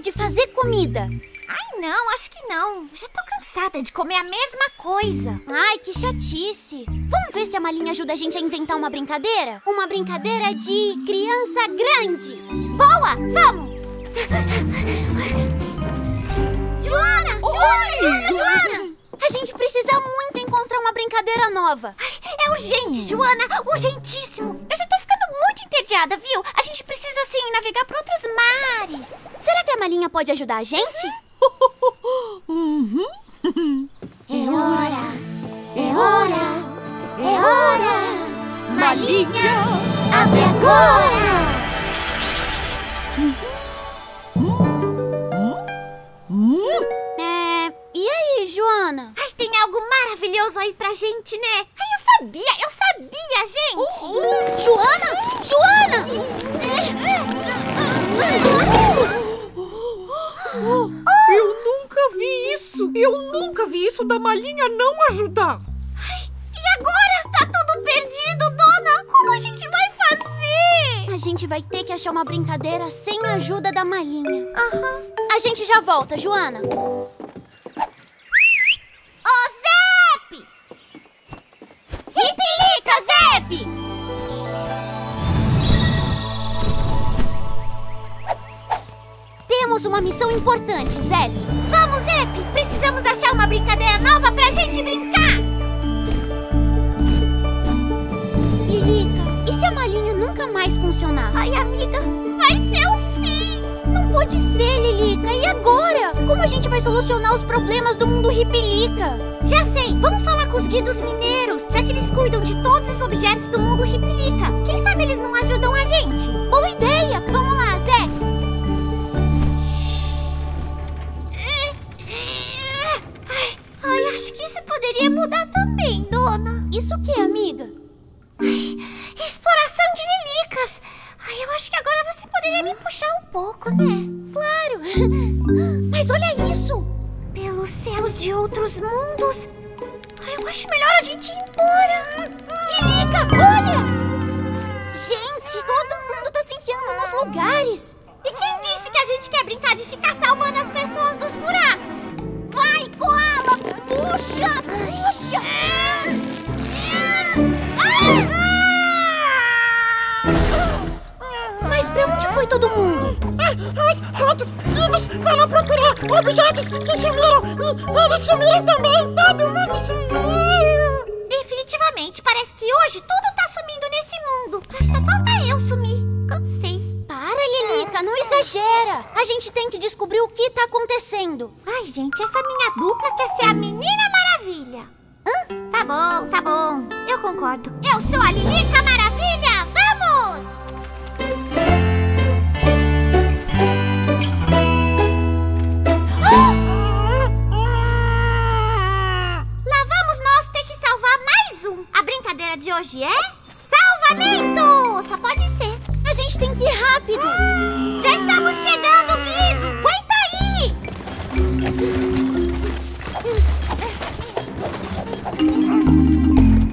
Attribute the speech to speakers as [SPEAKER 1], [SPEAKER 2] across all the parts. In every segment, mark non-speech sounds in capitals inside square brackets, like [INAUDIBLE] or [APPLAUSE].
[SPEAKER 1] de
[SPEAKER 2] fazer comida?
[SPEAKER 1] Ai, não, acho que não. Já tô cansada de comer a mesma coisa.
[SPEAKER 2] Ai, que chatice. Vamos ver se a Malinha ajuda a gente a inventar uma brincadeira? Uma brincadeira de criança grande.
[SPEAKER 1] Boa, vamos! [LAUGHS] Joana! Joana, Joana, Joana!
[SPEAKER 2] A gente precisa muito encontrar uma brincadeira nova.
[SPEAKER 1] Ai, é urgente, Joana, urgentíssimo. Eu já tô ficando muito entediada, viu? A gente precisa, assim, navegar para outros mares.
[SPEAKER 2] Será que a Malinha pode ajudar a gente?
[SPEAKER 3] Uhum.
[SPEAKER 1] É hora, é hora, é hora. Malinha, abre agora.
[SPEAKER 2] É. Joana?
[SPEAKER 1] Ai, tem algo maravilhoso aí pra gente, né? Ai, eu sabia, eu sabia, gente.
[SPEAKER 2] Joana? Joana!
[SPEAKER 3] Eu nunca vi isso! Eu nunca vi isso da malinha não ajudar!
[SPEAKER 1] E agora? Tá tudo perdido, dona! Como a gente vai fazer?
[SPEAKER 2] A gente vai ter que achar uma brincadeira sem a ajuda da Malinha.
[SPEAKER 1] Aham.
[SPEAKER 2] A gente já volta, Joana.
[SPEAKER 1] Ô, Zep! Ripilica, Zep!
[SPEAKER 2] Temos uma missão importante, Zé.
[SPEAKER 1] Vamos, Zep! Precisamos achar uma brincadeira nova pra gente brincar!
[SPEAKER 2] Lilica, e se a Malinha nunca mais funcionar?
[SPEAKER 1] Ai, amiga, vai ser o fim!
[SPEAKER 2] Não pode ser, Lilica. E agora? Como a gente vai solucionar os problemas do mundo Ripilica?
[SPEAKER 1] Já sei, vamos falar com os guidos mineiros, já que eles cuidam de todos os objetos do mundo Ripilica. Quem sabe eles não ajudam a gente?
[SPEAKER 2] Boa ideia! Vamos lá, Zé.
[SPEAKER 1] Ai, ai, acho que isso poderia mudar também, dona.
[SPEAKER 2] Isso o que, amiga?
[SPEAKER 1] Exploração de lilicas. Ai, eu acho que agora você poderia me puxar um pouco, né?
[SPEAKER 2] Claro! [GASPS] Mas olha isso!
[SPEAKER 1] Pelos céus de outros mundos. Ai, eu acho melhor a gente ir embora.
[SPEAKER 2] Lilica, olha! Gente, todo mundo tá se enfiando nos lugares.
[SPEAKER 1] E quem disse que a gente quer brincar de ficar salvando as pessoas dos buracos? Vai, Koala! Puxa! Puxa!
[SPEAKER 2] Mas pra onde foi todo mundo?
[SPEAKER 4] Os outros guidos foram procurar objetos que sumiram e eles sumiram também. Todo mundo sumiu.
[SPEAKER 1] Definitivamente, parece que hoje tudo tá sumindo nesse mundo. Só falta eu sumir. Cansei.
[SPEAKER 2] Para, Lilica, não exagera. A gente tem que descobrir o que tá acontecendo.
[SPEAKER 1] Ai, gente, essa minha dupla quer ser a Menina Maravilha. Hã? Tá bom, tá bom. Eu concordo. Eu sou a Lilica Maravilha. A brincadeira de hoje é salvamento. Só pode ser.
[SPEAKER 2] A gente tem que ir rápido.
[SPEAKER 1] Já estamos chegando, Guido. Aguenta aí.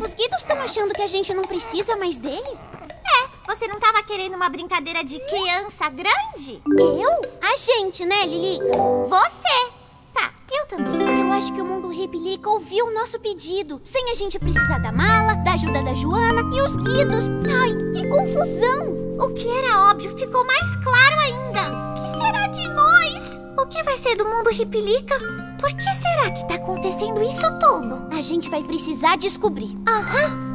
[SPEAKER 2] Os guidos estão achando que a gente não precisa mais deles?
[SPEAKER 1] É, você não tava querendo uma brincadeira de criança grande?
[SPEAKER 2] Eu? A gente, né, Lilica?
[SPEAKER 1] Você. Eu também.
[SPEAKER 2] Eu acho que o mundo Ripilica ouviu o nosso pedido, sem a gente precisar da mala, da ajuda da Joana e os guidos. Ai, que confusão!
[SPEAKER 1] O que era óbvio ficou mais claro ainda. O que será de nós? O que vai ser do mundo Ripilica? Por que será que tá acontecendo isso tudo?
[SPEAKER 2] A gente vai precisar descobrir.
[SPEAKER 1] Aham.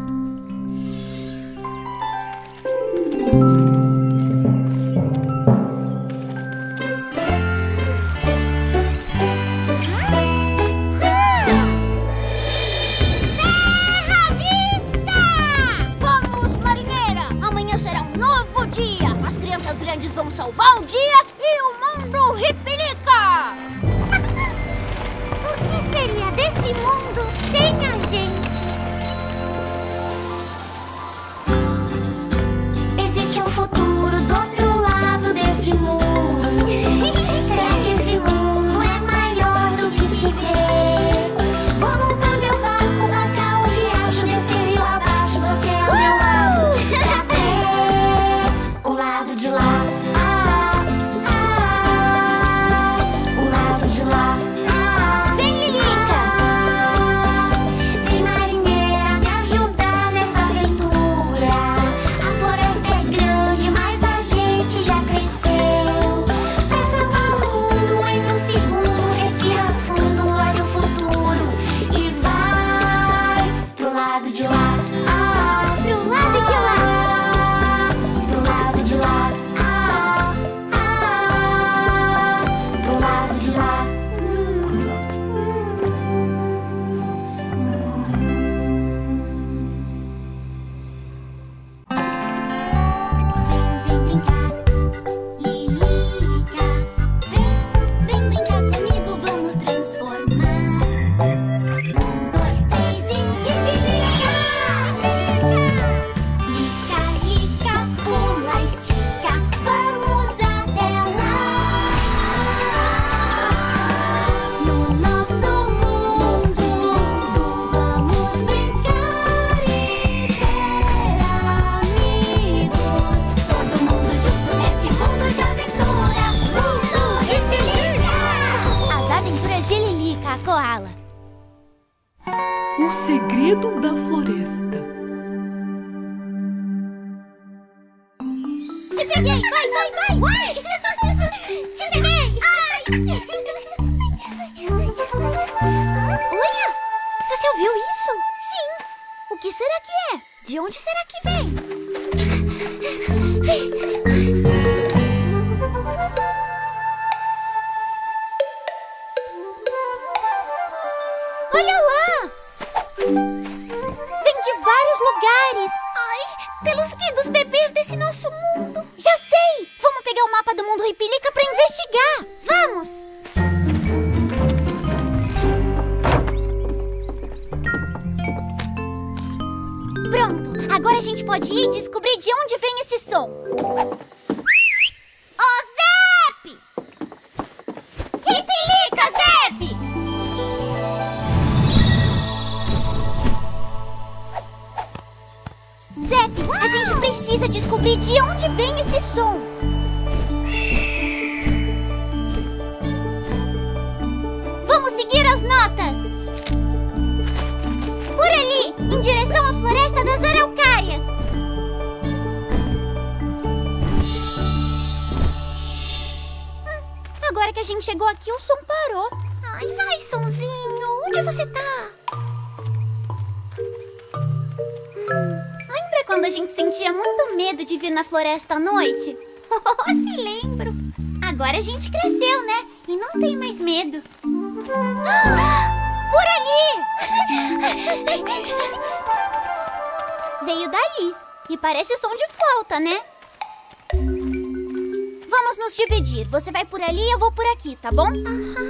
[SPEAKER 2] Você vai por ali e eu vou por aqui, tá bom?
[SPEAKER 1] Aham.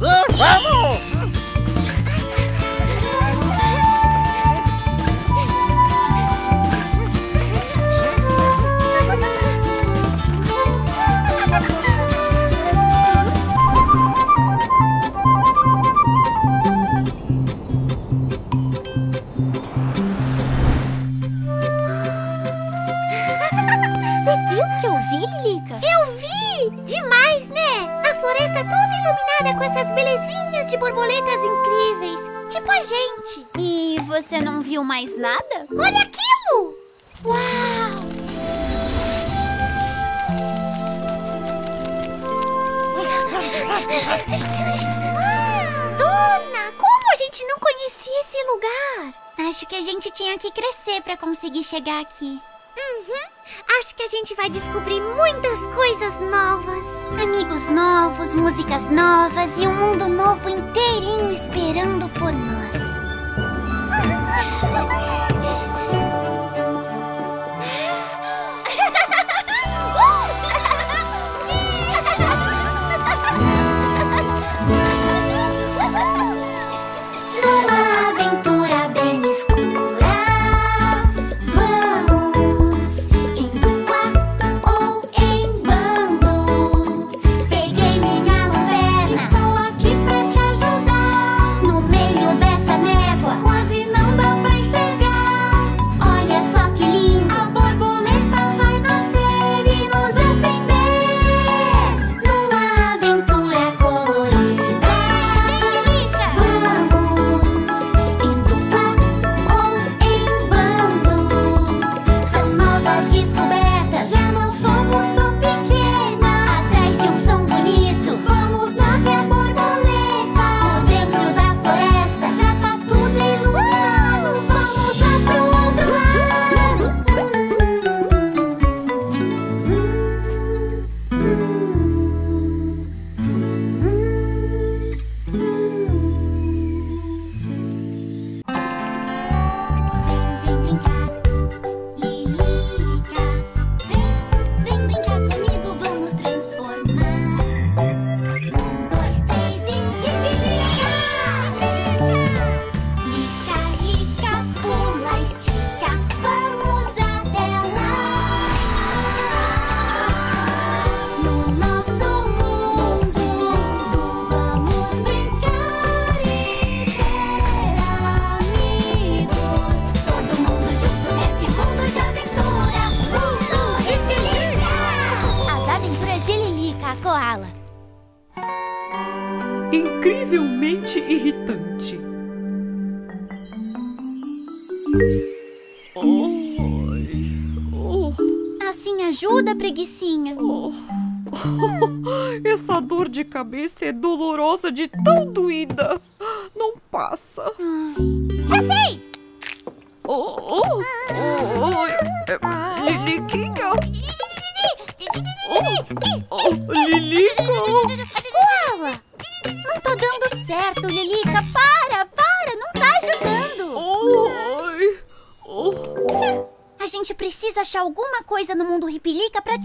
[SPEAKER 1] dois, vamos!
[SPEAKER 5] essas belezinhas de borboletas incríveis, tipo a gente.
[SPEAKER 2] E você não viu mais nada?
[SPEAKER 5] Olha aquilo!
[SPEAKER 2] Uau!
[SPEAKER 5] Ah, dona, como a gente não conhecia esse lugar?
[SPEAKER 2] Acho que a gente tinha que crescer para conseguir chegar aqui
[SPEAKER 5] a gente vai descobrir muitas coisas novas.
[SPEAKER 2] Amigos novos, músicas novas e um mundo novo inteirinho esperando por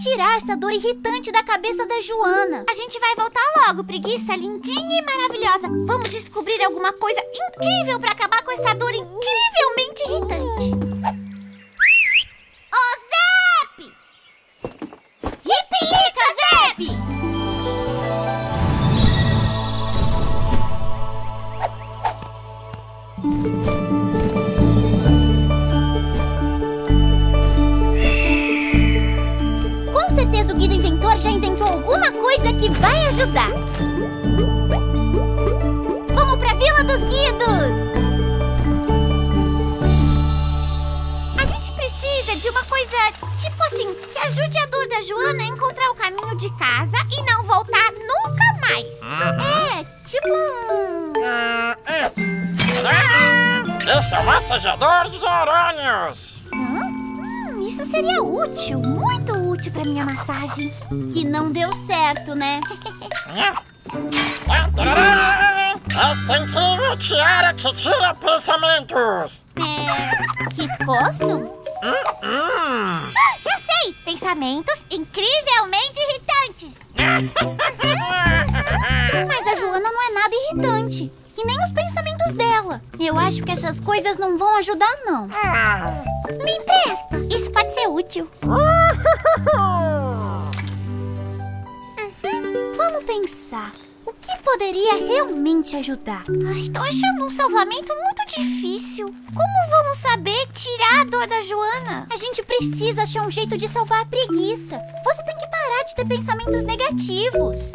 [SPEAKER 2] tirar essa dor irritante da cabeça da Joana.
[SPEAKER 1] A gente vai voltar logo, preguiça linda e maravilhosa. Vamos descobrir alguma coisa incrível pra incrivelmente irritantes. [LAUGHS]
[SPEAKER 2] Mas a Joana não é nada irritante. E nem os pensamentos dela. Eu acho que essas coisas não vão ajudar, não.
[SPEAKER 1] Me empresta. Isso pode ser útil. [LAUGHS]
[SPEAKER 2] Vamos pensar. Que poderia realmente ajudar?
[SPEAKER 1] Ai, tô achando um salvamento muito difícil. Como vamos saber tirar a dor da Joana?
[SPEAKER 2] A gente precisa achar um jeito de salvar a preguiça. Você tem que parar de ter pensamentos negativos.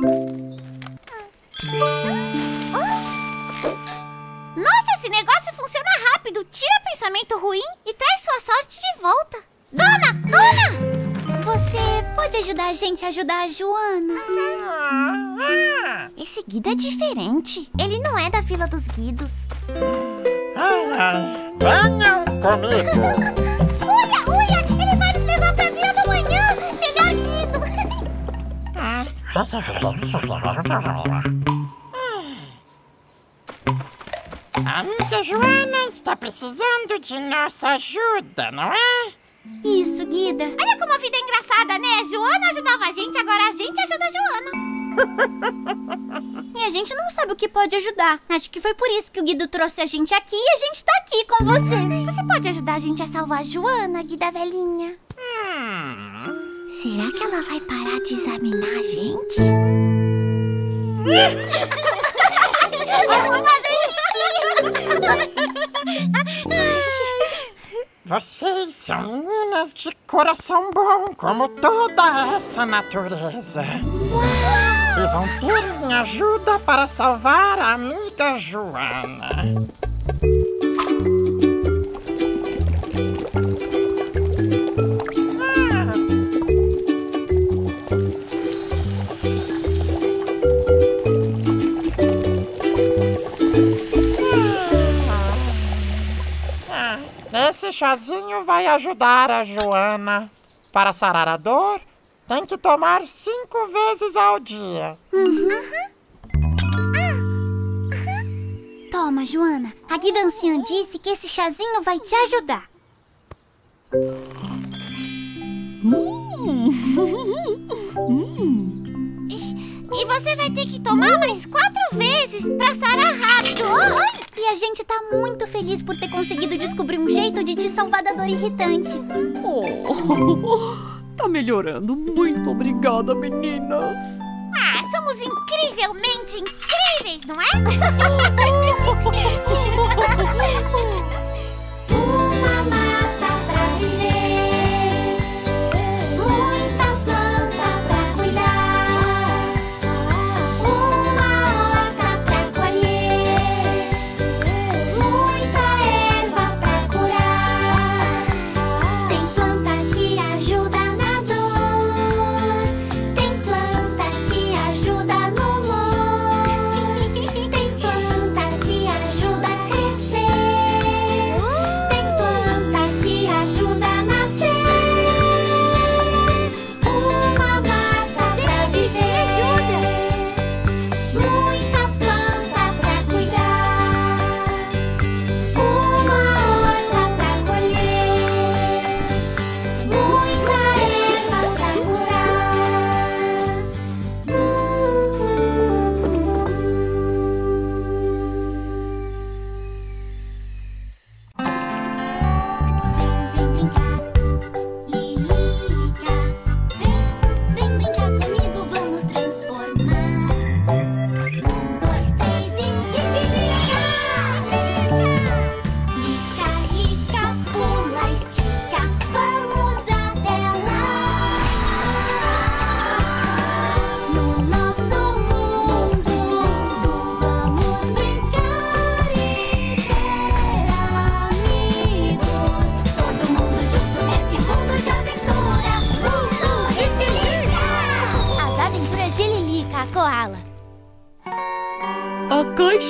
[SPEAKER 1] Nossa, esse negócio funciona rápido. Tira pensamento ruim e traz sua sorte de volta. Dona! Dona!
[SPEAKER 2] Você pode ajudar a gente a ajudar a Joana?
[SPEAKER 1] Esse guido é diferente. Ele não é da Vila dos Guidos.
[SPEAKER 4] Ai, venham comigo. [LAUGHS]
[SPEAKER 1] Uia, uia! Ele vai nos levar pra Vila do Manhã! Melhor guido! [LAUGHS]
[SPEAKER 4] A amiga Joana está precisando de nossa ajuda, não é?
[SPEAKER 2] Isso, Guida.
[SPEAKER 1] Olha como a vida é engraçada, né? Joana ajudava a gente, agora a gente ajuda a Joana. [LAUGHS]
[SPEAKER 2] E a gente não sabe o que pode ajudar. Acho que foi por isso que o Guido trouxe a gente aqui e a gente tá aqui com você.
[SPEAKER 1] Você pode ajudar a gente a salvar a Joana, Guida Velhinha?
[SPEAKER 4] Hum.
[SPEAKER 1] Será que ela vai parar de examinar a gente? [LAUGHS] Eu vou fazer [LAUGHS]
[SPEAKER 4] Vocês são meninas de coração bom, como toda essa natureza. E vão ter minha ajuda para salvar a amiga Joana. Esse chazinho vai ajudar a Joana. Para sarar a dor, tem que tomar cinco vezes ao dia.
[SPEAKER 2] Toma, Joana. A Guida Anciã disse que esse chazinho vai te ajudar. [LAUGHS]
[SPEAKER 1] E você vai ter que tomar mais quatro vezes pra sarar rápido. Ai!
[SPEAKER 2] E a gente tá muito feliz por ter conseguido descobrir um jeito de te salvar da dor irritante.
[SPEAKER 3] Oh, tá melhorando. Muito obrigada, meninas.
[SPEAKER 1] Ah, somos incrivelmente incríveis, não é? [LAUGHS] [LAUGHS] [LAUGHS]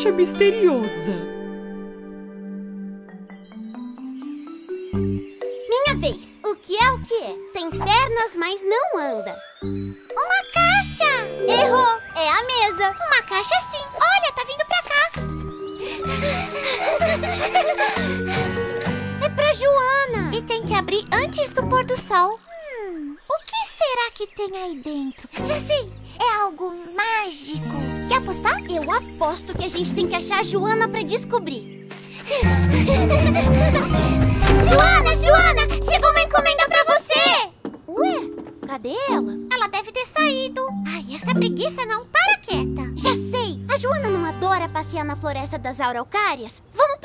[SPEAKER 3] caixa misteriosa.
[SPEAKER 2] Minha vez. O que é o que é? Tem pernas, mas não anda.
[SPEAKER 1] Uma caixa!
[SPEAKER 2] Errou! É a mesa.
[SPEAKER 1] Uma caixa sim. Olha, tá vindo pra cá.
[SPEAKER 2] é pra Joana.
[SPEAKER 1] E tem que abrir antes do pôr do sol. Hum, o que será que tem aí dentro? Já sei! É algo mágico. Quer apostar?
[SPEAKER 2] Eu aposto que a gente tem que achar a Joana pra descobrir. [LAUGHS]
[SPEAKER 1] Joana, Joana! Chegou uma encomenda pra você!
[SPEAKER 2] Ué, cadê ela?
[SPEAKER 1] Ela deve ter saído. Ai, essa preguiça não para quieta.
[SPEAKER 2] Já sei! A Joana não adora passear na Floresta das Araucárias? Vamos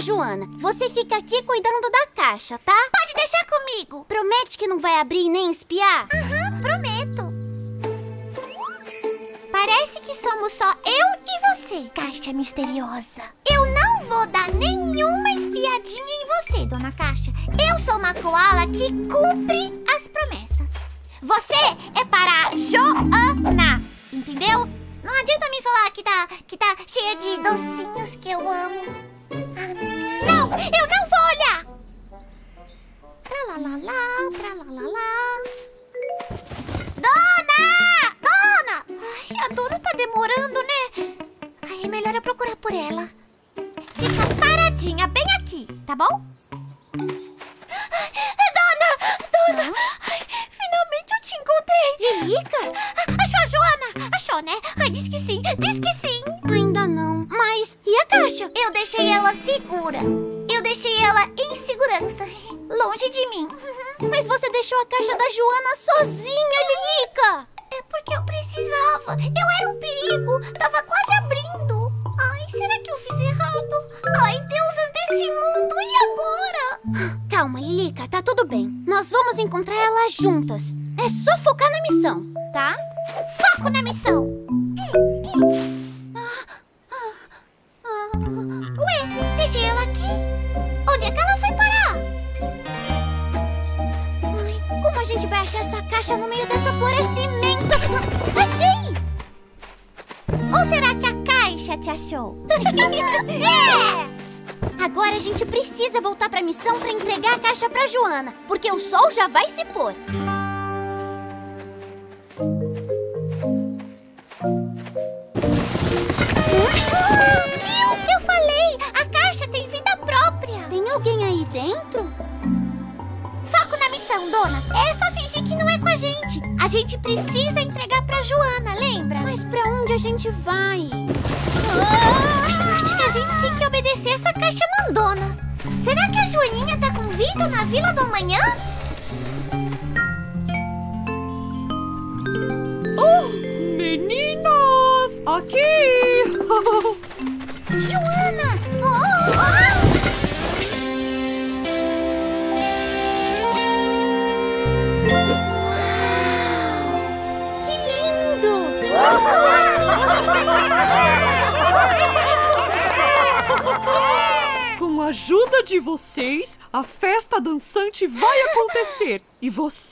[SPEAKER 1] Joana. Você
[SPEAKER 2] fica aqui cuidando da caixa, tá?
[SPEAKER 1] Pode deixar comigo.
[SPEAKER 2] Promete que não vai abrir nem espiar?
[SPEAKER 1] Aham, prometo. Parece que somos só eu e você, caixa misteriosa.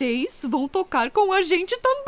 [SPEAKER 3] vocês vão tocar com a gente também.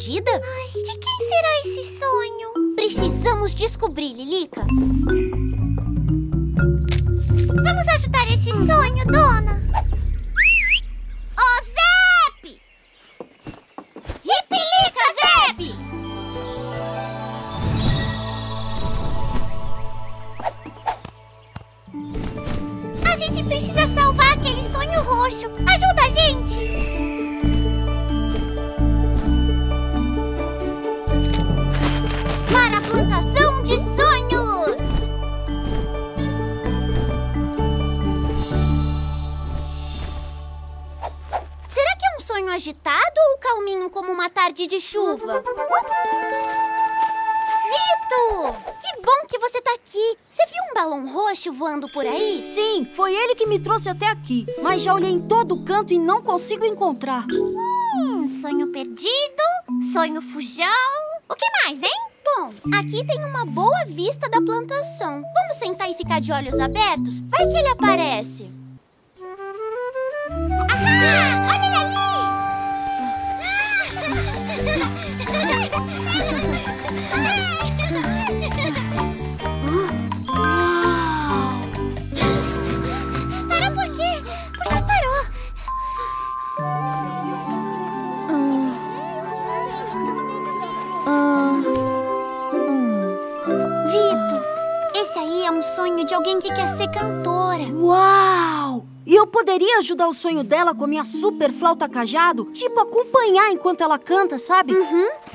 [SPEAKER 2] Perdida?
[SPEAKER 1] Ai, de quem será esse sonho?
[SPEAKER 2] Precisamos descobrir, Lilica. Aqui.
[SPEAKER 6] Mas já olhei em todo canto e não consigo encontrar.
[SPEAKER 1] Hum, sonho perdido, sonho fujão. O que mais, hein?
[SPEAKER 2] Bom, aqui tem uma boa vista da plantação. Vamos sentar e ficar de olhos abertos? Vai que ele aparece.
[SPEAKER 1] Que
[SPEAKER 2] quer ser cantora.
[SPEAKER 6] Uau! E eu poderia ajudar o sonho dela com a minha super flauta cajado? Tipo, acompanhar enquanto ela canta, sabe?
[SPEAKER 1] Ah,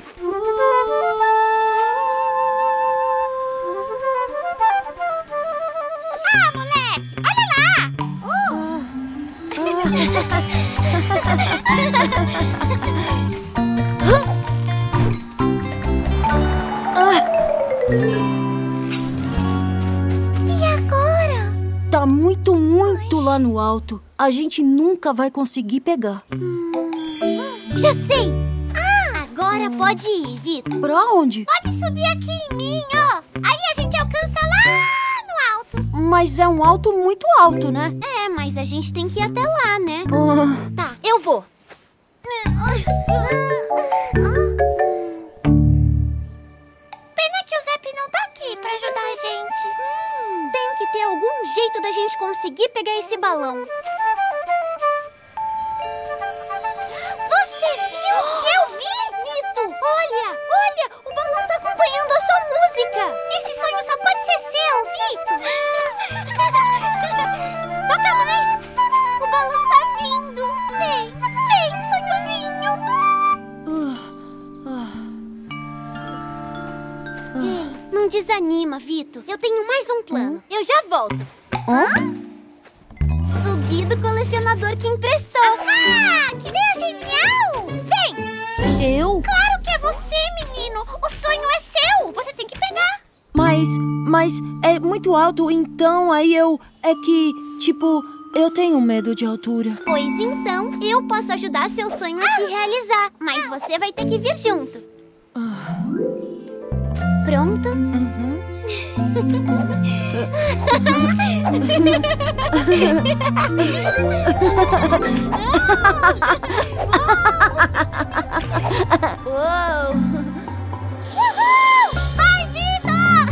[SPEAKER 1] lá
[SPEAKER 6] no alto. A gente nunca vai conseguir pegar.
[SPEAKER 2] Já sei! Ah, agora pode ir, Vito.
[SPEAKER 6] Pra onde?
[SPEAKER 1] Pode subir aqui em mim, ó. Aí a gente alcança lá no alto.
[SPEAKER 6] Mas é um alto muito alto, né?
[SPEAKER 2] É, mas a gente tem que ir até lá, né?
[SPEAKER 6] Ah,
[SPEAKER 2] Tá, eu vou.
[SPEAKER 1] Pena que o Zep não tá aqui pra ajudar a gente.
[SPEAKER 2] Tem que ter algum jeito da gente conseguir pegar esse balão.
[SPEAKER 1] Você viu o que eu vi?
[SPEAKER 2] Vito, olha, olha, o balão tá acompanhando a sua música.
[SPEAKER 1] Esse sonho só pode ser seu, Vito. [LAUGHS]
[SPEAKER 2] Toca mais. O balão tá vindo.
[SPEAKER 1] Vem,
[SPEAKER 2] não desanima, Vito. Eu tenho mais um plano. Eu já volto. O Guido colecionador que emprestou.
[SPEAKER 1] Ah, que ideia genial! Vem!
[SPEAKER 6] eu?
[SPEAKER 1] Claro que é você, menino. O sonho é seu. Você tem que pegar.
[SPEAKER 6] Mas, mas é muito alto, então aí eu. É que, tipo, eu tenho medo de altura.
[SPEAKER 2] Pois então, eu posso ajudar seu sonho a se realizar. Mas você vai ter que vir junto. Pronto? Uou!
[SPEAKER 1] Uhul! Vai, Vitor!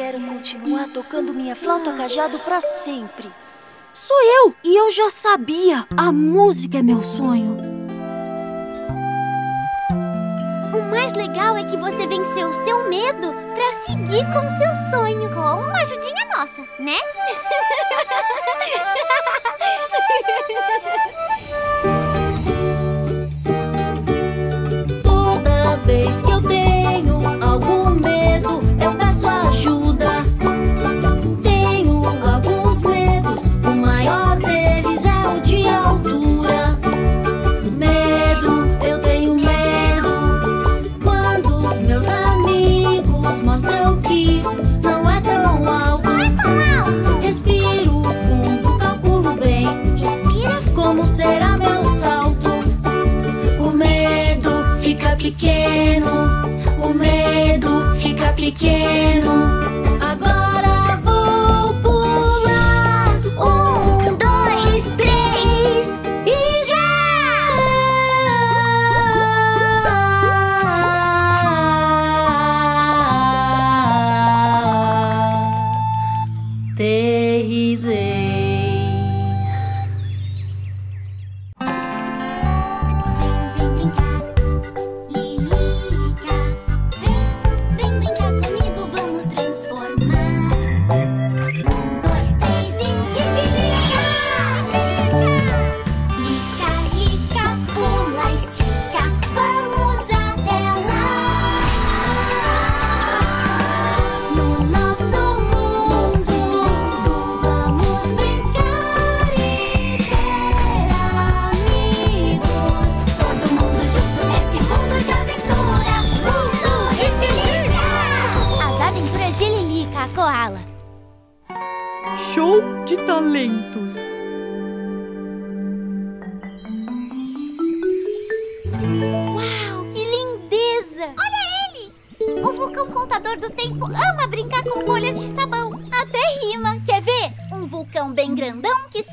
[SPEAKER 6] Quero continuar tocando minha flauta cajado pra sempre. Sou eu! E eu já sabia! A música é meu sonho.
[SPEAKER 2] O mais legal é que você venceu o seu medo pra seguir com o seu sonho.
[SPEAKER 1] Com uma ajudinha nossa, né? [LAUGHS]
[SPEAKER 6] Toda vez que eu tenho algum medo, medo, eu peço ajuda. Tenho alguns medos,
[SPEAKER 2] o maior deles é o de altura. Medo, eu tenho
[SPEAKER 1] medo. Quando os meus amigos mostram que não é tão
[SPEAKER 2] alto, não é tão alto. respiro fundo, calculo
[SPEAKER 1] bem. Como será meu salto? O medo fica pequeno. apliquemos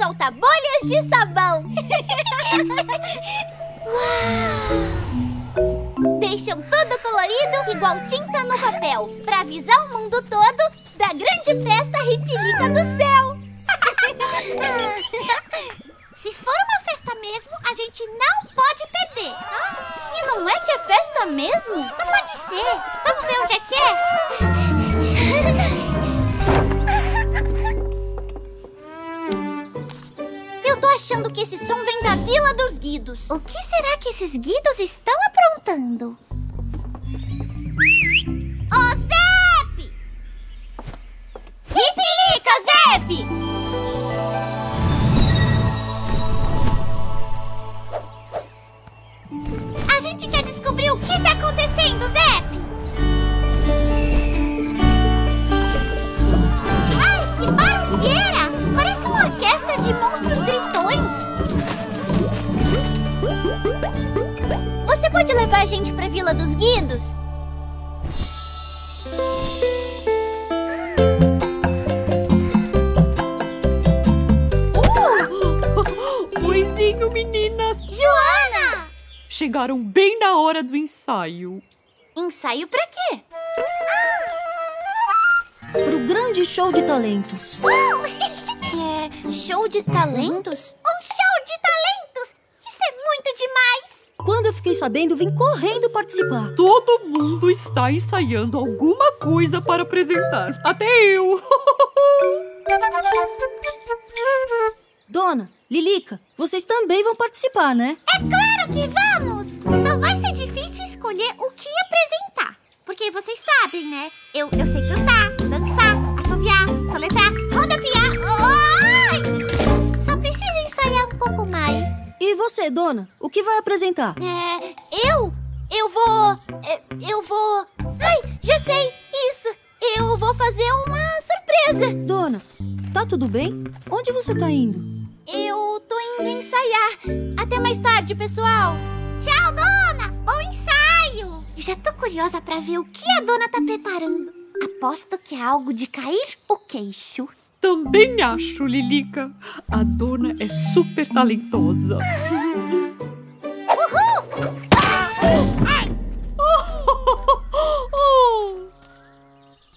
[SPEAKER 1] solta bolhas de
[SPEAKER 2] sabão. [LAUGHS]
[SPEAKER 3] Deixam tudo colorido igual tinta no
[SPEAKER 2] papel Pra
[SPEAKER 6] Mrs. Guido talentos. [LAUGHS]
[SPEAKER 2] É show de talentos?
[SPEAKER 1] Um show de talentos! Isso é muito demais!
[SPEAKER 6] Quando eu fiquei sabendo, vim correndo participar.
[SPEAKER 3] Todo mundo está ensaiando alguma coisa para apresentar. Até eu! [LAUGHS]
[SPEAKER 6] Dona, Lilica, vocês também vão participar, né?
[SPEAKER 1] É claro que vamos! Só vai ser difícil escolher o que apresentar. Porque vocês sabem, né? Eu, eu sei cantar, assoviar, soletrar, rodopiar. Só preciso ensaiar um pouco mais.
[SPEAKER 6] E você, dona, o que vai apresentar?
[SPEAKER 2] É. Eu? Eu vou. é, Eu vou. Ai, já sei! Isso! Eu vou fazer uma surpresa!
[SPEAKER 6] Dona, tá tudo bem? Onde você tá indo?
[SPEAKER 2] Eu tô indo ensaiar. Até mais tarde, pessoal!
[SPEAKER 1] Tchau, dona! Bom ensaio! Eu já tô curiosa pra ver o que a dona tá preparando. Aposto que é algo de cair o queixo.
[SPEAKER 3] Também acho, Lilica. A dona é super talentosa.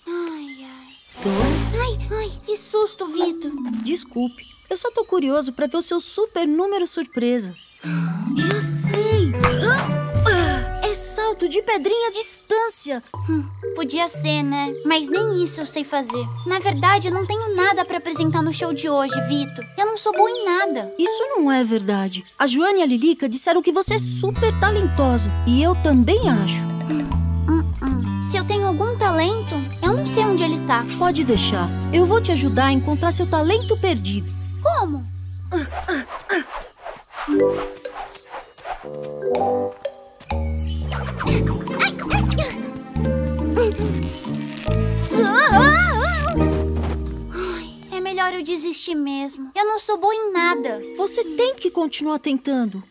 [SPEAKER 2] Ai, ai. Ai, ai, que susto, Vitor.
[SPEAKER 6] Desculpe, eu só tô curioso pra ver o seu super número surpresa. Já sei! Ah, É salto de pedrinha à distância.
[SPEAKER 2] Podia ser, né? Mas nem isso eu sei fazer. Na verdade, eu não tenho nada pra apresentar no show de hoje, Vitor. Eu não sou boa em nada.
[SPEAKER 6] Isso não é verdade. A Joana e a Lilica disseram que você é super talentosa. E eu também acho.
[SPEAKER 2] Hum, hum. Se eu tenho algum talento, eu não sei onde ele tá.
[SPEAKER 6] Pode deixar. Eu vou te ajudar a encontrar seu talento perdido.
[SPEAKER 2] Como? Ai, É melhor eu desistir mesmo. Eu não sou boa em nada.
[SPEAKER 6] Você tem que continuar tentando.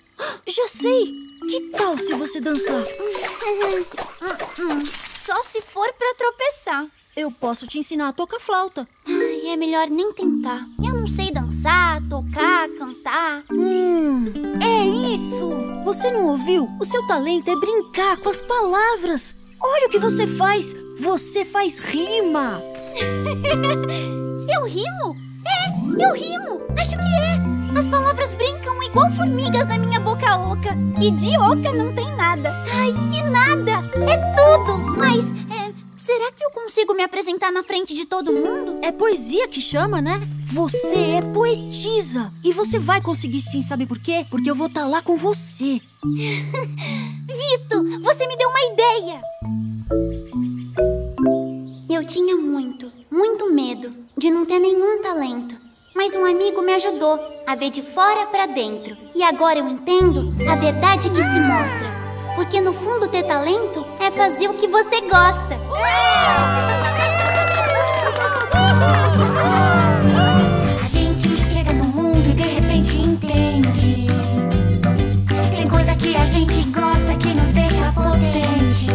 [SPEAKER 6] Já sei! Que tal se você dançar?
[SPEAKER 2] Só se for pra tropeçar.
[SPEAKER 6] Eu posso te ensinar a tocar flauta.
[SPEAKER 2] Ai, é melhor nem tentar. Eu não sei dançar, tocar, cantar.
[SPEAKER 6] Hum, é isso! Você não ouviu? O seu talento é brincar com as palavras. Olha o que você faz! Você faz rima! [LAUGHS]
[SPEAKER 2] Eu rimo? É, eu rimo. Acho que é. As palavras brincam igual formigas na minha boca oca. E de oca não tem nada. Ai, que nada! É tudo! Mas, é, será que eu consigo me apresentar na frente de todo mundo?
[SPEAKER 6] É poesia que chama, né? Você é poetisa! E você vai conseguir sim, sabe por quê? Porque eu vou estar lá com você. [LAUGHS]
[SPEAKER 2] Vito, você me deu uma ideia! Eu tinha muito, muito medo de não ter nenhum talento. Mas um amigo me ajudou a ver de fora pra dentro. E agora eu entendo a verdade que se mostra. Porque no fundo ter talento é fazer o que você gosta.
[SPEAKER 7] coisa que a gente gosta que nos deixa potente.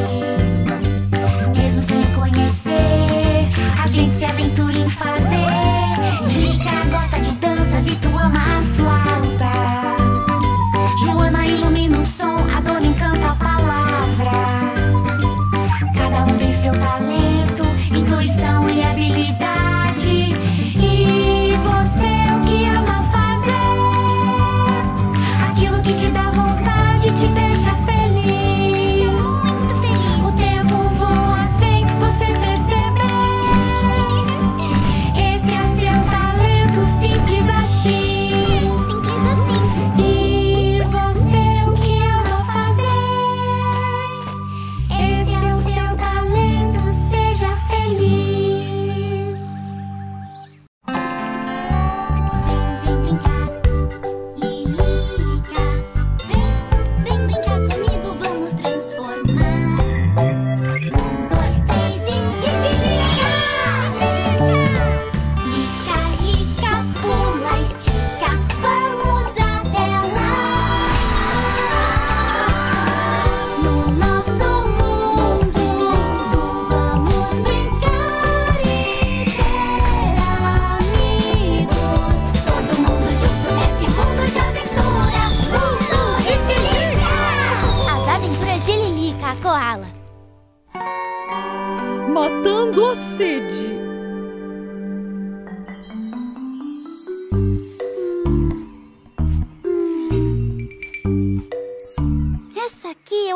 [SPEAKER 7] Mesmo sem conhecer, a gente se aventura em fazer. Rica gosta de dança, Vitu ama a flauta.
[SPEAKER 3] Joana ilumina
[SPEAKER 2] o som, a
[SPEAKER 1] dona encanta palavras. Cada um tem seu talento, intuição e habilidade.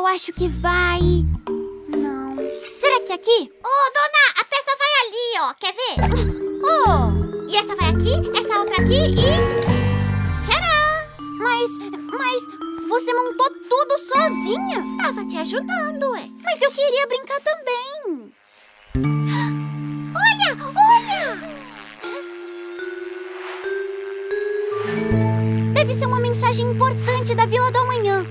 [SPEAKER 2] Acho que vai. Não. Será que é aqui?
[SPEAKER 1] Ô, dona, a peça vai ali, ó. Quer ver?
[SPEAKER 2] Oh!
[SPEAKER 1] E essa vai aqui, essa outra aqui e... Tcharam!
[SPEAKER 2] Mas. Mas. Você montou tudo sozinha?
[SPEAKER 1] Tava te ajudando, ué.
[SPEAKER 2] Mas eu queria brincar também.
[SPEAKER 1] Olha, olha!
[SPEAKER 2] Deve ser uma mensagem importante da Vila do Amanhã.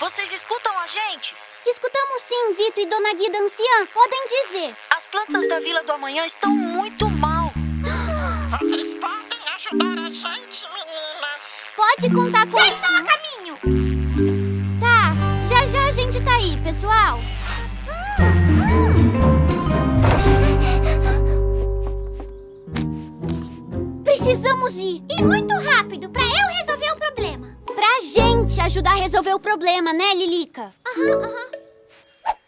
[SPEAKER 6] Vocês escutam a gente?
[SPEAKER 2] Escutamos sim, Vito e Dona Guida Anciã. Podem dizer.
[SPEAKER 6] As plantas da Vila do Amanhã estão muito mal.
[SPEAKER 4] Vocês podem ajudar a gente, meninas.
[SPEAKER 2] Pode contar com.
[SPEAKER 1] Já estão a caminho!
[SPEAKER 2] Tá, já já a gente tá aí, pessoal. Precisamos ir.
[SPEAKER 1] E muito rápido, pra eu resolver o problema.
[SPEAKER 2] Pra gente ajudar a resolver o problema, né, Lilica?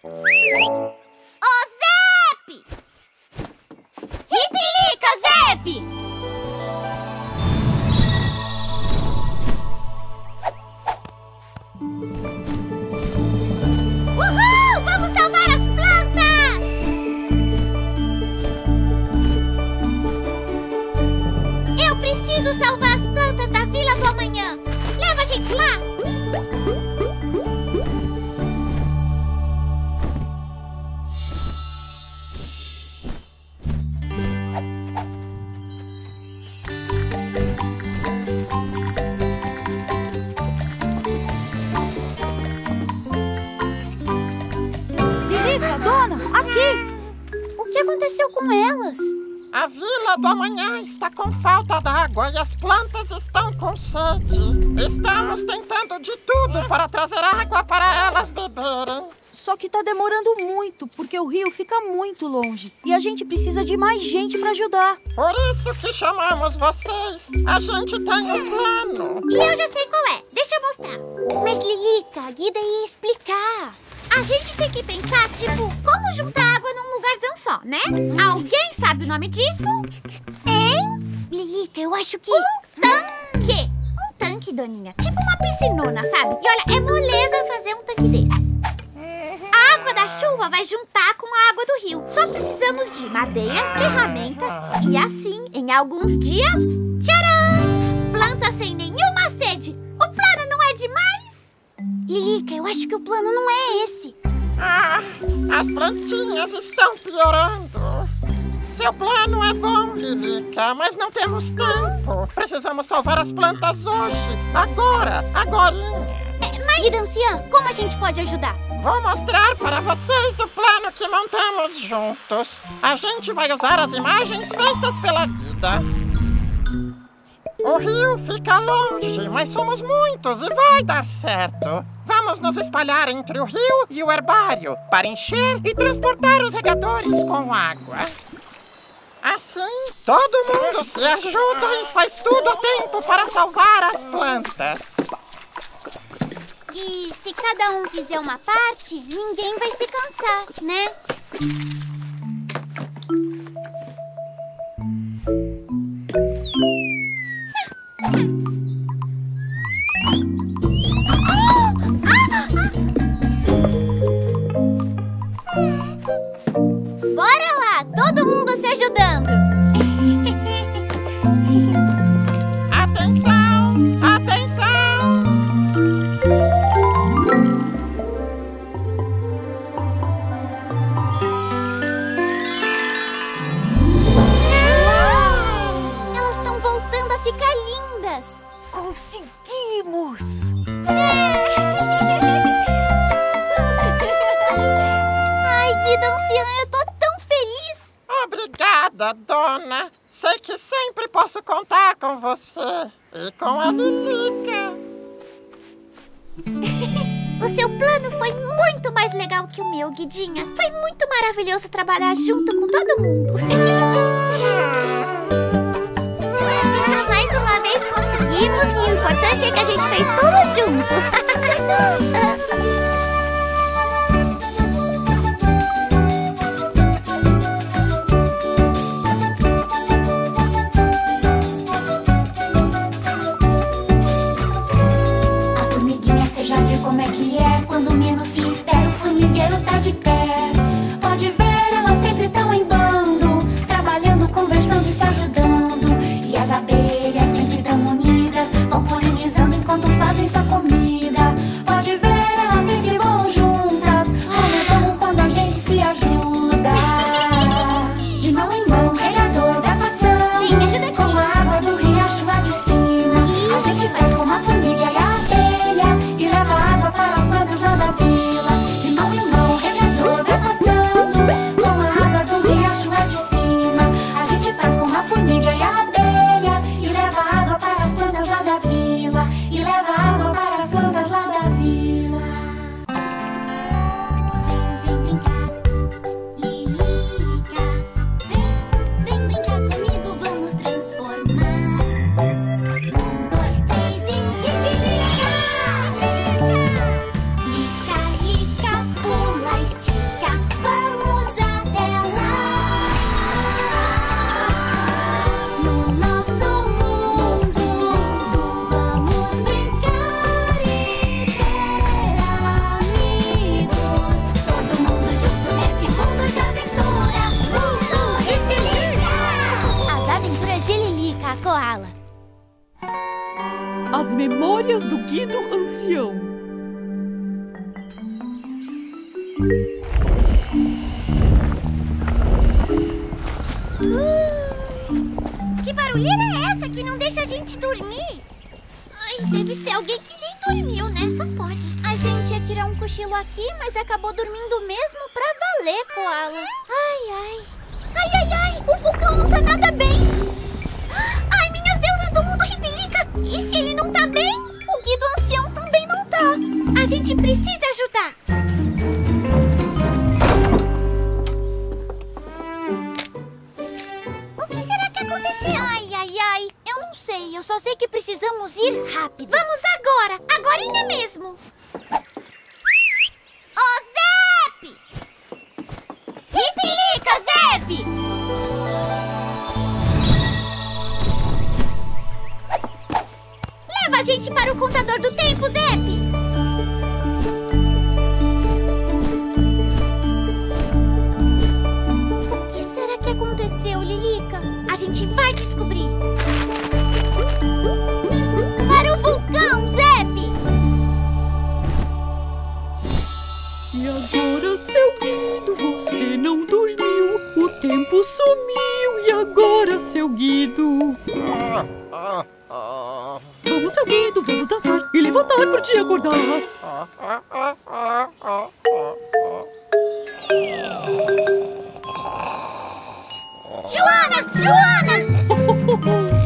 [SPEAKER 1] Ô, Zep!
[SPEAKER 2] Ripilica, Zep!
[SPEAKER 1] Uhul! Leva
[SPEAKER 4] está com falta d'água e as plantas estão com sede. Estamos tentando de tudo para trazer água para elas beberem.
[SPEAKER 6] Só que tá demorando muito, porque o rio fica muito longe. E a gente precisa de mais gente pra ajudar.
[SPEAKER 4] Por isso que chamamos vocês. A gente tem um plano.
[SPEAKER 1] E eu já sei qual é. Deixa eu mostrar.
[SPEAKER 2] Mas Lilica, a Guida ia explicar.
[SPEAKER 1] A gente tem que pensar, tipo, como juntar água num lugarzão só, né? Alguém sabe o nome disso? Hein?
[SPEAKER 2] Lilica, eu acho que.
[SPEAKER 1] Tanque! Um tanque, doninha. Tipo uma piscinona, sabe? E olha, é moleza fazer um tanque desses. A água da chuva vai juntar com a água do rio. Só precisamos de madeira, ferramentas e assim, em alguns dias, tcharam! Planta sem nenhuma sede. O plano não é demais?
[SPEAKER 2] Lilica, eu acho que o plano não é esse.
[SPEAKER 4] Ah, as plantinhas estão piorando. Seu plano é bom, Lilica, mas não temos tempo. Precisamos salvar as plantas hoje, agora, agorinha.
[SPEAKER 2] Guida Anciã, como a gente pode ajudar?
[SPEAKER 4] Vou mostrar para vocês o plano que montamos juntos. A gente vai usar as imagens feitas pela Guida. O rio fica longe, mas somos muitos e vai dar certo. Vamos nos espalhar entre o rio e o herbário para encher e transportar os regadores com água. Assim, todo mundo se ajuda e faz tudo a tempo para salvar as plantas.
[SPEAKER 2] E se cada um fizer uma parte, ninguém vai se cansar, né? Se ajudando. [LAUGHS]
[SPEAKER 4] Atenção! Atenção!
[SPEAKER 2] Elas estão voltando a ficar lindas.
[SPEAKER 6] Conseguimos!
[SPEAKER 4] Obrigada, dona. Sei que sempre posso contar com você e com a Lilica. [LAUGHS]
[SPEAKER 1] O seu plano foi muito mais legal que o meu, Guidinha. Foi muito maravilhoso trabalhar junto com todo mundo. [LAUGHS] Mais uma vez conseguimos e o importante é que a gente fez tudo junto. [LAUGHS] Guerreiro tá de pé. Ai, deve ser alguém que nem dormiu, né? Só pode.
[SPEAKER 2] A gente ia tirar um cochilo aqui, mas acabou dormindo mesmo pra valer, Koala. Ai, ai. Ai, ai, ai! O vulcão não tá nada bem!
[SPEAKER 1] Ai, minhas deusas do mundo ripilica! E se ele não tá bem?
[SPEAKER 2] O Guido Ancião também não tá!
[SPEAKER 1] A gente precisa ajudar!
[SPEAKER 2] Eu só sei que precisamos ir rápido.
[SPEAKER 1] Vamos agora! Agorinha mesmo!
[SPEAKER 2] Ô, Zep! Ripilica, Zep!
[SPEAKER 1] Leva a gente para o contador do tempo, Zep!
[SPEAKER 2] O que será que aconteceu, Lilica?
[SPEAKER 1] A gente vai descobrir!
[SPEAKER 3] O tempo sumiu. E agora, seu Guido? Vamos, seu Guido, vamos dançar e levantar por te acordar.
[SPEAKER 2] Joana! Joana! [LAUGHS]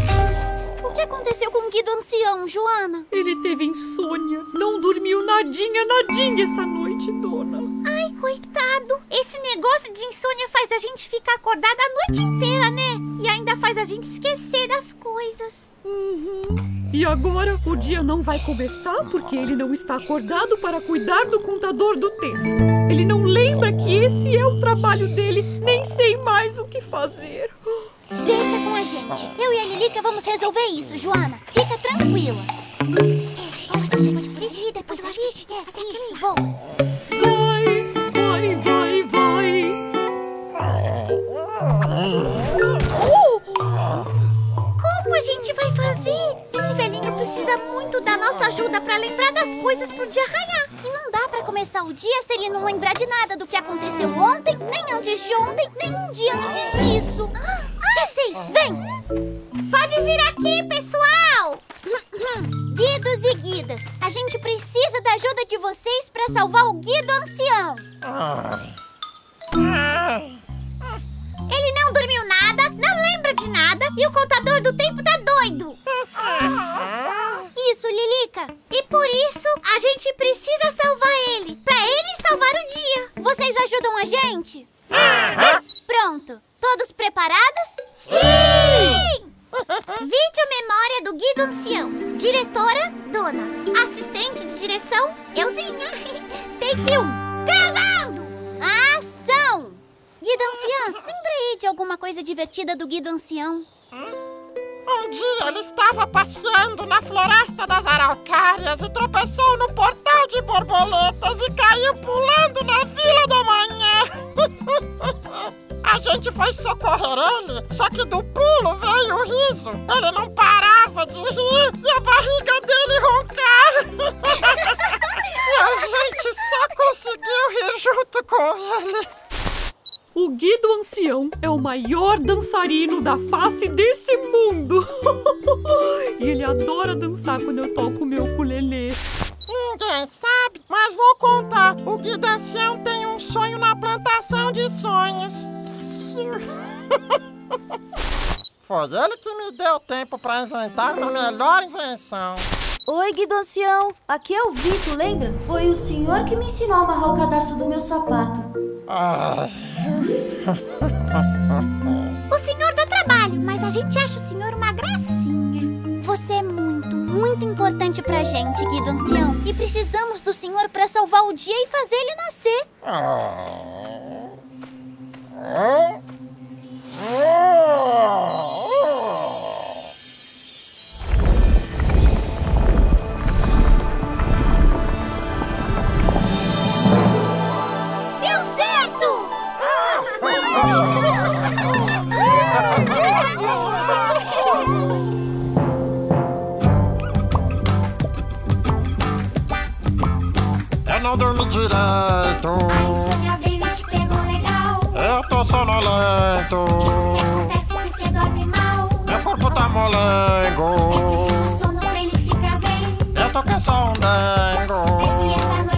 [SPEAKER 2] O que aconteceu com o Guido Ancião, Joana?
[SPEAKER 3] Ele teve insônia. Não dormiu nadinha, nadinha essa noite, dona.
[SPEAKER 1] Ai, coitado! Esse negócio de insônia faz a gente ficar acordada a noite inteira, né? E ainda faz a gente esquecer das coisas.
[SPEAKER 3] Uhum. E agora o dia não vai começar porque ele não está acordado para cuidar do contador do tempo. Ele não lembra que esse é o trabalho dele. Nem sei mais o que fazer.
[SPEAKER 2] Deixa com a gente. Eu e a Lilica vamos resolver isso, Joana. Fica tranquila.
[SPEAKER 1] E depois a gente deve fazer
[SPEAKER 2] Isso,
[SPEAKER 1] aquele...
[SPEAKER 2] boa.
[SPEAKER 3] Vai, vai, vai, vai.
[SPEAKER 1] A gente vai fazer? Esse velhinho precisa muito da nossa ajuda para lembrar das coisas pro dia raiar.
[SPEAKER 2] E não dá pra começar o dia se ele não lembrar de nada do que aconteceu ontem, nem antes de ontem, nem um dia antes disso. Já sei, vem!
[SPEAKER 1] Pode vir aqui, pessoal!
[SPEAKER 2] Guidos e guidas, a gente precisa da ajuda de vocês pra salvar o Guido Ancião.
[SPEAKER 1] Ele não dormiu nada, não lembra de nada e o contador do tempo tá doido.
[SPEAKER 2] Isso, Lilica.
[SPEAKER 1] E por isso a gente precisa salvar ele, pra ele salvar o dia.
[SPEAKER 2] Vocês ajudam a gente? Pronto. Todos preparados?
[SPEAKER 1] Sim! Vídeo memória do Guido Ancião. Diretora, Dona. Assistente de direção, Euzinha. [LAUGHS] Take 1. Gravando!
[SPEAKER 2] Ação! Guido Ancião, lembra aí de alguma coisa divertida do Guido Ancião?
[SPEAKER 4] Um dia ele estava passeando na floresta das araucárias e tropeçou no portal de borboletas e caiu pulando na vila do manhã. [LAUGHS] A gente foi socorrer ele, só que do pulo veio o riso. Ele não parava de rir e a barriga dele roncar. [LAUGHS] E a gente só conseguiu rir junto com ele.
[SPEAKER 3] O Guido Ancião é o maior dançarino da face desse mundo. [LAUGHS] e ele adora dançar quando eu toco meu ukulele.
[SPEAKER 4] Ninguém sabe, mas vou contar. O Guido Ancião tem um sonho na plantação de sonhos. [LAUGHS] Foi ele que me deu tempo pra inventar a melhor invenção.
[SPEAKER 6] Oi, Guido Ancião. Aqui é o Vito, lembra? Foi o senhor que me ensinou a amarrar o cadarço do meu sapato.
[SPEAKER 4] Ai, [LAUGHS]
[SPEAKER 1] O senhor dá trabalho, mas a gente acha o senhor uma gracinha.
[SPEAKER 2] Você é muito, muito importante pra gente, Guido Ancião. E precisamos do senhor pra salvar o dia e fazer ele nascer.
[SPEAKER 1] Deu
[SPEAKER 4] dormi direto.
[SPEAKER 2] Ai, sonha veio e te pegou legal.
[SPEAKER 4] Eu tô sonolento.
[SPEAKER 2] O que acontece se você dorme mal.
[SPEAKER 4] Meu corpo tá molengo.
[SPEAKER 2] É preciso sono pra ele ficar zen.
[SPEAKER 4] Eu tô com sondengo.
[SPEAKER 2] Esse, é essa noite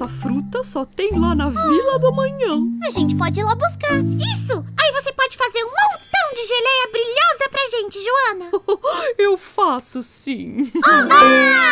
[SPEAKER 3] essa fruta só tem lá na Vila do Amanhã.
[SPEAKER 1] A gente pode ir lá buscar. Isso! Aí você pode fazer um montão de geleia brilhosa pra gente, Joana. [LAUGHS]
[SPEAKER 3] Eu faço sim.
[SPEAKER 1] Oba!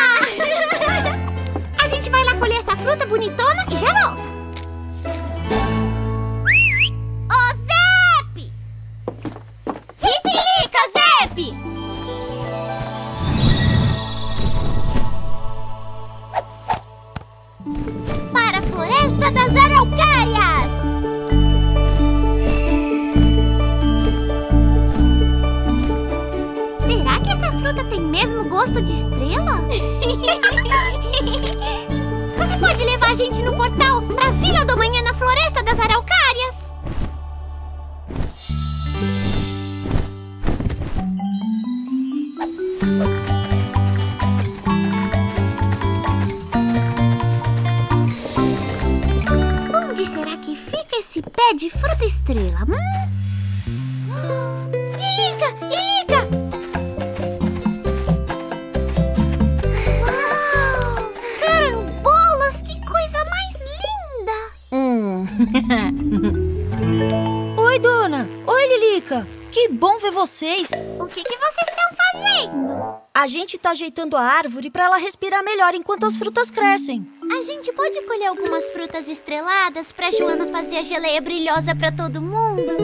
[SPEAKER 1] gente
[SPEAKER 6] tá ajeitando a árvore para ela respirar melhor enquanto as frutas crescem.
[SPEAKER 1] A gente pode colher algumas frutas estreladas para Joana fazer a geleia brilhosa para todo mundo?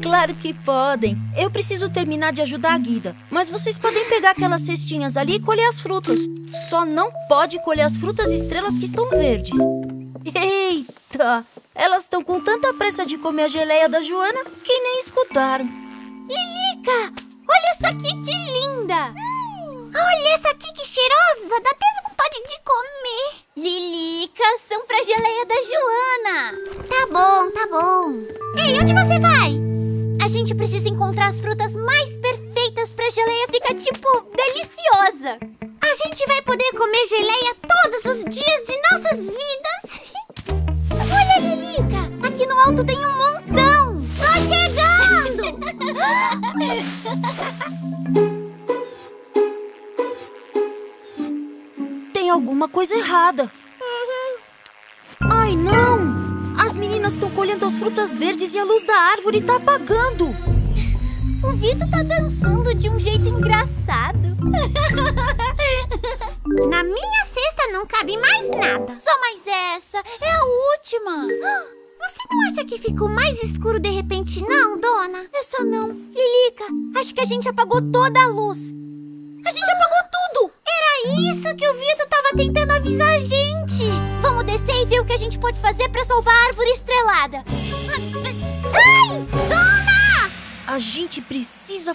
[SPEAKER 6] Claro que podem. Eu preciso terminar de ajudar a Guida. Mas vocês podem pegar aquelas cestinhas ali e colher as frutas. Só não pode colher as frutas estrelas que estão verdes. Eita! Elas estão com tanta pressa de comer a geleia da Joana que nem escutaram.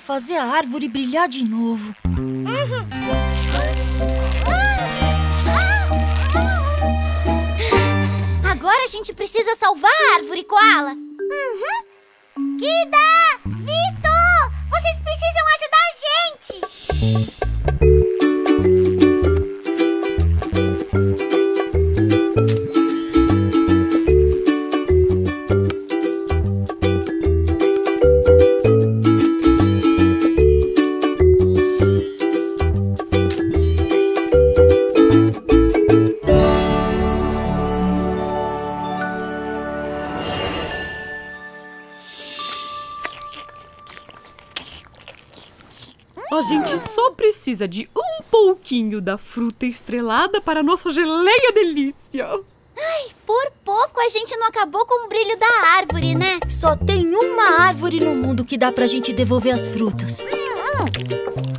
[SPEAKER 2] fazer a árvore
[SPEAKER 6] brilhar de novo.
[SPEAKER 2] Agora a gente precisa salvar a árvore, Koala.
[SPEAKER 8] Uhum.
[SPEAKER 1] Que dá precisa de um pouquinho da fruta estrelada para nossa geleia delícia.
[SPEAKER 2] Ai, por pouco a gente não acabou com o brilho da árvore, né?
[SPEAKER 6] Só tem uma árvore no mundo que dá pra gente devolver as frutas. Hum.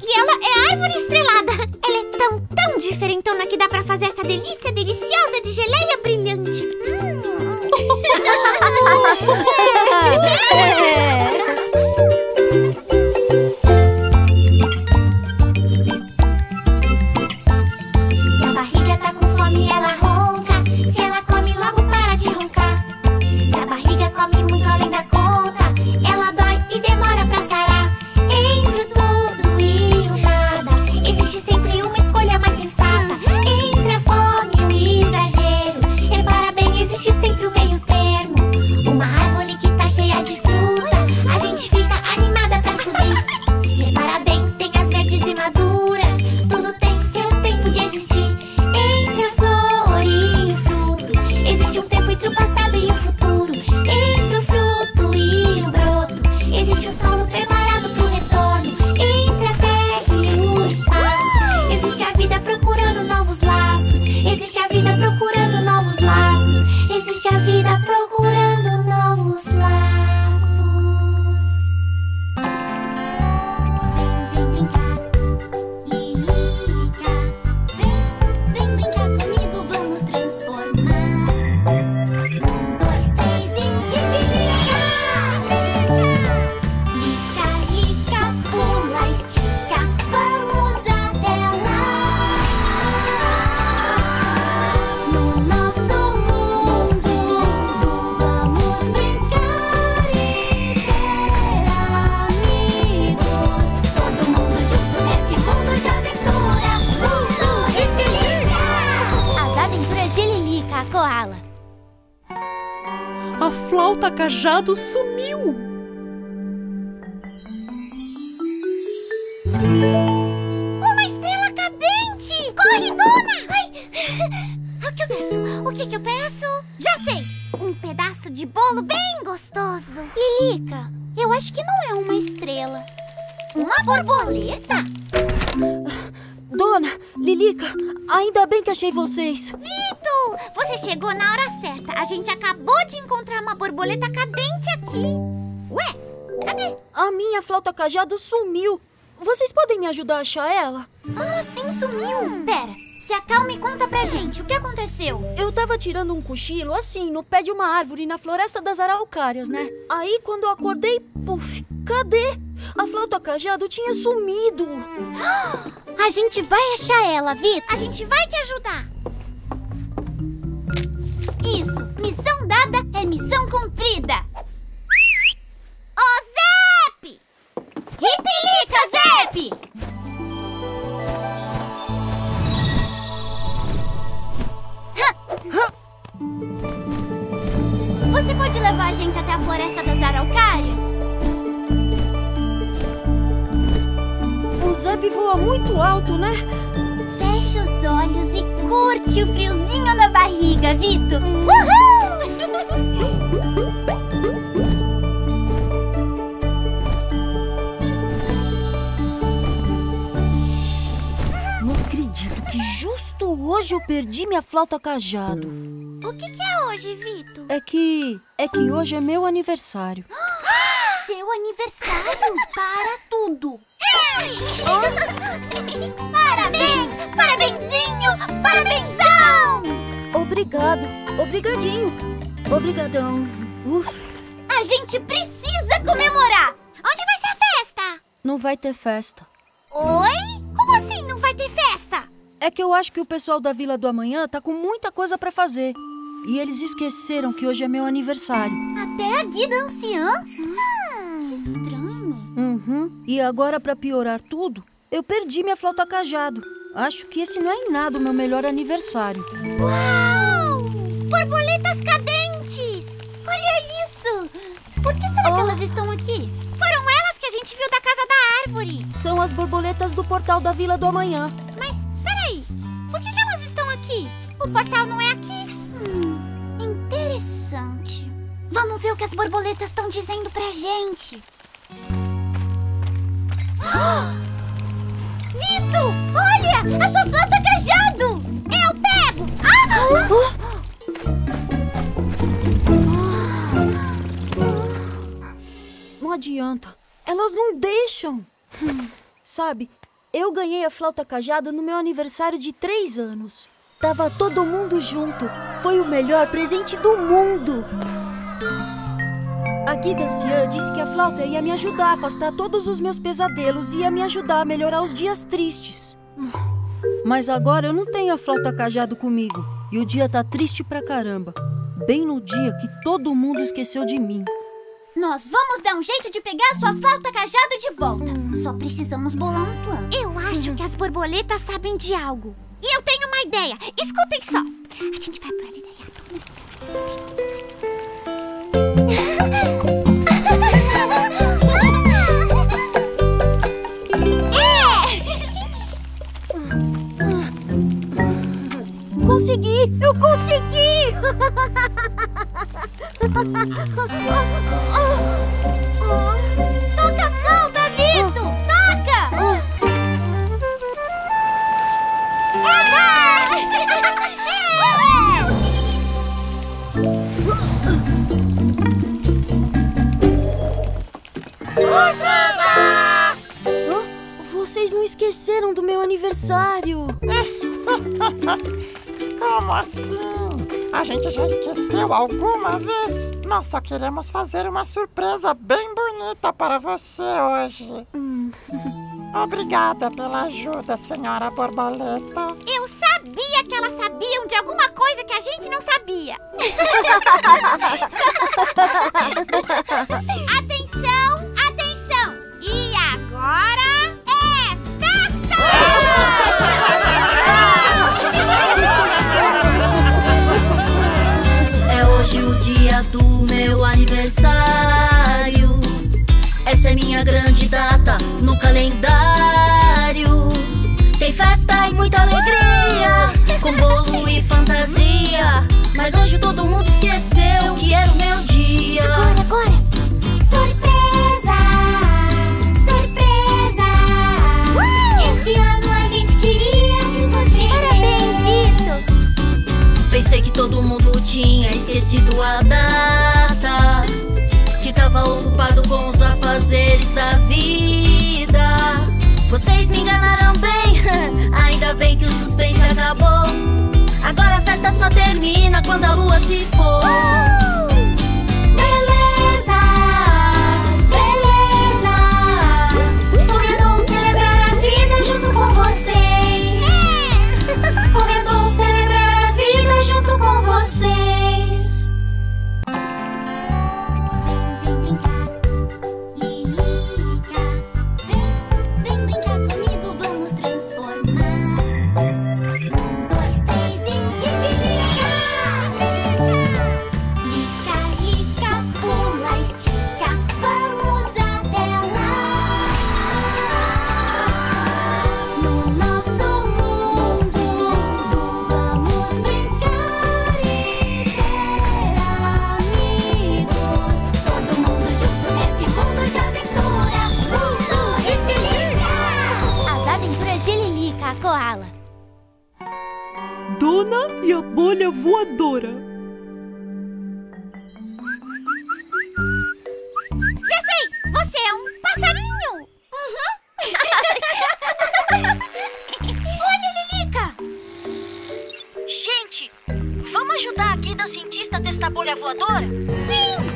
[SPEAKER 8] E ela é árvore estrelada. Ela é tão, tão diferentona que dá pra fazer essa delícia deliciosa de geleia brilhante.
[SPEAKER 1] Hum. [LAUGHS] Cajado sumiu.
[SPEAKER 6] Vocês podem me ajudar a achar ela?
[SPEAKER 2] Como assim sumiu? Pera, se acalma e conta pra gente, o que aconteceu?
[SPEAKER 6] Eu tava tirando um cochilo, assim, no pé de uma árvore na Floresta das Araucárias, né? Aí, quando eu acordei, puf, cadê? A flauta cajado tinha sumido. [GASPS]
[SPEAKER 2] A gente vai achar ela, Vitor.
[SPEAKER 8] A gente vai te ajudar.
[SPEAKER 6] Flauta cajado.
[SPEAKER 1] O que, que é hoje, Vito?
[SPEAKER 6] É que. É que hoje é meu aniversário. [GASPS]
[SPEAKER 2] Seu aniversário para tudo. [LAUGHS]
[SPEAKER 1] Parabéns! Parabenzinho! Parabenzão!
[SPEAKER 6] Obrigado. Obrigadinho. Obrigadão. Uf,
[SPEAKER 2] A gente precisa comemorar.
[SPEAKER 1] Onde vai ser a festa?
[SPEAKER 6] não vai ter festa.
[SPEAKER 1] Oi?
[SPEAKER 6] É que eu acho que o pessoal da Vila do Amanhã tá com muita coisa pra fazer. E eles esqueceram que hoje é meu aniversário.
[SPEAKER 2] Até a Guida anciã? Hum, que estranho.
[SPEAKER 6] Uhum. E agora, pra piorar tudo, eu perdi minha flauta cajado. Acho que esse não é em nada o meu melhor aniversário.
[SPEAKER 1] Uau! Borboletas cadentes!
[SPEAKER 2] Olha isso! Por que será que elas estão aqui?
[SPEAKER 1] Foram elas que a gente viu da casa da árvore.
[SPEAKER 6] São as borboletas do portal da Vila do Amanhã.
[SPEAKER 1] O portal não é aqui?
[SPEAKER 2] Interessante. Vamos ver o que as borboletas estão dizendo pra gente. Vito, olha! A sua flauta cajado!
[SPEAKER 1] Eu pego! Ah!
[SPEAKER 6] Não adianta. Elas não deixam. Hum, Sabe, eu ganhei a flauta cajada no meu aniversário de três anos. Tava todo mundo junto. Foi o melhor presente do mundo. A guida anciã disse que a flauta ia me ajudar a afastar todos os meus pesadelos e ia me ajudar a melhorar os dias tristes. Mas agora eu não tenho a flauta cajado comigo e o dia tá triste pra caramba. Bem no dia que todo mundo esqueceu de mim.
[SPEAKER 2] Nós vamos dar um jeito de pegar a sua flauta cajado de volta. Só precisamos bolar um plano.
[SPEAKER 1] Eu acho que as borboletas sabem de algo. E eu tenho uma ideia. Escutem só. A gente vai pra ali daí.
[SPEAKER 6] Consegui! Eu consegui!
[SPEAKER 2] Toca [LAUGHS] a
[SPEAKER 6] Vocês não esqueceram do meu aniversário? [LAUGHS]
[SPEAKER 4] Como assim? A gente já esqueceu alguma vez? Nós só queremos fazer uma surpresa bem bonita para você hoje. Obrigada pela ajuda, senhora borboleta.
[SPEAKER 1] Eu sabia que elas sabiam de alguma coisa que a gente não sabia. [LAUGHS] atenção, atenção. E agora é festa!
[SPEAKER 9] É hoje o dia do meu aniversário. Essa é minha grande data no calendário. Tem festa e muita alegria, com bolo e fantasia. Mas hoje todo mundo esqueceu que era o meu dia.
[SPEAKER 2] Agora, agora! Surpresa! Surpresa! Esse ano a gente queria te surpreender. Parabéns, Vito!
[SPEAKER 9] Pensei que todo mundo tinha esquecido a data. Que tava ocupado com os afazeres da vida. Vocês me enganaram bem, [LAUGHS] ainda bem que o suspense acabou. Agora a festa só termina quando a lua se for.
[SPEAKER 3] Dona e a bolha voadora.
[SPEAKER 2] Já sei! Você é um passarinho! [LAUGHS] Olha, Lilica!
[SPEAKER 6] Gente, vamos ajudar a Guida cientista a testar a bolha voadora?
[SPEAKER 2] Sim,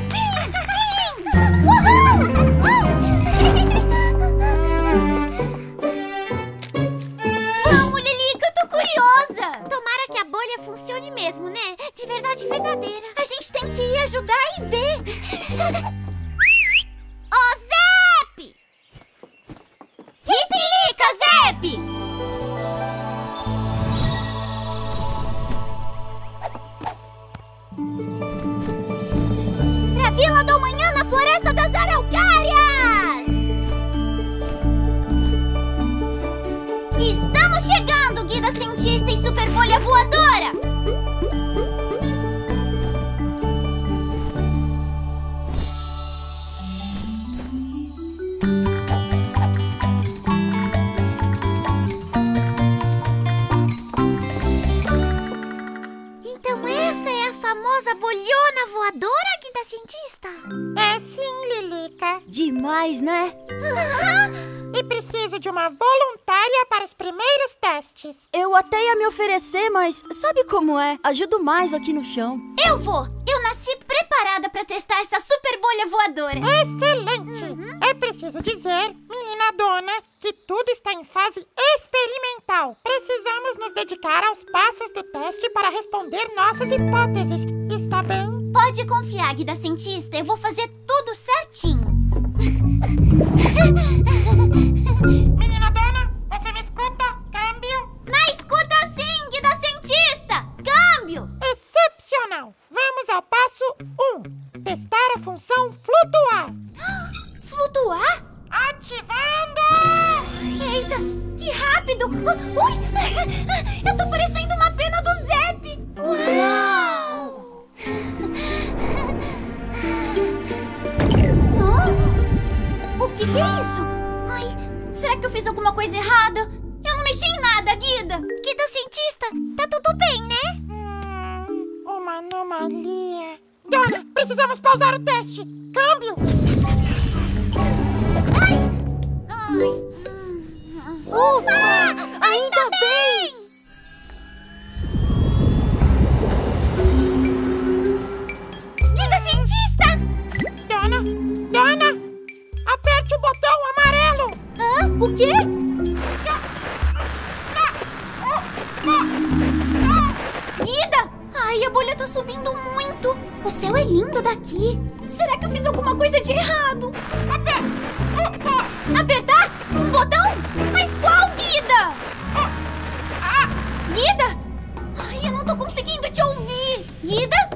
[SPEAKER 2] funcione mesmo, né? De verdade verdadeira. A gente tem que ir ajudar e ver. [LAUGHS] Ô, Zep! Ripilica, Zep! Pra Vila do Manhã na Floresta das Araucárias! Bolha Voadora! Então essa é a famosa bolhona voadora, Guida Cientista?
[SPEAKER 4] É sim, Lilica.
[SPEAKER 6] Demais, né? [LAUGHS]
[SPEAKER 4] E preciso de uma voluntária para os primeiros testes.
[SPEAKER 6] Eu até ia me oferecer, mas sabe como é? Ajudo mais aqui no chão.
[SPEAKER 2] Eu vou! Eu nasci preparada pra testar essa super bolha voadora!
[SPEAKER 4] Excelente! É preciso dizer, menina dona, que tudo está em fase experimental. Precisamos nos dedicar aos passos do teste para responder nossas hipóteses. Está bem?
[SPEAKER 2] Pode confiar, Guida Cientista, eu vou fazer tudo certinho! [LAUGHS]
[SPEAKER 4] Menina dona, Excepcional! Vamos ao passo 1. Testar a função flutuar. [GASPS]
[SPEAKER 2] Flutuar?
[SPEAKER 4] Ativando!
[SPEAKER 2] Eita, que rápido! Ui! [LAUGHS] Eu tô parecendo uma pena do Zep! Uau! Hã? [LAUGHS] O que, que é isso? Ai, será que eu fiz alguma coisa errada? Eu não mexi em nada, Guida! Guida cientista, tá tudo bem, né?
[SPEAKER 4] Hum, uma anomalia. Dona, precisamos pausar o teste. Câmbio!
[SPEAKER 2] Ai! Ufa! Ainda bem! Guida cientista!
[SPEAKER 4] Dona, dona, aperte o botão amarelo.
[SPEAKER 2] Hã? O quê? Guida! Ai, a bolha tá subindo muito. O céu é lindo daqui. Será que eu fiz alguma coisa de errado? Apertar? Um botão? Mas qual, Guida? Guida? Ai, eu não tô conseguindo te ouvir. Guida?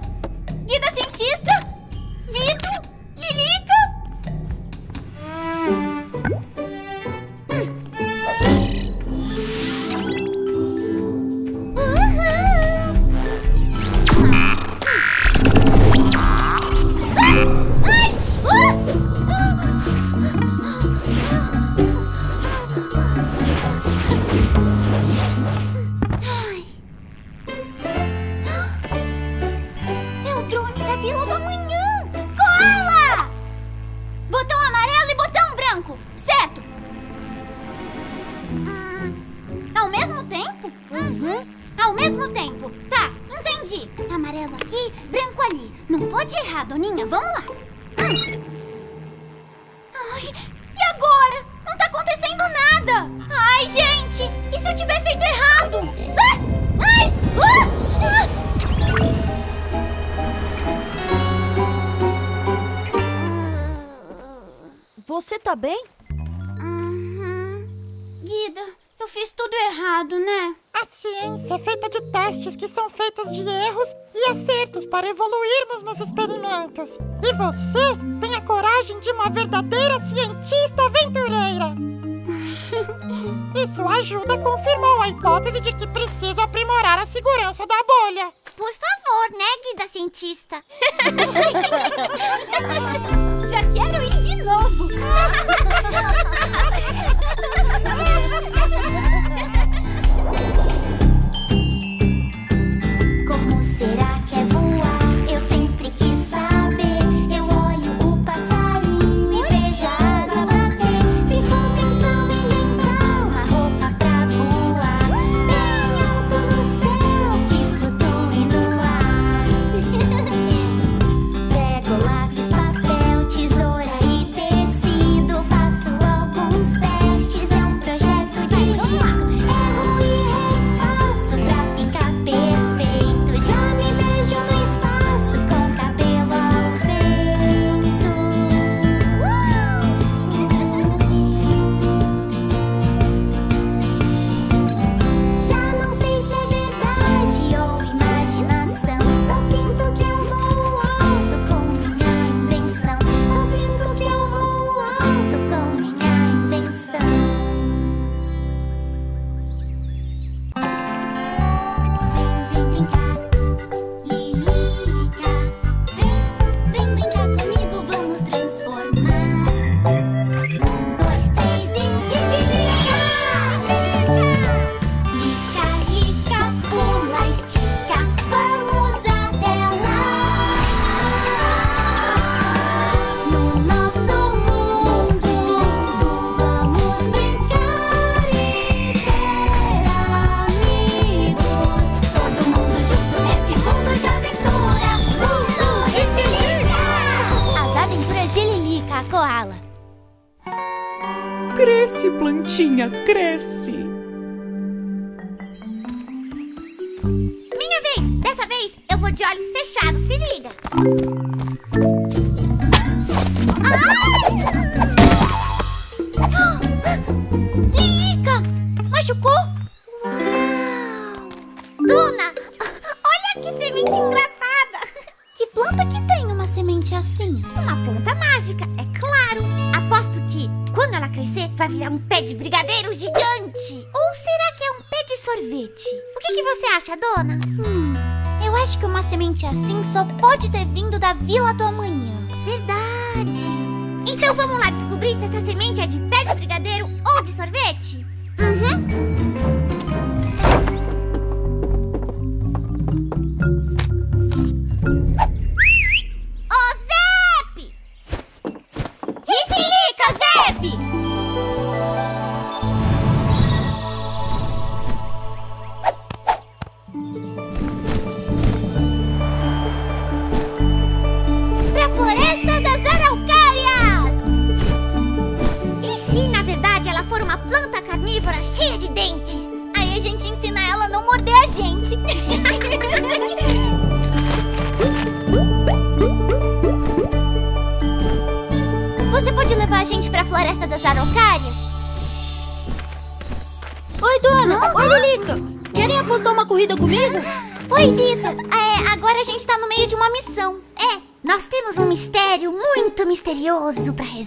[SPEAKER 2] Guida cientista? Vitor? Lilica? E
[SPEAKER 6] você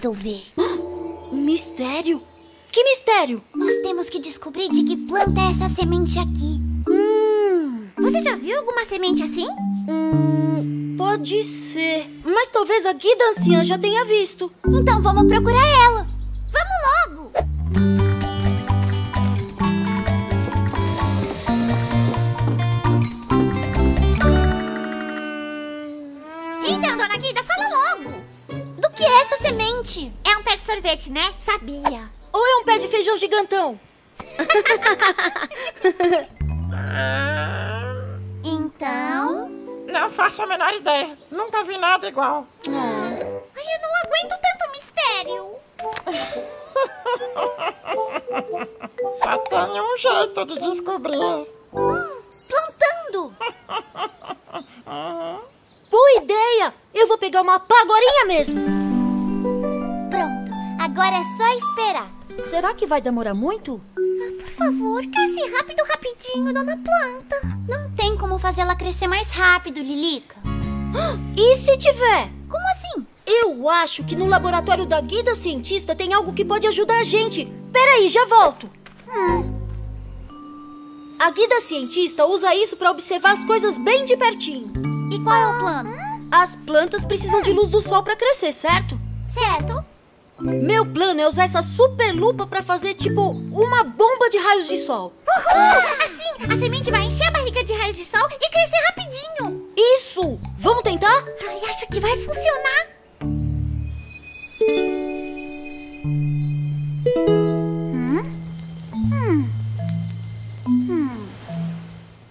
[SPEAKER 1] resolver. [GASPS]
[SPEAKER 6] Um mistério? Que mistério?
[SPEAKER 2] Nós temos que descobrir de que planta é essa semente aqui.
[SPEAKER 1] Hum, você já viu alguma semente assim?
[SPEAKER 6] Hum, pode ser. Mas talvez a guida anciã já tenha visto.
[SPEAKER 2] Então que
[SPEAKER 6] vai demorar muito?
[SPEAKER 1] Por favor, cresce rápido, rapidinho, dona planta.
[SPEAKER 2] Não tem como fazer ela crescer mais rápido, Lilica. [GASPS]
[SPEAKER 6] E se tiver?
[SPEAKER 2] Como assim?
[SPEAKER 6] Eu acho que no laboratório da guida cientista tem algo que pode ajudar a gente. Peraí, já volto. A guida cientista usa isso para observar as coisas bem de pertinho.
[SPEAKER 2] E qual é o plano?
[SPEAKER 6] As plantas precisam de luz do sol para crescer? Certo. Meu plano é usar essa super lupa para fazer tipo uma bomba de raios de sol.
[SPEAKER 1] Uhul! Assim, a semente vai encher a barriga de raios de sol e crescer rapidinho.
[SPEAKER 6] Isso! Vamos tentar?
[SPEAKER 1] Ai, acho que vai funcionar.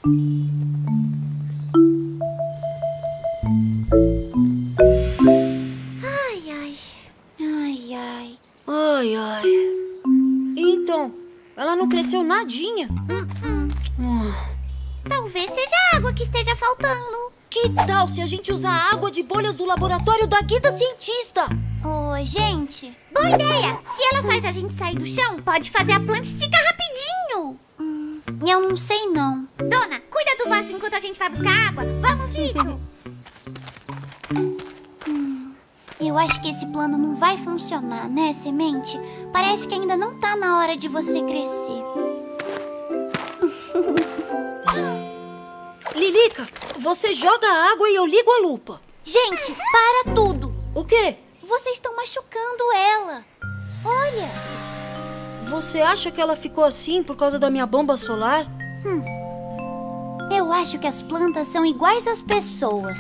[SPEAKER 1] Ai,
[SPEAKER 6] ela não cresceu nadinha.
[SPEAKER 1] Talvez seja a água que esteja faltando.
[SPEAKER 6] Que tal se a gente usar a água de bolhas do laboratório da guida cientista?
[SPEAKER 2] Ô, gente.
[SPEAKER 1] Boa ideia! Se ela faz a gente sair do chão, pode fazer a planta esticar rapidinho.
[SPEAKER 2] Eu não sei não.
[SPEAKER 1] Dona, cuida do vaso enquanto a gente vai buscar água. Vamos, Vitor.
[SPEAKER 2] Eu acho que esse plano não vai funcionar, né, semente? Parece que ainda não tá na hora de você crescer. [LAUGHS]
[SPEAKER 6] Lilica, você joga a água e eu ligo a lupa.
[SPEAKER 2] Gente, para tudo!
[SPEAKER 6] O quê?
[SPEAKER 2] Vocês estão machucando ela. Olha,
[SPEAKER 6] Você acha que ela ficou assim por causa da minha bomba solar?
[SPEAKER 2] eu acho que as plantas são iguais às pessoas.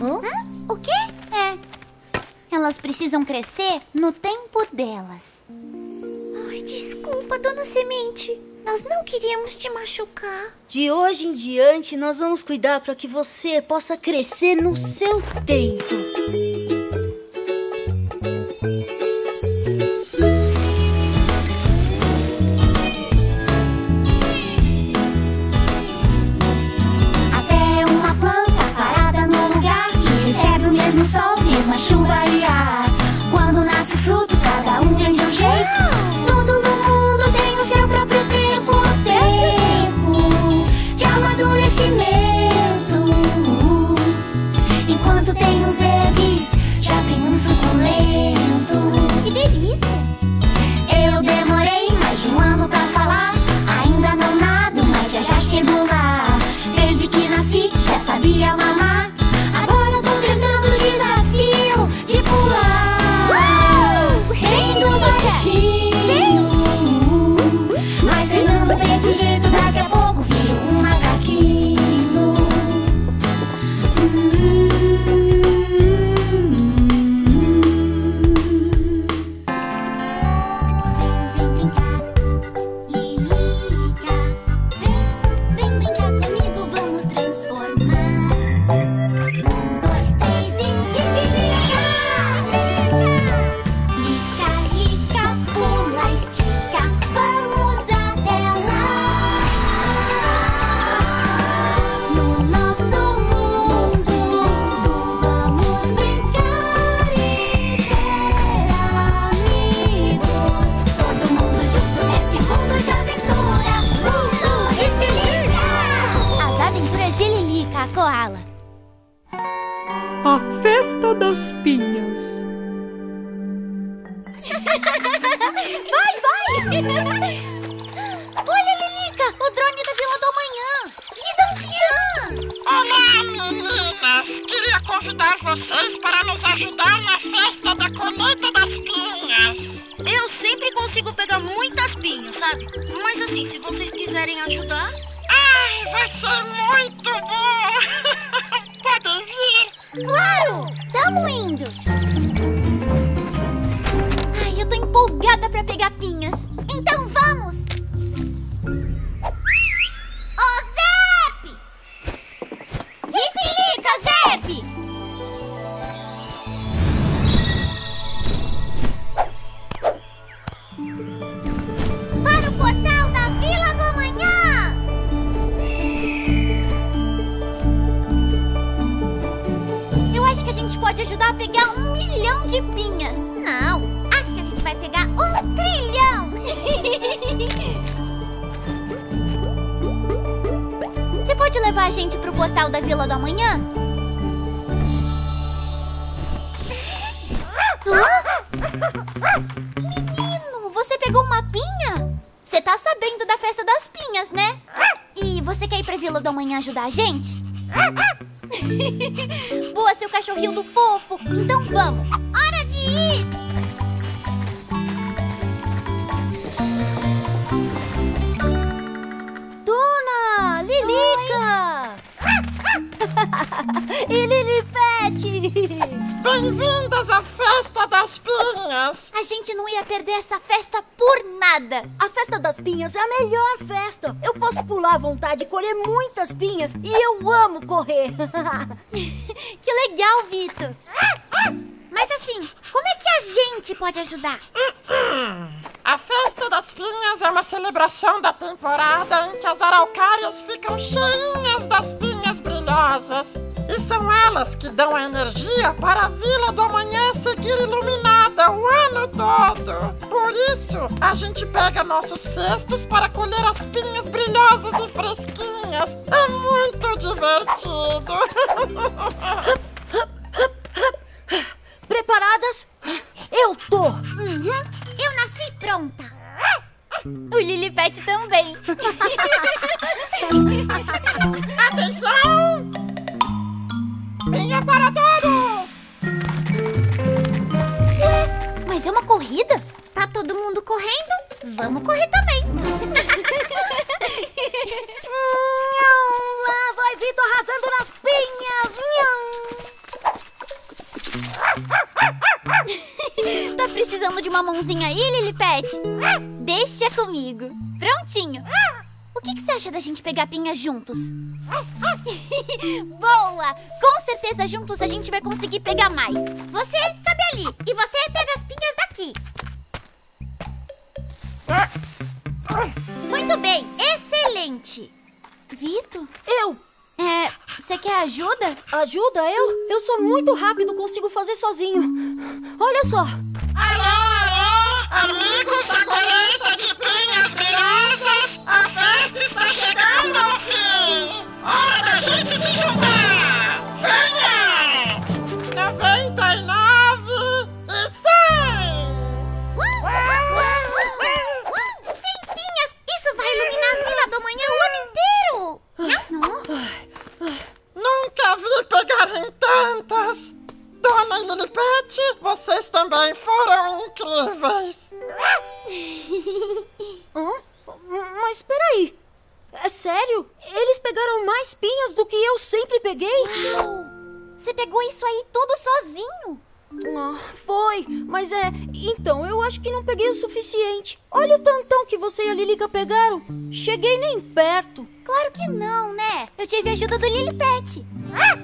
[SPEAKER 6] Hã?
[SPEAKER 2] O quê? É. Elas precisam crescer no tempo delas.
[SPEAKER 1] Ai, desculpa, dona Semente. Nós não queríamos te machucar.
[SPEAKER 6] De hoje em diante, nós vamos cuidar para que você possa crescer no seu tempo.
[SPEAKER 2] gente? A vontade de
[SPEAKER 6] colher muitas pinhas e eu amo correr. [LAUGHS]
[SPEAKER 2] que legal, Vitor. Mas assim, como é que a gente pode ajudar?
[SPEAKER 4] A festa das pinhas é uma celebração da temporada em que as araucárias ficam cheinhas das pinhas brilhosas. E são elas que dão a energia para a vila do amanhã seguir iluminada o ano todo. Por isso, a gente pega nossos cestos para colher as pinhas gostosas e fresquinhas. É muito divertido.
[SPEAKER 2] juntos. [LAUGHS] Boa! Com certeza juntos a gente vai conseguir pegar mais. Você sabe ali e você pega as pinhas daqui. Muito bem, excelente. Vito?
[SPEAKER 6] Eu!
[SPEAKER 2] É, você quer ajuda?
[SPEAKER 6] Ajuda? Eu? Eu sou muito rápido, consigo fazer sozinho. Olha só.
[SPEAKER 4] Alô, alô, amigos da tá sacoleiro!
[SPEAKER 2] Lilipet, vocês também foram incríveis. [LAUGHS] Hã? Mas peraí. É sério? Eles pegaram
[SPEAKER 6] mais pinhas do que eu sempre peguei? Uau.
[SPEAKER 4] Você pegou isso aí tudo sozinho?
[SPEAKER 6] Ah, foi, mas é. Então, eu acho que não peguei o suficiente. Olha o tantão que você e a Lilica pegaram. Cheguei nem perto.
[SPEAKER 4] Claro que não, né? Eu tive a ajuda do Lilipet.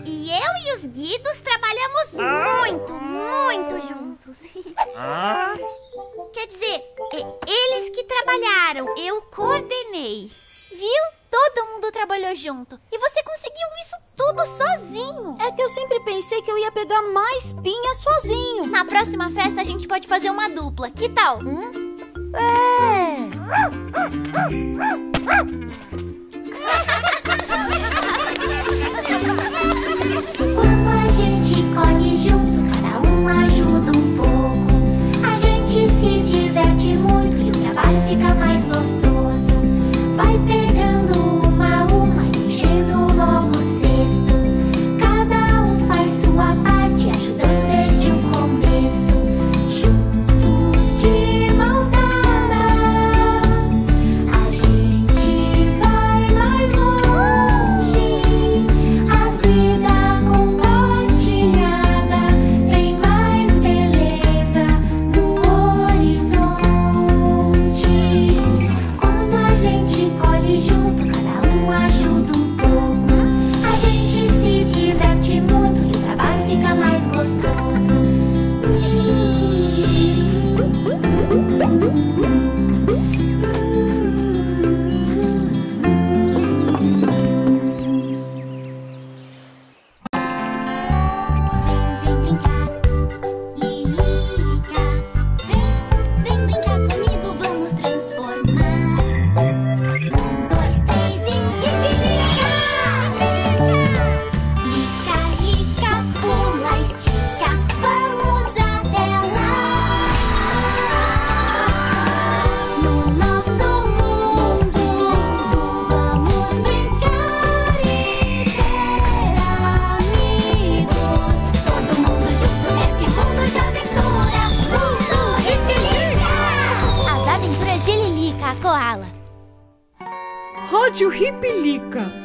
[SPEAKER 4] E eu e os Guidos trabalhamos muito, muito juntos. [LAUGHS] Quer dizer, e- eles que trabalharam, eu coordenei. Viu? Todo mundo trabalhou junto. E você conseguiu isso tudo sozinho.
[SPEAKER 6] É que eu sempre pensei que eu ia pegar mais pinhas sozinho.
[SPEAKER 4] Na próxima festa a gente pode fazer uma dupla. Que tal?
[SPEAKER 6] É.
[SPEAKER 2] Quando a gente colhe junto, cada um ajuda um pouco. A gente se diverte muito e o trabalho fica mais gostoso.
[SPEAKER 1] Rádio Ripilica.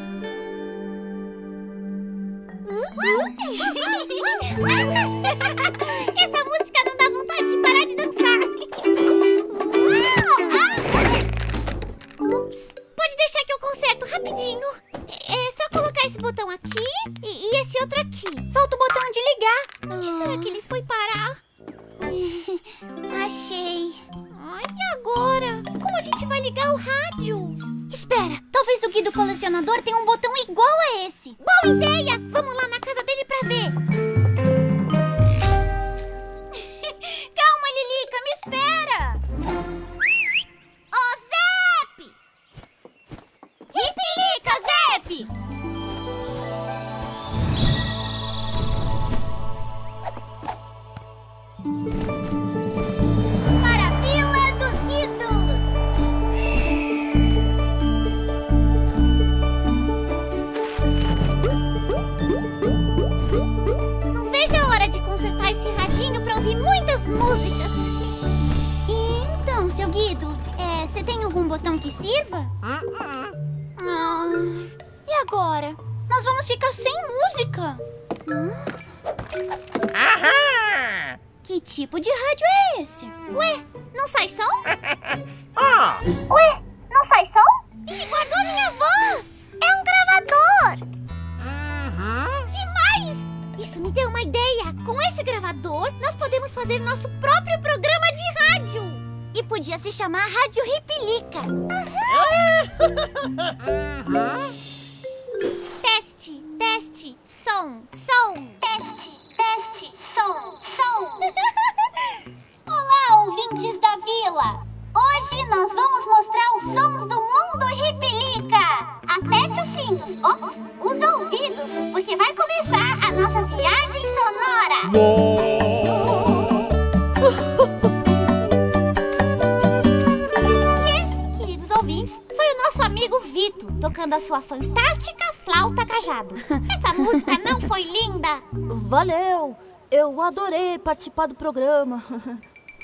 [SPEAKER 4] Tocando a sua fantástica flauta cajado. Essa música não foi linda?
[SPEAKER 6] Valeu! Eu adorei participar do programa.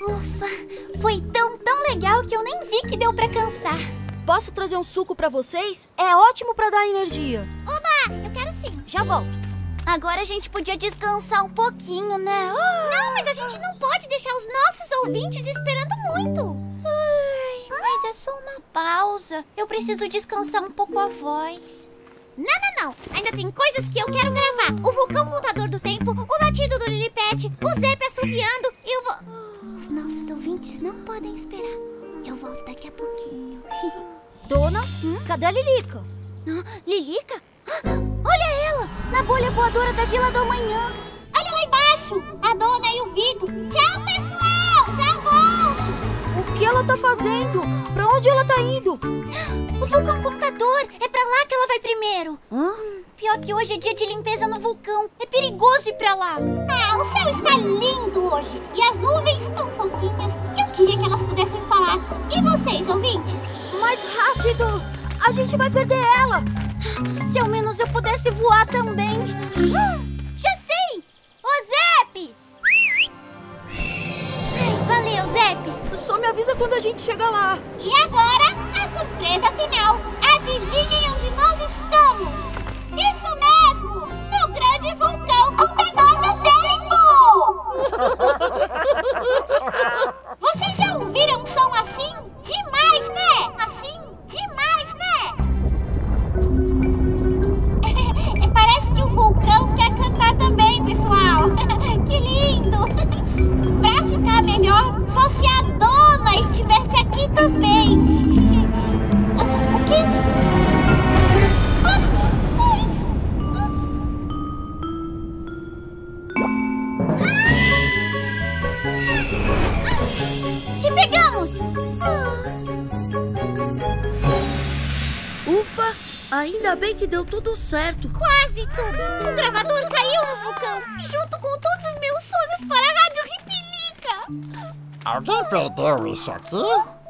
[SPEAKER 4] Ufa, foi tão, tão legal que eu nem vi que deu pra cansar.
[SPEAKER 6] Posso trazer um suco pra vocês? É ótimo pra dar energia.
[SPEAKER 4] Oba,
[SPEAKER 1] eu quero sim.
[SPEAKER 2] Já volto. Agora a gente podia descansar um pouquinho, né?
[SPEAKER 1] Não, mas a gente não pode deixar os nossos ouvintes esperando muito.
[SPEAKER 2] Ai, mas é só uma pausa. Eu preciso descansar um pouco a voz.
[SPEAKER 1] Não, não, não. Ainda tem coisas que eu quero gravar. O vulcão contador do tempo, o latido do Lilipet, o Zep assoviando e o... vo- Os nossos ouvintes não podem esperar. Eu volto daqui a pouquinho. [LAUGHS]
[SPEAKER 6] Dona, cadê a Lilica?
[SPEAKER 2] Ah, Lilica? Ah, Olha ela! Na bolha voadora da Vila do Amanhã.
[SPEAKER 1] Olha lá embaixo, a Dona e o Vitor. Tchau, pessoal.
[SPEAKER 6] Que ela tá fazendo? Pra onde ela tá indo?
[SPEAKER 2] O vulcão contador! É pra lá que ela vai primeiro.
[SPEAKER 6] Hã?
[SPEAKER 2] Pior que hoje é dia de limpeza no vulcão. É perigoso ir pra lá.
[SPEAKER 1] Ah, o céu está lindo hoje e as nuvens tão fofinhas. Eu queria que elas pudessem falar. E vocês, ouvintes?
[SPEAKER 6] Mais rápido! A gente vai perder ela!
[SPEAKER 2] Se ao menos eu pudesse voar também.
[SPEAKER 1] Já sei! O Zep!
[SPEAKER 2] Valeu, Zep.
[SPEAKER 6] Só me avisa quando a gente chegar lá.
[SPEAKER 1] E agora, a surpresa final. Adivinhem onde nós estamos? Isso mesmo! No grande vulcão do tempo! [LAUGHS] Vocês já ouviram um som assim? Demais, né? Assim? Demais, né? [LAUGHS] Parece que o vulcão quer cantar também, pessoal. [LAUGHS] que lindo! Ficar melhor, só se a dona estivesse aqui também. O quê?
[SPEAKER 2] Te pegamos!
[SPEAKER 6] Ufa! Ainda bem que deu tudo certo.
[SPEAKER 1] Quase tudo. O gravador caiu no vulcão, junto com todos os meus sonhos para a Rádio.
[SPEAKER 4] Alguém perdeu isso aqui?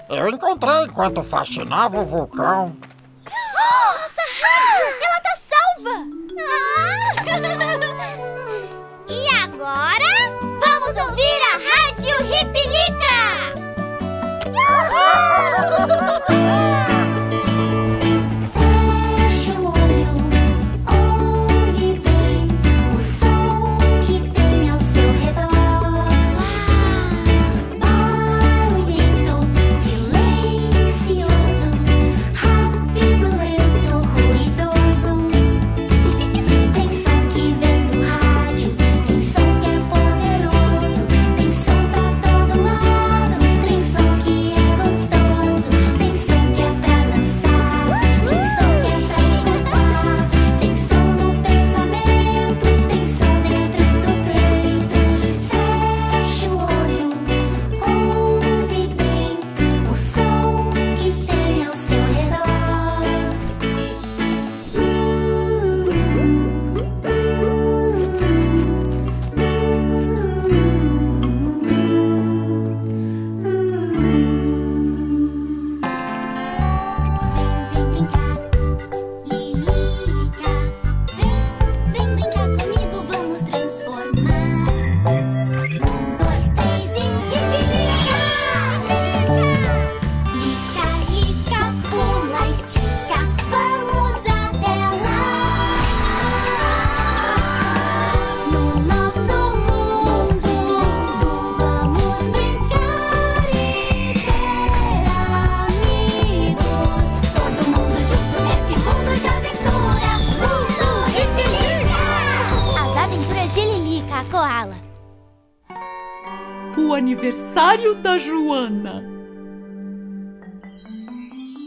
[SPEAKER 4] Eu encontrei enquanto faxinava o vulcão.
[SPEAKER 1] Nossa, rádio! Ela tá salva! e agora, vamos ouvir a Rádio Ripilica!
[SPEAKER 7] Feche
[SPEAKER 3] aniversário da Joana.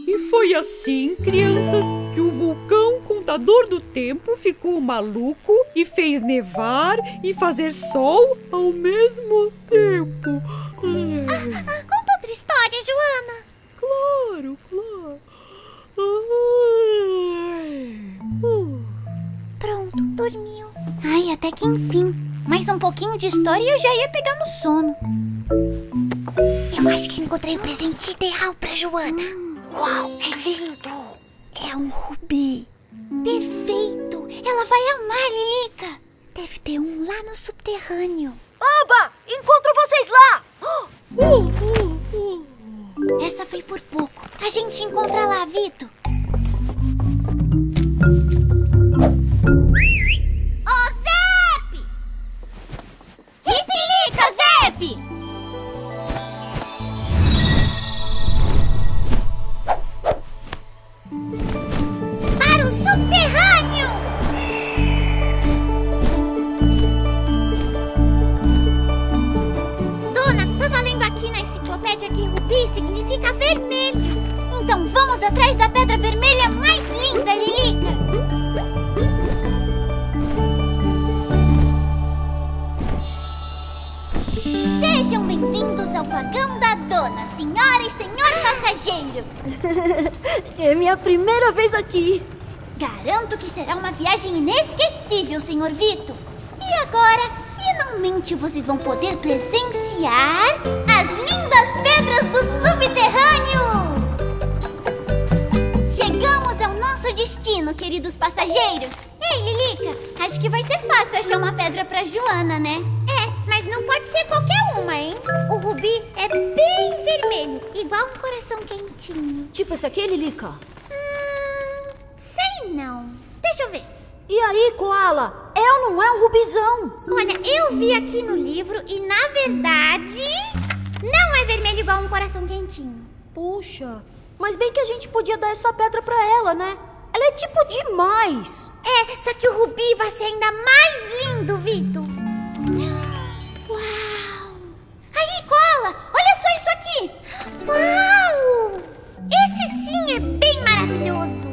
[SPEAKER 3] E foi assim, crianças, que o vulcão contador do tempo ficou maluco e fez nevar e fazer sol ao mesmo tempo. Ai,
[SPEAKER 1] Conta outra história, Joana.
[SPEAKER 3] claro, claro. Ai. Uh.
[SPEAKER 2] Pronto, dormiu. Ai, até que enfim. Mais um pouquinho de história e eu já ia pegar no sono.
[SPEAKER 1] Eu acho que encontrei o presente ideal pra Joana. Uau, que lindo! É um rubi.
[SPEAKER 2] Perfeito! Ela vai amar, Lilica. Deve ter um lá no subterrâneo.
[SPEAKER 6] Oba! Encontro vocês lá! [GASPS]
[SPEAKER 3] Uh, uh, uh.
[SPEAKER 2] Essa foi por pouco. A gente encontra lá, Vito. Vito. E agora, finalmente vocês vão poder presenciar as lindas pedras do subterrâneo! Chegamos ao nosso destino, queridos passageiros. Ei, Lilica, acho que vai ser fácil achar uma pedra pra Joana, né?
[SPEAKER 1] É, mas não pode ser qualquer uma, hein? O rubi é bem vermelho, igual um coração quentinho.
[SPEAKER 6] Tipo esse aqui, Lilica. Puxa, mas bem que a gente podia dar essa pedra pra ela, né? Ela é tipo demais.
[SPEAKER 1] É, só que o rubi vai ser ainda mais lindo, Vito. Uau! Aí, Koala, olha só isso aqui. Uau! Esse sim é bem maravilhoso.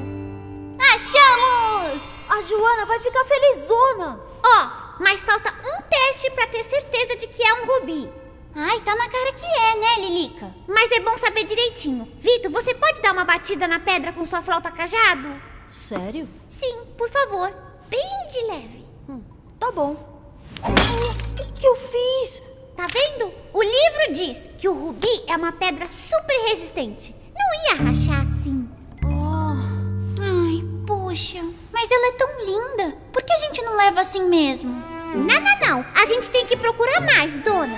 [SPEAKER 2] Achamos!
[SPEAKER 6] A Joana vai ficar felizona.
[SPEAKER 1] Ó, mas falta um teste pra ter certeza de que é um rubi.
[SPEAKER 2] Ai, tá na cara que é, né, Lilica?
[SPEAKER 1] Mas é bom saber direitinho. Vito, você pode dar uma batida na pedra com sua flauta cajado?
[SPEAKER 6] Sério?
[SPEAKER 1] Sim, por favor. Bem de leve.
[SPEAKER 6] Hum, tá bom. O que eu fiz?
[SPEAKER 1] Tá vendo? O livro diz que o rubi é uma pedra super resistente. Não ia rachar assim.
[SPEAKER 2] Ai, poxa, mas ela é tão linda. Por que a gente não leva assim mesmo?
[SPEAKER 1] Não, não, não. A gente tem que procurar mais, dona.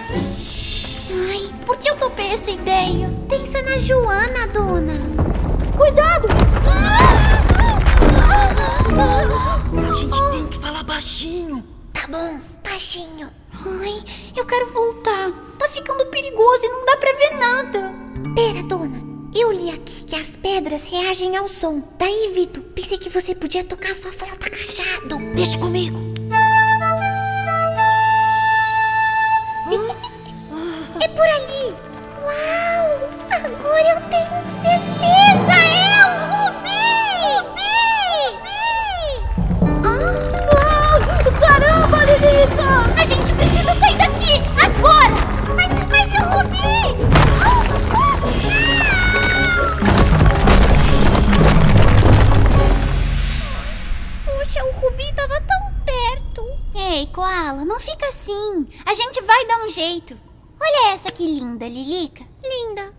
[SPEAKER 2] Ai, por que eu topei essa ideia?
[SPEAKER 1] Pensa na Joana, dona.
[SPEAKER 6] Cuidado!
[SPEAKER 9] A gente tem que falar baixinho.
[SPEAKER 1] Tá bom, baixinho.
[SPEAKER 2] Ai, eu quero voltar. Tá ficando perigoso e não dá pra ver nada.
[SPEAKER 1] Pera, dona. Eu li aqui que as pedras reagem ao som. Daí, Vito, pensei que você podia tocar sua flauta cajado.
[SPEAKER 9] Deixa comigo.
[SPEAKER 1] Por ali. Uau! Agora eu tenho certeza! É um rubi! Rubi!
[SPEAKER 6] Ah, caramba, Lilica!
[SPEAKER 2] A gente precisa sair daqui, agora!
[SPEAKER 1] Mas, mas e o rubi? Puxa, o rubi tava tão perto.
[SPEAKER 2] Ei, Koala, não fica assim. A gente vai dar um jeito. Olha essa que linda, Lilica.
[SPEAKER 1] Linda.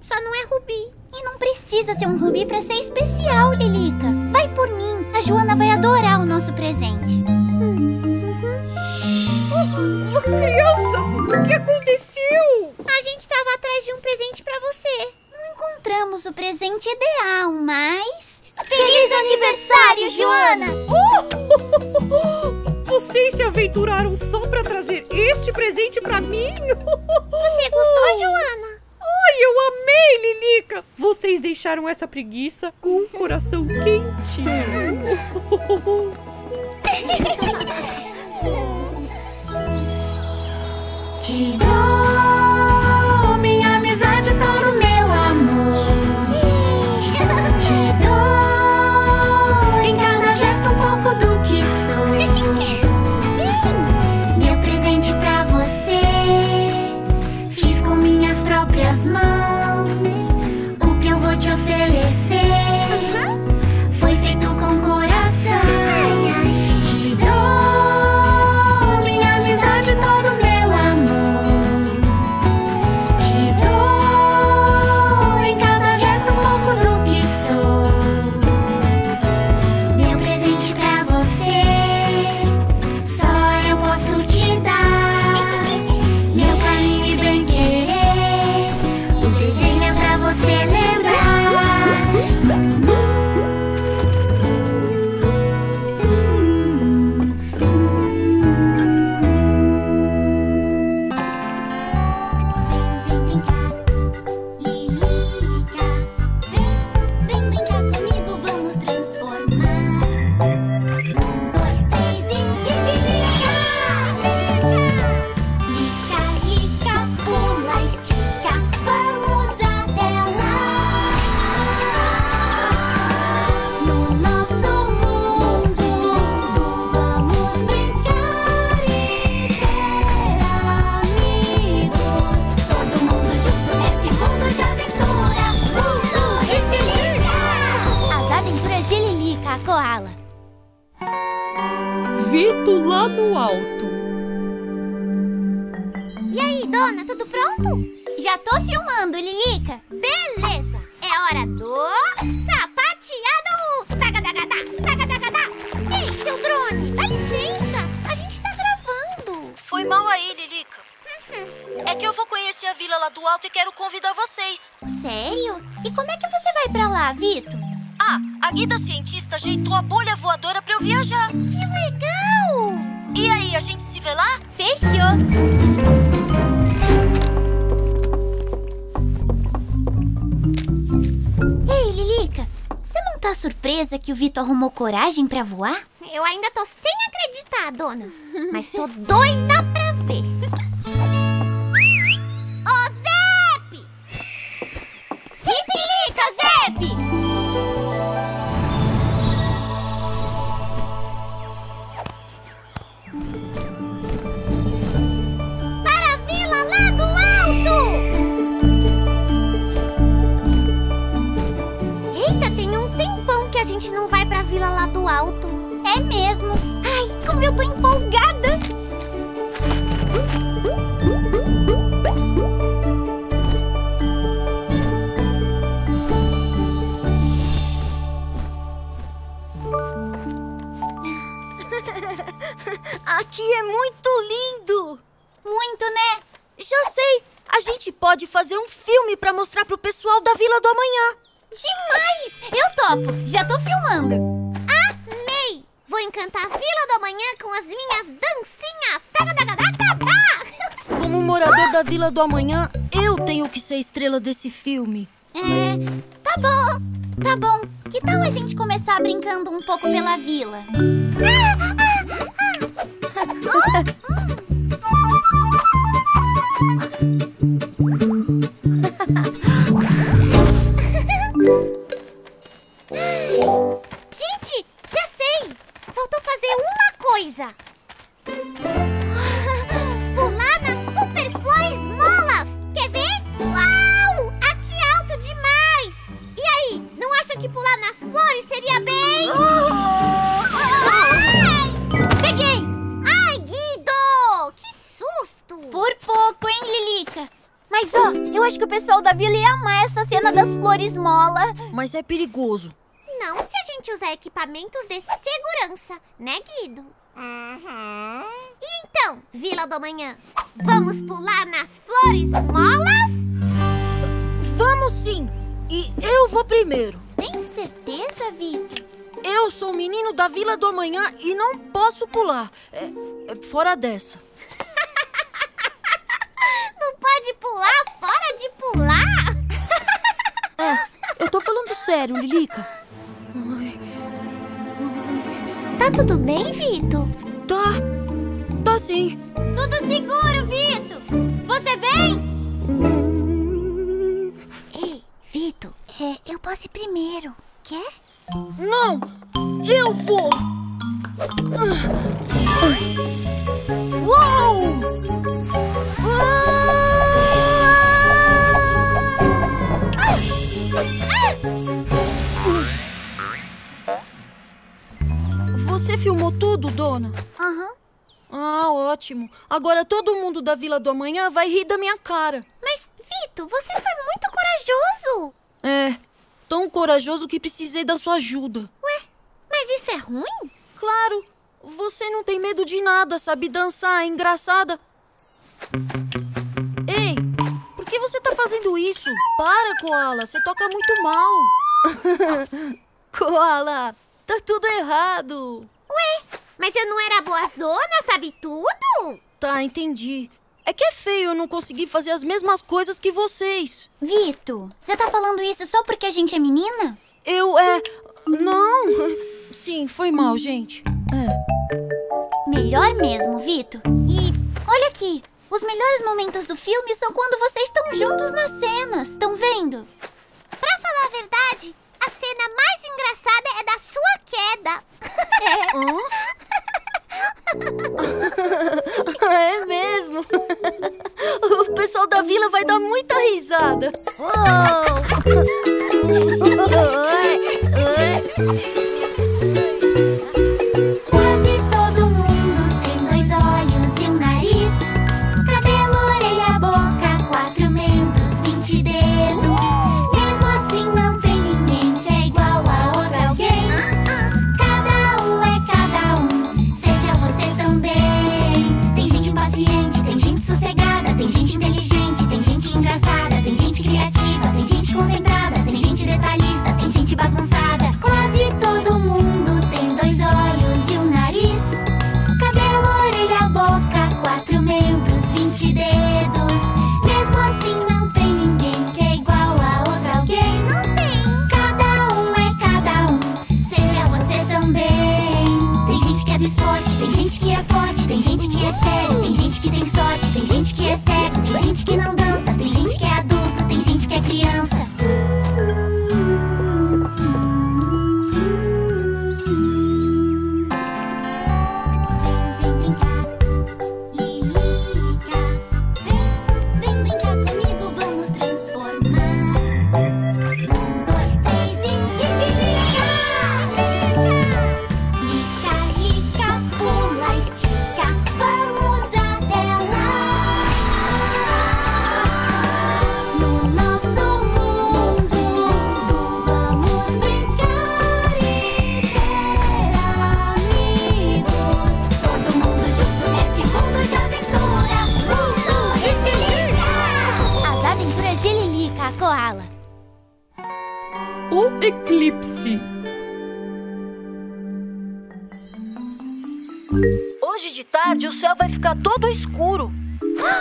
[SPEAKER 1] Só não é rubi.
[SPEAKER 2] E não precisa ser um rubi pra ser especial, Lilica. Vai por mim. A Joana vai adorar o nosso presente.
[SPEAKER 3] Crianças, o que aconteceu?
[SPEAKER 1] A gente tava atrás de um presente pra você.
[SPEAKER 2] Não encontramos o presente ideal, mas... Feliz aniversário, Joana! [LAUGHS]
[SPEAKER 3] Vocês se aventuraram só pra trazer este presente pra mim? [LAUGHS]
[SPEAKER 1] Você gostou, Joana?
[SPEAKER 3] Ai, eu amei, Lilica! Vocês deixaram essa preguiça com um coração quentinho. [LAUGHS] [LAUGHS]
[SPEAKER 7] Te mãos. O que eu vou te oferecer
[SPEAKER 2] tomou coragem para voar?
[SPEAKER 1] Eu ainda tô sem acreditar, dona. Mas tô doida do
[SPEAKER 6] amanhã,
[SPEAKER 2] eu
[SPEAKER 6] tenho que ser a estrela desse filme.
[SPEAKER 2] É, tá bom, tá bom. Que tal a gente começar brincando um pouco pela vila?
[SPEAKER 1] Ah! Isso é
[SPEAKER 6] perigoso.
[SPEAKER 1] Não se a gente usar equipamentos de segurança, né, Guido? Uhum. E então, Vila do Manhã, vamos pular nas flores molas?
[SPEAKER 6] Vamos sim! E eu vou primeiro.
[SPEAKER 2] Tem certeza, Vicky?
[SPEAKER 6] Eu sou o menino da Vila do Amanhã e não posso pular. É, é fora dessa. da Vila do Amanhã vai rir da minha cara.
[SPEAKER 1] Mas, Vito, você foi muito corajoso.
[SPEAKER 6] É, tão corajoso que precisei da sua ajuda.
[SPEAKER 1] Ué, mas isso é ruim?
[SPEAKER 6] Claro, você não tem medo de nada, sabe dançar, é engraçada. Ei, por que você tá fazendo isso? Para, Koala, você toca muito mal. [LAUGHS] Koala, tá tudo errado.
[SPEAKER 1] Ué, mas eu não era boa zona, sabe tudo?
[SPEAKER 6] Tá, entendi. É que é feio eu não conseguir fazer as mesmas coisas que vocês.
[SPEAKER 2] Vito, você tá falando isso só porque a gente é menina?
[SPEAKER 6] Eu, é... Não. Sim, foi mal, gente. É.
[SPEAKER 2] Melhor mesmo, Vito. E olha aqui. Os melhores momentos do filme são quando vocês estão juntos nas cenas. Estão vendo?
[SPEAKER 1] Pra falar a verdade, a cena mais engraçada é da sua queda.
[SPEAKER 6] É. [LAUGHS] Hã? [LAUGHS] mesmo. [LAUGHS] O pessoal da vila vai dar muita risada.
[SPEAKER 7] Quase [LAUGHS] tem
[SPEAKER 3] eclipse.
[SPEAKER 6] Hoje de tarde o céu vai ficar todo escuro.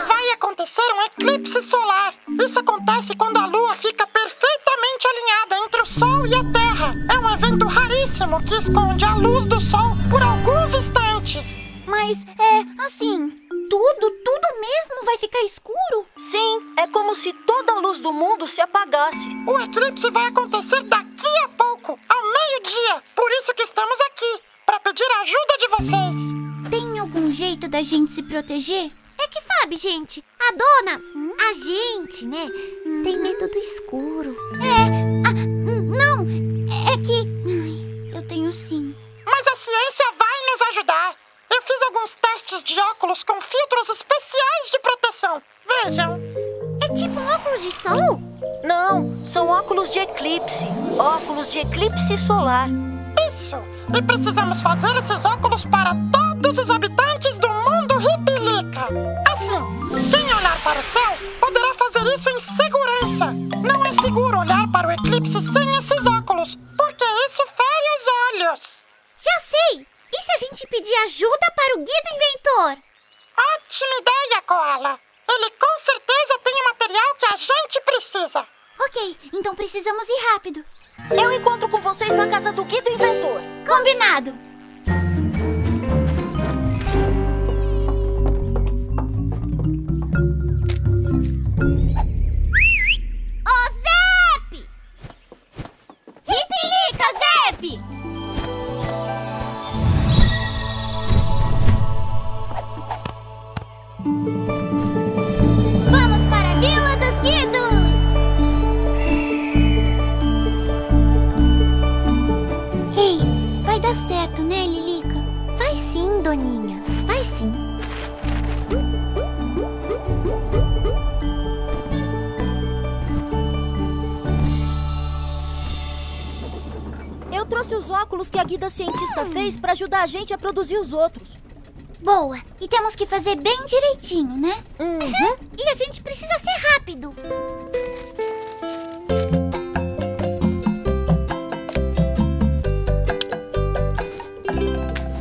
[SPEAKER 4] Vai acontecer um eclipse solar. Isso acontece quando a Lua fica perfeitamente alinhada entre o Sol e a Terra. É um evento raríssimo que esconde a luz do Sol por alguns instantes.
[SPEAKER 2] Mas é assim, tudo, tudo mesmo vai ficar escuro?
[SPEAKER 6] Sim, é como se toda a luz do mundo se apagasse.
[SPEAKER 4] O eclipse vai acontecer daqui a pouco, ao meio-dia. Por isso que estamos aqui, para pedir a ajuda de vocês.
[SPEAKER 2] Tem algum jeito da gente se proteger?
[SPEAKER 1] É que sabe, gente, a dona, a gente, né, tem medo do escuro.
[SPEAKER 2] É. Ah, n- não, é que. Ai, eu tenho sim.
[SPEAKER 4] Mas a ciência vai nos ajudar. Eu fiz alguns testes de óculos com filtros especiais de proteção. Vejam.
[SPEAKER 1] É tipo um óculos de sol?
[SPEAKER 6] Não, são óculos de eclipse. Óculos de eclipse solar.
[SPEAKER 4] Isso! E precisamos fazer esses óculos para todos os habitantes do mundo Ripilica. Assim, quem olhar para o céu poderá fazer isso em segurança. Não é seguro olhar para o eclipse sem esses óculos, porque isso fere os olhos.
[SPEAKER 1] Já sei! E se a gente pedir ajuda para o guia do inventor?
[SPEAKER 4] Ótima ideia, Koala. Ele com certeza tem o material que a gente precisa.
[SPEAKER 2] Ok, então precisamos ir rápido.
[SPEAKER 6] Eu encontro com vocês na casa do Guido Inventor.
[SPEAKER 2] Combinado!
[SPEAKER 1] Ô, Zep! Ripilica, Zep!
[SPEAKER 6] Trouxe os óculos que a guida cientista fez para ajudar a gente a produzir os outros.
[SPEAKER 2] Boa! E temos que fazer bem direitinho, né?
[SPEAKER 1] E a gente precisa ser rápido.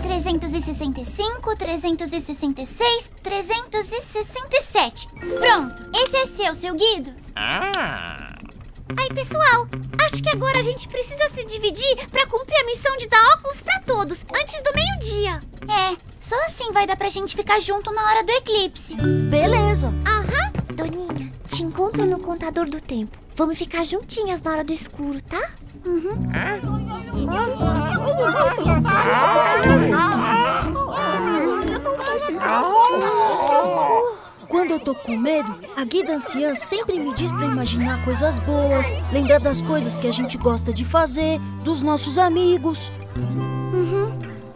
[SPEAKER 2] Trezentos e sessenta e cinco, trezentos e sessenta e seis, trezentos e sessenta e sete. Pronto, esse é seu, seu Guido.
[SPEAKER 4] Ah.
[SPEAKER 1] Ai, pessoal, acho que agora a gente precisa se dividir pra cumprir a missão de dar óculos pra todos, antes do meio-dia.
[SPEAKER 2] É, só assim vai dar pra gente ficar junto na hora do eclipse.
[SPEAKER 6] Beleza.
[SPEAKER 1] Aham. Doninha, te encontro no contador do tempo. Vamos ficar juntinhas na hora do escuro, tá?
[SPEAKER 6] Quando eu tô com medo, a guida anciã sempre me diz pra imaginar coisas boas, lembrar das coisas que a gente gosta de fazer, dos nossos amigos.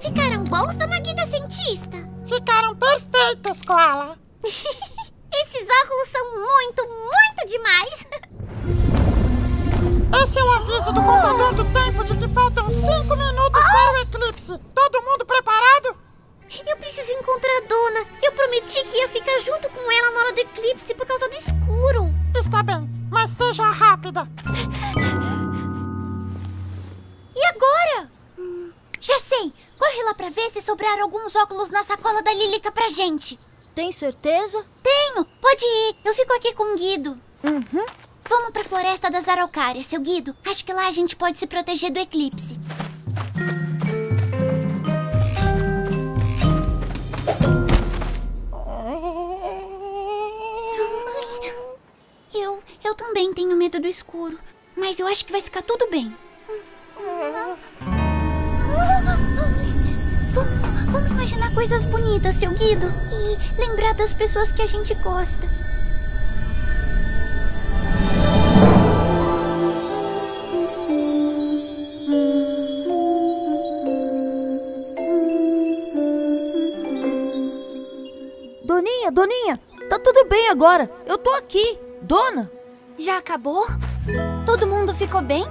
[SPEAKER 1] Ficaram bons, dona Guida Cientista?
[SPEAKER 4] Ficaram perfeitos, Koala. [LAUGHS]
[SPEAKER 1] Esses óculos são muito, muito demais. [LAUGHS]
[SPEAKER 4] Esse é o aviso do contador do tempo de que faltam cinco minutos para o eclipse. Todo mundo preparado?
[SPEAKER 1] Eu preciso encontrar a dona. Eu prometi que ia ficar junto com ela na hora do eclipse por causa do escuro.
[SPEAKER 4] Está bem, mas seja rápida.
[SPEAKER 2] E agora? Hum, já sei. Corre lá pra ver se sobraram alguns óculos na sacola da Lilica pra gente.
[SPEAKER 6] Tem certeza?
[SPEAKER 2] Tenho. Pode ir. Eu fico aqui com o Guido. Uhum. Vamos pra Floresta das Araucárias, seu Guido. Acho que lá a gente pode se proteger do eclipse. Eu, também tenho medo do escuro. Mas eu acho que vai ficar tudo bem. Vamos imaginar coisas bonitas, seu Guido. E lembrar das pessoas que a gente gosta.
[SPEAKER 6] Doninha, Doninha, tá tudo bem agora. Eu tô aqui. Dona?
[SPEAKER 2] Já acabou? Todo mundo ficou bem?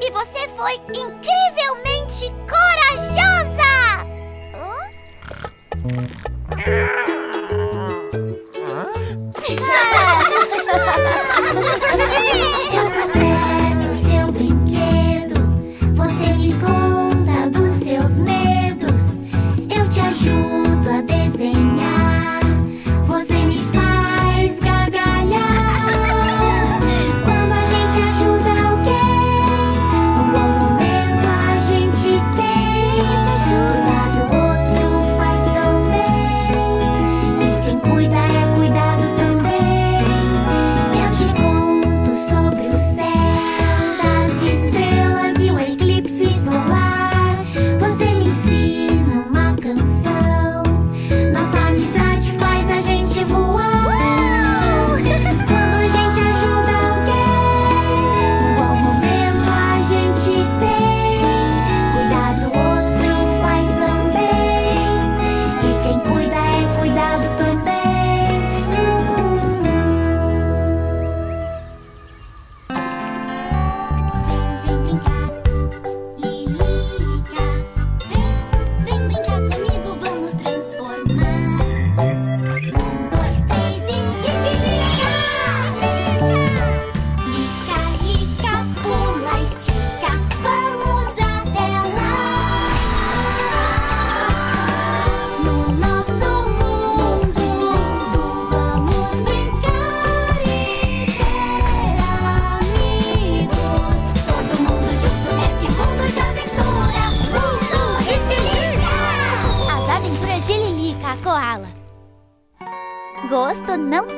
[SPEAKER 1] E você foi incrivelmente corajosa!
[SPEAKER 7] Eu [LAUGHS] [LAUGHS]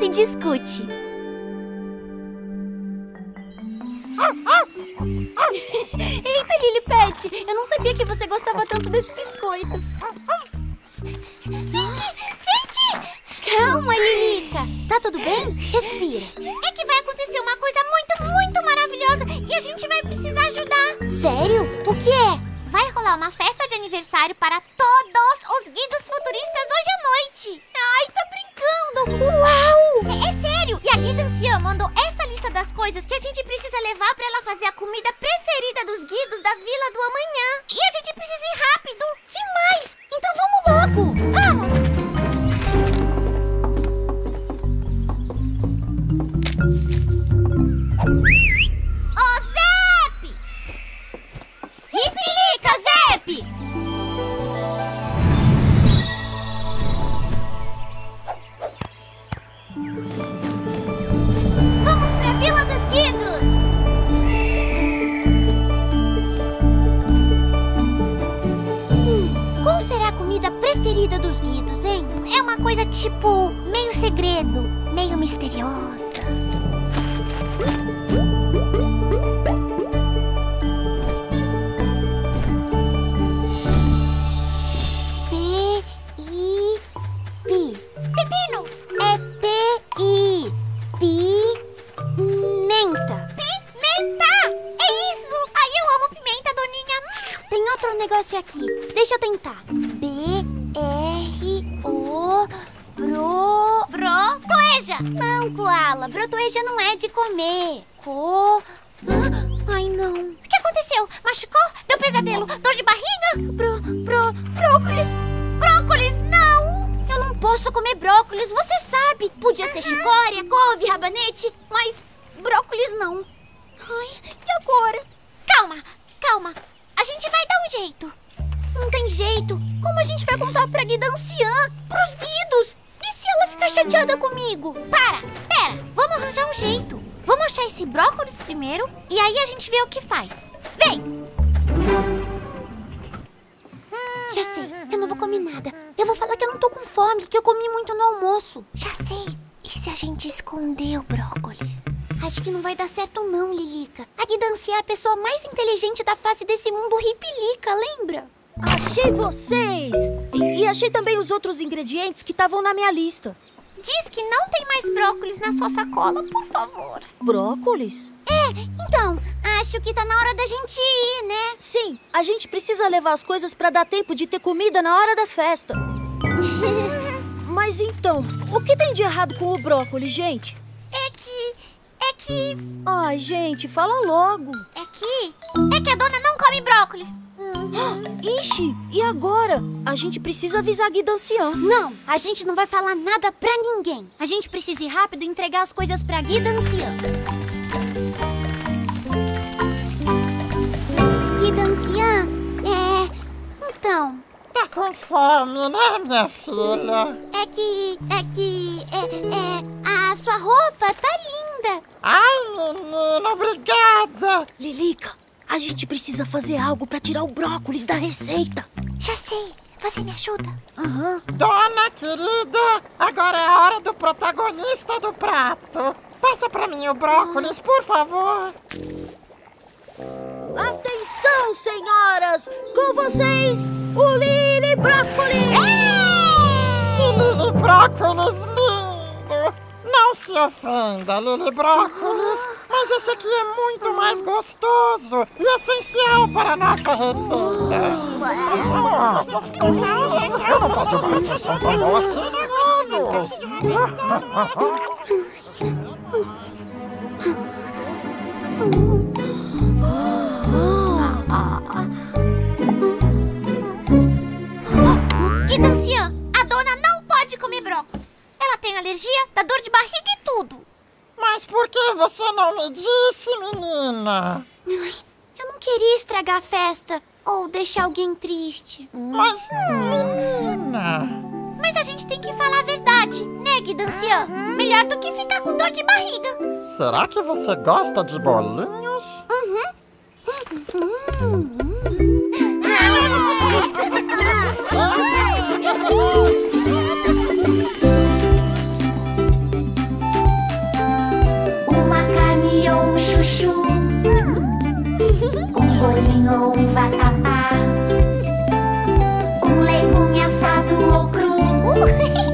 [SPEAKER 2] se discute. [LAUGHS] Eita, Lilipet! Eu não sabia que você gostava tanto desse biscoito.
[SPEAKER 1] Gente!
[SPEAKER 2] Calma, Lilica. Tá tudo bem? Respira.
[SPEAKER 1] É que vai acontecer uma coisa muito, muito maravilhosa e a gente vai precisar ajudar.
[SPEAKER 2] Sério? O que é?
[SPEAKER 1] Vai rolar uma festa de aniversário para coisas que a gente precisa levar para ela fazer a comida tipo meio segredo, meio misteriosa.
[SPEAKER 6] Estavam na minha lista.
[SPEAKER 1] Diz que não tem mais brócolis na sua sacola, por favor.
[SPEAKER 6] Brócolis?
[SPEAKER 2] É, então, acho que tá na hora da gente ir, né?
[SPEAKER 6] Sim, a gente precisa levar as coisas pra dar tempo de ter comida na hora da festa. [LAUGHS] Mas então, o que tem de errado com o brócolis, gente?
[SPEAKER 1] É que. É que.
[SPEAKER 6] Ai, gente, fala logo.
[SPEAKER 1] É que. É que a dona não come brócolis.
[SPEAKER 6] Ixi, e agora? A gente precisa avisar a guida anciã.
[SPEAKER 2] Não, a gente não vai falar nada pra ninguém. A gente precisa ir rápido e entregar as coisas pra guida anciã. Guida anciã, é... Então,
[SPEAKER 4] Tá com fome, né, minha filha?
[SPEAKER 2] é que... é que... é... é... a sua roupa tá linda.
[SPEAKER 4] Ai, menina, obrigada.
[SPEAKER 6] Lilica, a gente precisa fazer algo pra tirar o brócolis da receita.
[SPEAKER 1] Já sei. Você me ajuda?
[SPEAKER 6] Aham.
[SPEAKER 4] Dona querida, agora é a hora do protagonista do prato. Passa pra mim o brócolis, por favor.
[SPEAKER 6] Atenção, senhoras! Com vocês, o Lili Brócolis!
[SPEAKER 4] Que Lili Brócolis lindo! Não se ofenda, Lili Brócolis, mas esse aqui é muito mais gostoso e essencial para a nossa receita. Eu não faço uma refeição tão boa assim, amigos.
[SPEAKER 1] Guida [LAUGHS] tem alergia, dá dor de barriga e tudo.
[SPEAKER 4] Mas por que você não me disse, menina?
[SPEAKER 2] Eu não queria estragar a festa ou deixar alguém triste.
[SPEAKER 4] Mas, menina...
[SPEAKER 1] Mas a gente tem que falar a verdade, né, Guida anciã? Melhor do que ficar com dor de barriga.
[SPEAKER 4] Será que você gosta de bolinhos?
[SPEAKER 7] Uma [LAUGHS] chuchu. Um bolinho ou um vatapá. Um legume assado ou cru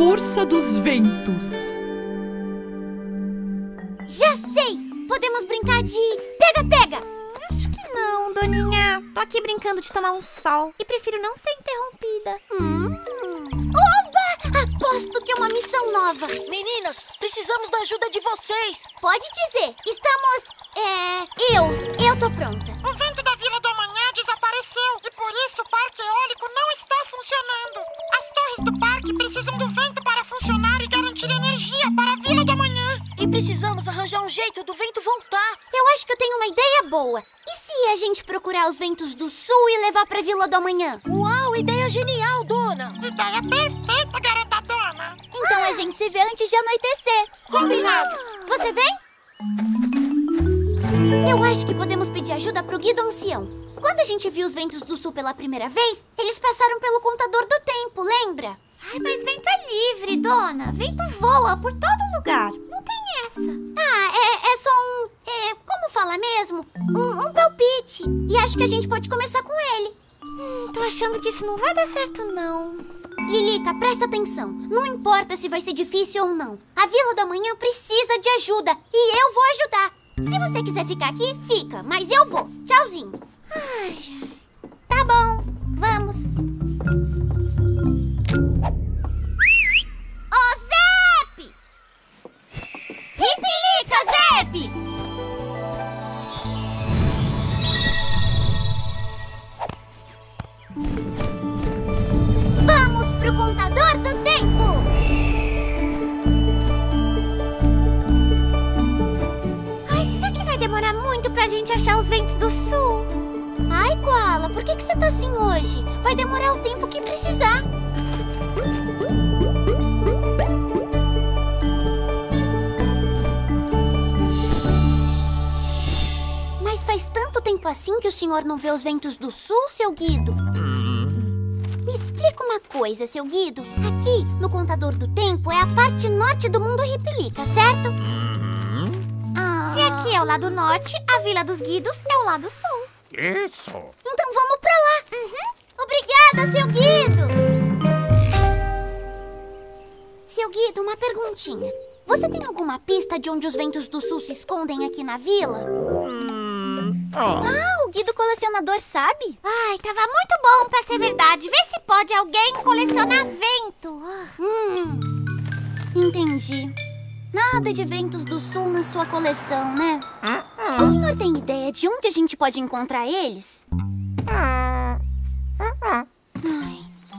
[SPEAKER 3] força dos ventos.
[SPEAKER 2] Já sei! Podemos brincar de pega-pega!
[SPEAKER 1] Acho que não, Doninha. Tô aqui brincando de tomar um sol e prefiro não ser interrompida.
[SPEAKER 2] Hum. Oba! Aposto que é uma missão nova!
[SPEAKER 6] Meninas, precisamos da ajuda de vocês.
[SPEAKER 2] Pode dizer, estamos. É. Eu. Eu tô pronta.
[SPEAKER 4] O vento da Vila do Desapareceu e por isso o parque eólico não está funcionando. As torres do parque precisam do vento para funcionar e garantir energia para a Vila do Amanhã.
[SPEAKER 6] E precisamos arranjar um jeito do vento voltar.
[SPEAKER 2] Eu acho que eu tenho uma ideia boa. E se a gente procurar os ventos do sul e levar pra Vila do Amanhã?
[SPEAKER 6] Uau, ideia genial, dona.
[SPEAKER 4] Ideia perfeita, garota dona.
[SPEAKER 2] Então a gente se vê antes de anoitecer.
[SPEAKER 4] Combinado.
[SPEAKER 2] Você vem? Eu acho que podemos pedir ajuda pro guido ancião. Quando a gente viu os ventos do sul pela primeira vez, eles passaram pelo contador do tempo, lembra?
[SPEAKER 1] Ai, mas vento é livre, dona. Vento voa por todo lugar. Não tem essa.
[SPEAKER 2] Ah, é, é só um. É, como fala mesmo? Um, um palpite. E acho que a gente pode começar com ele.
[SPEAKER 1] Hum, tô achando que isso não vai dar certo, não.
[SPEAKER 2] Lilica, presta atenção. Não importa se vai ser difícil ou não. A Vila da Manhã precisa de ajuda e eu vou ajudar. Se você quiser ficar aqui, fica, mas eu vou. Tchauzinho.
[SPEAKER 1] Tá bom, vamos.
[SPEAKER 2] Ô, Zep! Ripilica! Vamos pro contador do tempo!
[SPEAKER 1] Ai, será que vai demorar muito pra gente achar os ventos do sul?
[SPEAKER 2] Ai, Koala, por que, que você tá assim hoje? Vai demorar o tempo que precisar. Mas faz tanto tempo assim que o senhor não vê os ventos do sul, seu Guido? Me explica uma coisa, seu Guido. Aqui, no contador do tempo, é a parte norte do mundo ripilica, certo? Ah,
[SPEAKER 1] Se aqui é o lado norte, a Vila dos Guidos é o lado sul.
[SPEAKER 4] Isso.
[SPEAKER 2] Então vamos pra lá. Obrigada, seu Guido. Seu Guido, uma perguntinha. Você tem alguma pista de onde os ventos do sul se escondem aqui na vila?
[SPEAKER 4] Oh,
[SPEAKER 2] Ah, o Guido colecionador sabe?
[SPEAKER 1] Ai, tava muito bom pra ser verdade. Vê se pode alguém colecionar vento. Ah.
[SPEAKER 2] Hum, entendi. Nada de ventos do sul na sua coleção, né? O senhor tem ideia de onde a gente pode encontrar eles? Ai,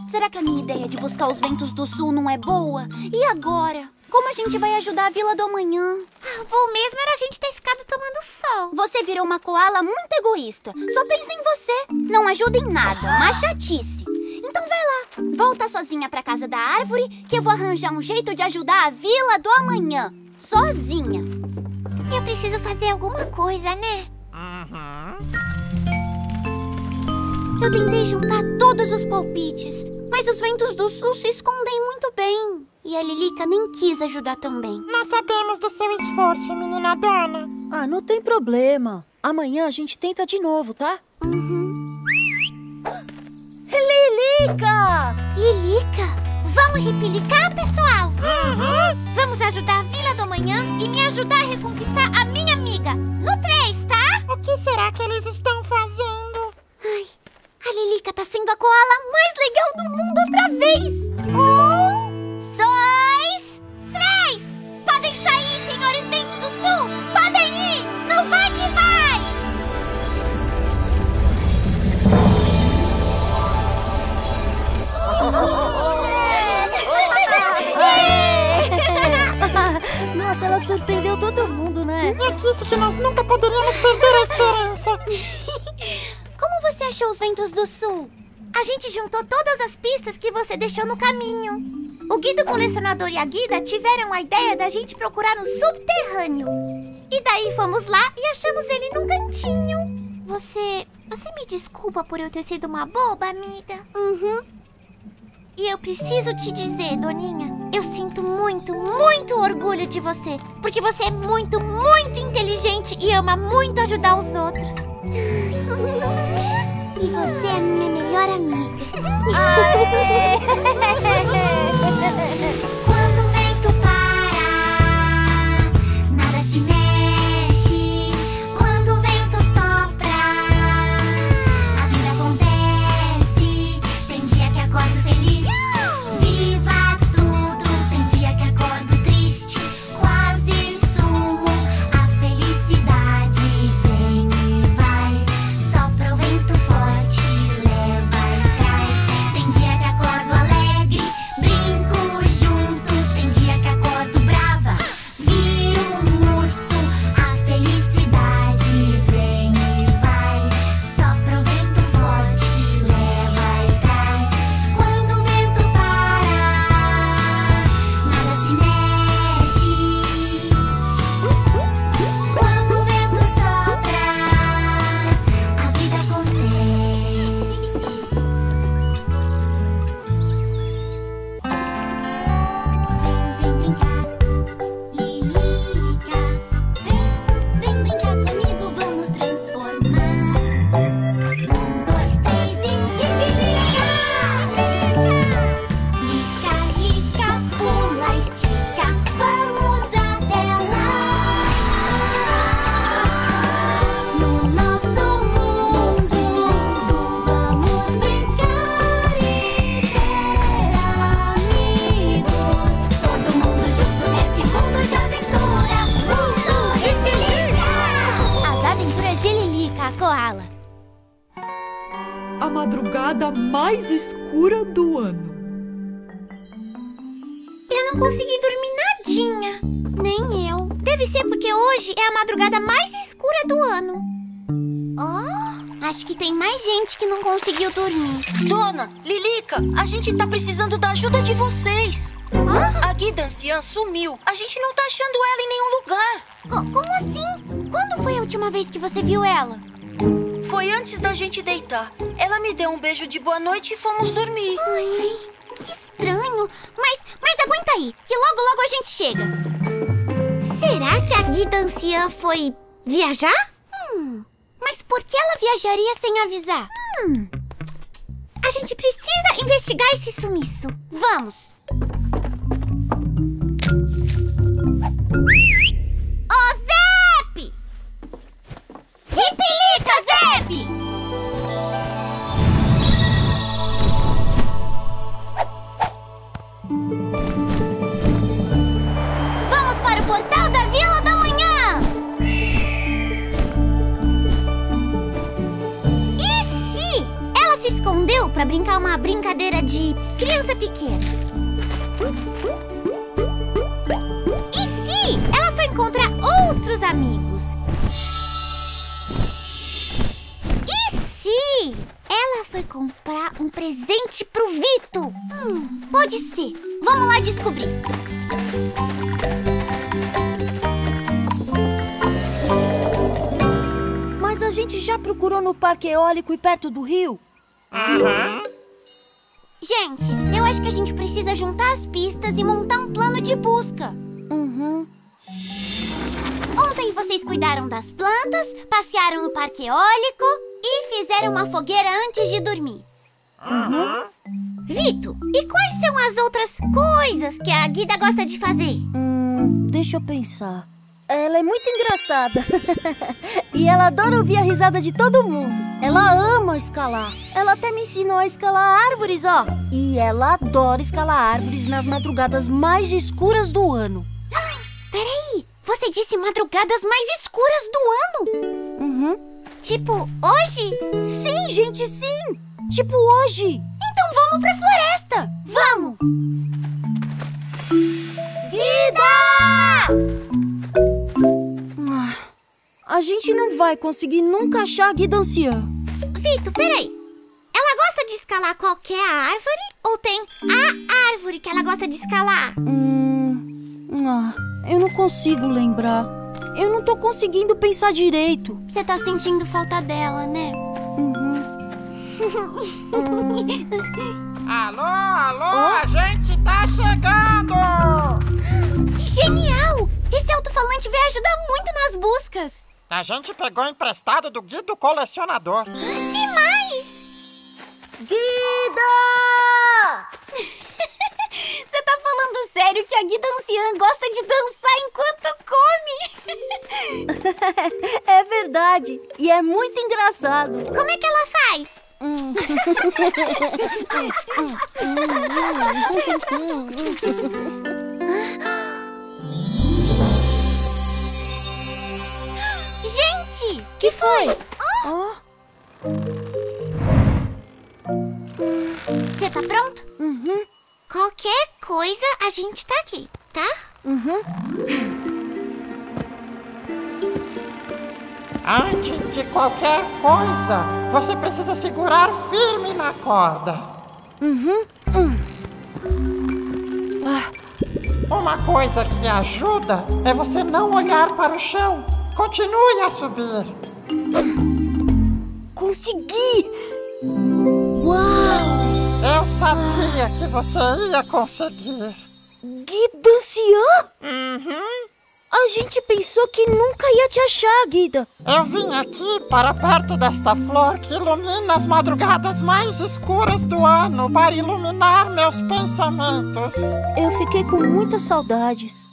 [SPEAKER 2] será que a minha ideia de buscar os ventos do sul não é boa? E agora? Como a gente vai ajudar a Vila do Amanhã?
[SPEAKER 1] Bom mesmo era a gente ter ficado tomando sol.
[SPEAKER 2] Você virou uma koala muito egoísta. Só pensa em você. Não ajuda em nada. Uma chatice. Então vai lá. Volta sozinha pra casa da árvore que eu vou arranjar um jeito de ajudar a Vila do Amanhã. Sozinha.
[SPEAKER 1] Eu preciso fazer alguma coisa, né?
[SPEAKER 2] Eu tentei juntar todos os palpites, mas os ventos do sul se escondem muito bem. E a Lilica nem quis ajudar também.
[SPEAKER 4] nós sabemos do seu esforço, menina dona.
[SPEAKER 6] Ah, não tem problema. Amanhã a gente tenta de novo, tá? Lilica!
[SPEAKER 2] Lilica?
[SPEAKER 1] Vamos repelicar, pessoal? Vamos ajudar a Vila do Amanhã e me ajudar a reconquistar a minha amiga. No 3, tá?
[SPEAKER 4] O que será que eles estão fazendo?
[SPEAKER 2] Ai, a Lilica tá sendo a koala mais legal do mundo outra vez!
[SPEAKER 1] Um, dois, três! Podem sair, senhores ventos do sul! [LAUGHS]
[SPEAKER 6] Nossa, ela surpreendeu todo mundo, né?
[SPEAKER 4] Eu disse que nós nunca poderíamos perder a esperança. [LAUGHS]
[SPEAKER 2] Como você achou os ventos do sul?
[SPEAKER 1] A gente juntou todas as pistas que você deixou no caminho. O Guido Colecionador e a Guida tiveram a ideia da gente procurar no subterrâneo. E daí fomos lá e achamos ele num cantinho. Você. Você me desculpa por eu ter sido uma boba, amiga?
[SPEAKER 2] Uhum.
[SPEAKER 1] E eu preciso te dizer, Doninha, eu sinto muito, muito orgulho de você. Porque você é muito, muito inteligente e ama muito ajudar os outros. [LAUGHS]
[SPEAKER 2] E você é minha melhor amiga. [LAUGHS]
[SPEAKER 6] ajuda de vocês. A Guida Anciã sumiu. A gente não tá achando ela em nenhum lugar.
[SPEAKER 1] Co- como assim? Quando foi a última vez que você viu ela?
[SPEAKER 6] Foi antes da gente deitar. Ela me deu um beijo de boa noite e fomos dormir.
[SPEAKER 1] Ai, que estranho. Mas, mas aguenta aí, que logo logo a gente chega. Será que a Guida Anciã foi viajar? Hum, mas por que ela viajaria sem avisar? Hum, a gente precisa investigar esse sumiço. Vamos! Ô, Zep! Ripilica, Zep! Para brincar uma brincadeira de criança pequena? E se ela foi encontrar outros amigos? E se ela foi comprar um presente pro Vito? Hum, pode ser. Vamos lá descobrir.
[SPEAKER 6] Mas a gente já procurou no parque eólico e perto do rio?
[SPEAKER 1] Gente, eu acho que a gente precisa juntar as pistas e montar um plano de busca.
[SPEAKER 6] Uhum.
[SPEAKER 1] Ontem vocês cuidaram das plantas, passearam no parque eólico e fizeram uma fogueira antes de dormir. Vito, e quais são as outras coisas que a Guida gosta de fazer?
[SPEAKER 6] Hum, deixa eu pensar. Ela é muito engraçada. [LAUGHS] e ela adora ouvir a risada de todo mundo. Ela ama escalar. Ela até me ensinou a escalar árvores, ó. E ela adora escalar árvores nas madrugadas mais escuras do ano.
[SPEAKER 1] Peraí, você disse madrugadas mais escuras do ano?
[SPEAKER 6] Uhum.
[SPEAKER 1] Tipo, hoje?
[SPEAKER 6] Sim, gente, sim! Tipo hoje!
[SPEAKER 1] Então vamos pra floresta! Vamos! Guida!
[SPEAKER 6] A gente não vai conseguir nunca achar a Guida Anciã.
[SPEAKER 1] Vito, peraí. Ela gosta de escalar qualquer árvore? Ou tem a árvore que ela gosta de escalar?
[SPEAKER 6] Hum, ah, eu não consigo lembrar. Eu não tô conseguindo pensar direito.
[SPEAKER 1] Você tá sentindo falta dela, né?
[SPEAKER 6] Uhum. [LAUGHS]
[SPEAKER 4] Alô, alô, a gente tá chegando!
[SPEAKER 1] Que genial! Esse alto-falante vai ajudar muito nas buscas.
[SPEAKER 4] A gente pegou emprestado do guia do colecionador.
[SPEAKER 1] Demais!
[SPEAKER 6] Guida!
[SPEAKER 1] Você tá
[SPEAKER 2] falando sério que a Guida Anciã gosta de dançar enquanto come.
[SPEAKER 6] É verdade. E é muito engraçado.
[SPEAKER 1] Como é que ela faz?
[SPEAKER 6] Que foi?
[SPEAKER 1] Você tá pronto?
[SPEAKER 2] Uhum.
[SPEAKER 1] Qualquer coisa, a gente tá aqui, tá?
[SPEAKER 4] Antes de qualquer coisa, você precisa segurar firme na corda. Uma coisa que ajuda é você não olhar para o chão. Continue a subir.
[SPEAKER 6] Consegui! Uau!
[SPEAKER 4] Eu sabia que você ia conseguir.
[SPEAKER 6] Guida Anciã? A gente pensou que nunca ia te achar, Guida.
[SPEAKER 4] Eu vim aqui para perto desta flor que ilumina as madrugadas mais escuras do ano para iluminar meus pensamentos.
[SPEAKER 6] Eu fiquei com muitas saudades.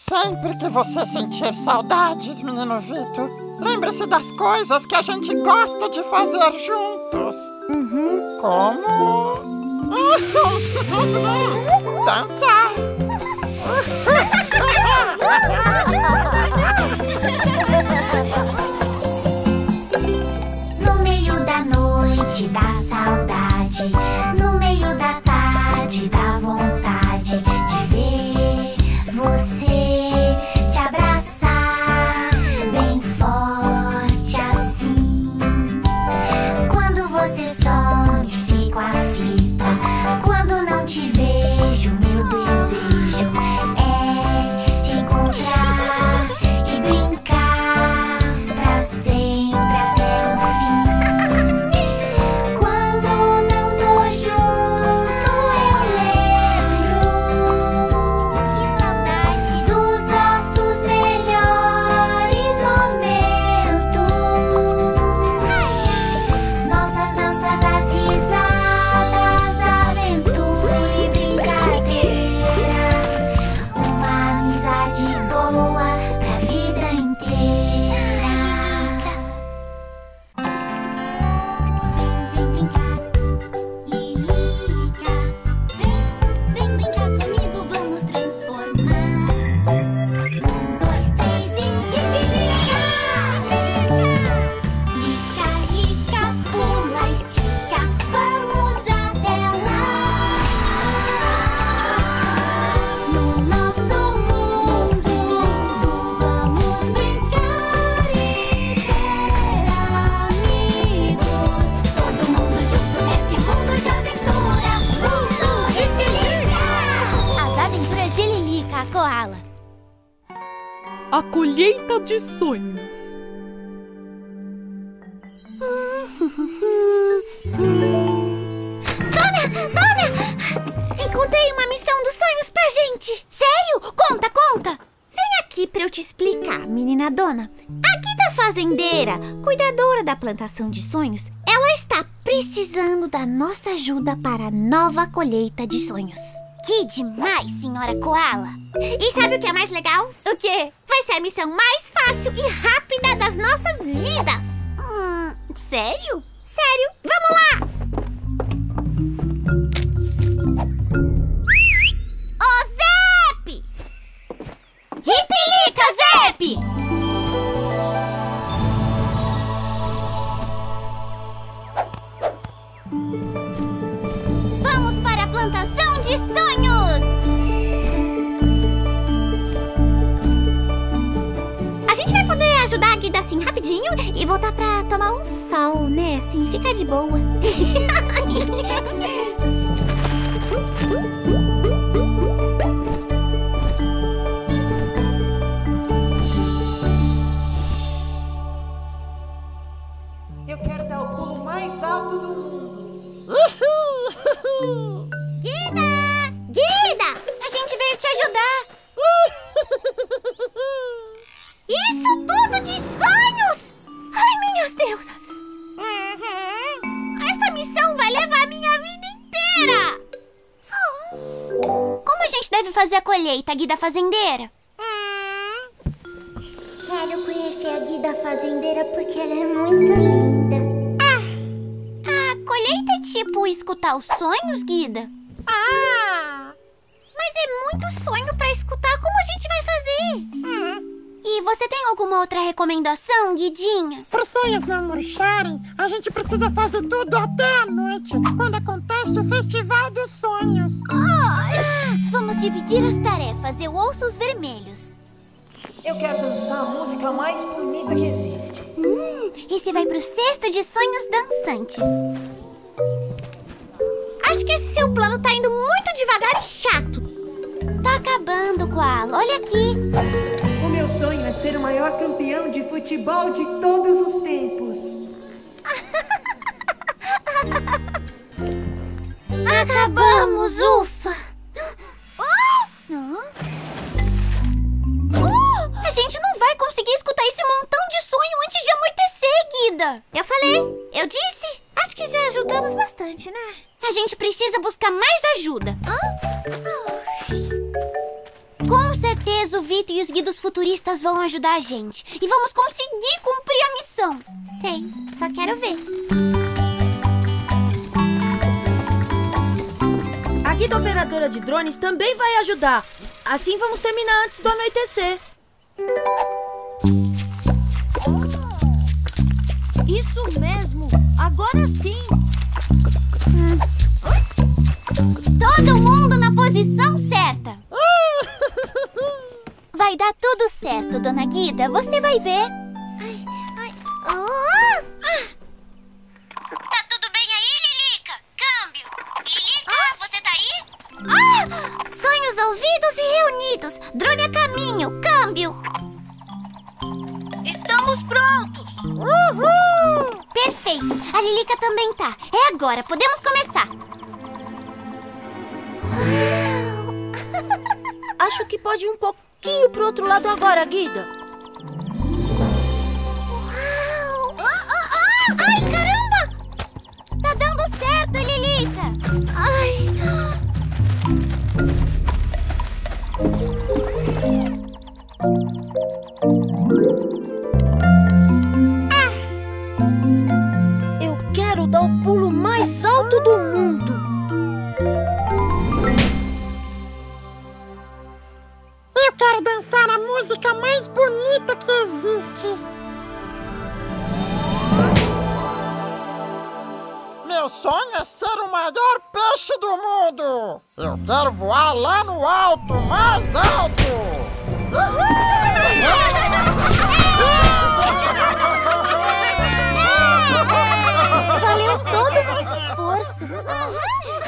[SPEAKER 4] Sempre que você sentir saudades, menino Vitor, lembre-se das coisas que a gente gosta de fazer juntos. Como. [LAUGHS] Dançar.
[SPEAKER 7] No meio da noite dá
[SPEAKER 3] colheita de sonhos.
[SPEAKER 1] Encontrei uma missão dos sonhos pra gente.
[SPEAKER 2] Sério? Conta, conta.
[SPEAKER 1] Vem aqui pra eu te explicar, menina dona. Aqui da fazendeira, cuidadora da plantação de sonhos, ela está precisando da nossa ajuda para a nova colheita de sonhos.
[SPEAKER 2] Que demais, senhora koala.
[SPEAKER 1] E sabe o que é mais legal?
[SPEAKER 2] O quê?
[SPEAKER 1] Vai ser a missão mais fácil e rápida das nossas vidas.
[SPEAKER 2] Hum, sério?
[SPEAKER 1] Sério, vamos lá! Ô Zep!
[SPEAKER 2] Ripilica, Zep!
[SPEAKER 1] De sonhos! A gente vai poder ajudar a Guida assim rapidinho e voltar pra tomar um sol, né? Assim, fica de boa.
[SPEAKER 10] Eu quero dar o pulo mais alto do mundo.
[SPEAKER 1] Guida!
[SPEAKER 2] A gente veio te ajudar.
[SPEAKER 1] Isso tudo de sonhos! Ai, minhas deusas! Essa missão vai levar a minha vida inteira!
[SPEAKER 2] deve fazer a colheita, Guida Fazendeira?
[SPEAKER 1] Quero conhecer a Guida Fazendeira porque ela é muito linda.
[SPEAKER 2] A colheita é tipo escutar os sonhos, Guida?
[SPEAKER 11] Ah!
[SPEAKER 2] Mas é muito sonho pra escutar, como a gente vai fazer? E você tem alguma outra recomendação, Guidinha?
[SPEAKER 4] Para os sonhos não murcharem, a gente precisa fazer tudo até a noite, quando acontece o Festival dos Sonhos.
[SPEAKER 2] Vamos dividir as tarefas. Eu ouço os vermelhos.
[SPEAKER 10] Eu quero dançar a música mais bonita que existe.
[SPEAKER 2] Hum, esse vai pro cesto de sonhos dançantes. Acho que esse seu plano tá indo muito devagar e chato. Tá acabando, Koala. Olha aqui.
[SPEAKER 10] O meu sonho é ser o maior campeão de futebol de todos os tempos. [LAUGHS]
[SPEAKER 2] Acabamos, ufa! Oh! Hã? Oh, a gente não vai conseguir escutar esse montão de sonho antes de amoitecer, Guida! Eu falei, eu disse. Acho que já ajudamos bastante, né? A gente precisa buscar mais ajuda. Com certeza o Vito e os guidos futuristas vão ajudar a gente. E vamos conseguir cumprir a missão. Sei, só quero ver.
[SPEAKER 6] A guida operadora de drones também vai ajudar. Assim vamos terminar antes do anoitecer. Isso mesmo! Agora sim!
[SPEAKER 2] Todo mundo na posição certa. Vai dar tudo certo, dona Guida. Você vai ver. Ah! Tá tudo bem aí, Lilica? Câmbio. Lilica, você tá aí? Ah! Sonhos ouvidos e reunidos. Drone a caminho. Câmbio.
[SPEAKER 6] Estamos prontos!
[SPEAKER 2] Perfeito. A Lilica também tá. É agora. Podemos começar.
[SPEAKER 6] Acho que pode um pouquinho pro outro lado agora, Guida.
[SPEAKER 2] Uau! Ah, ah, ah! Ai, caramba! Tá dando certo, Lilica! Ai!
[SPEAKER 6] Eu quero dar o pulo mais alto do mundo.
[SPEAKER 4] Eu quero dançar a música mais bonita que existe. Meu sonho é ser o maior peixe do mundo. Eu quero voar lá no alto, mais alto.
[SPEAKER 2] Valeu todo o nosso esforço!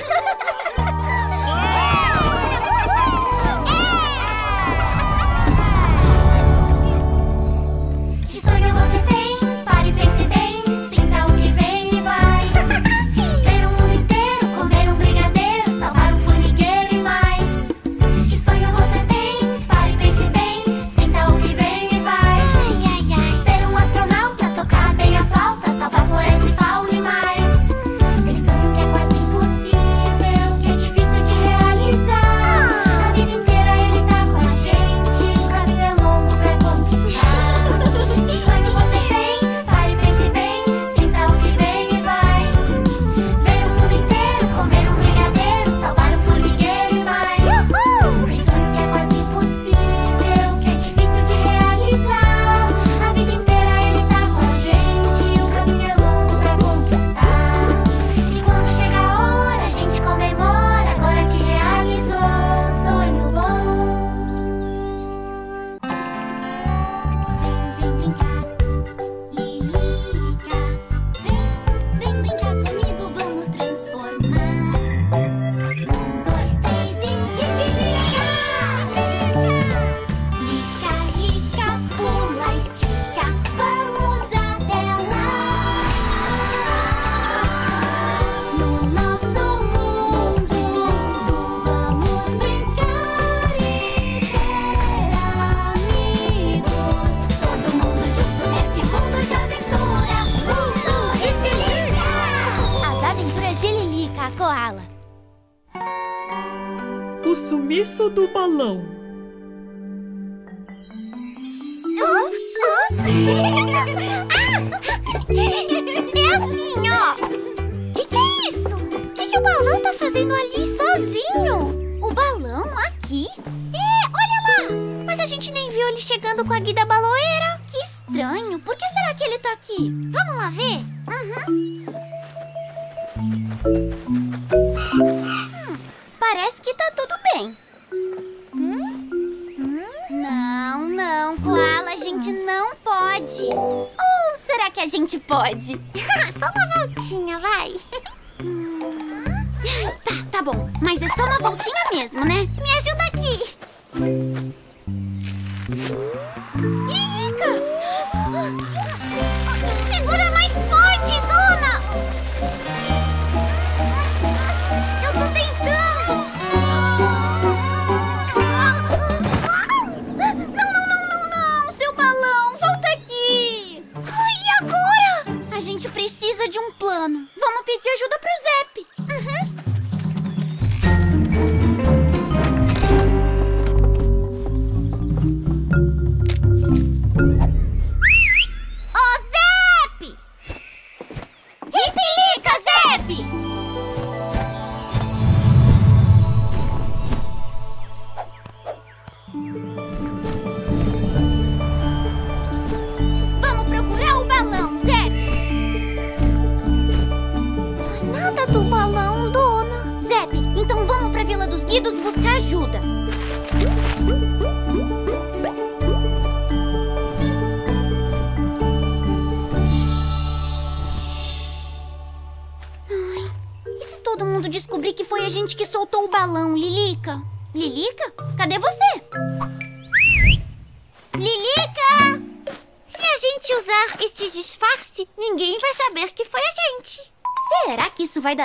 [SPEAKER 3] Espaço do balão.
[SPEAKER 1] É assim, ó. Que que é isso? Que que o balão tá fazendo ali sozinho? O balão aqui? É, olha lá. Mas a gente nem viu ele chegando com a guida baloeira. Que estranho. Por que será que ele tá aqui? Vamos lá ver? Uhum. Hum, parece que tá tudo bem. Pode. Ou será que a gente pode? [LAUGHS] só uma voltinha, vai. [LAUGHS] tá, tá bom. Mas é só uma voltinha mesmo, né? Me ajuda aqui.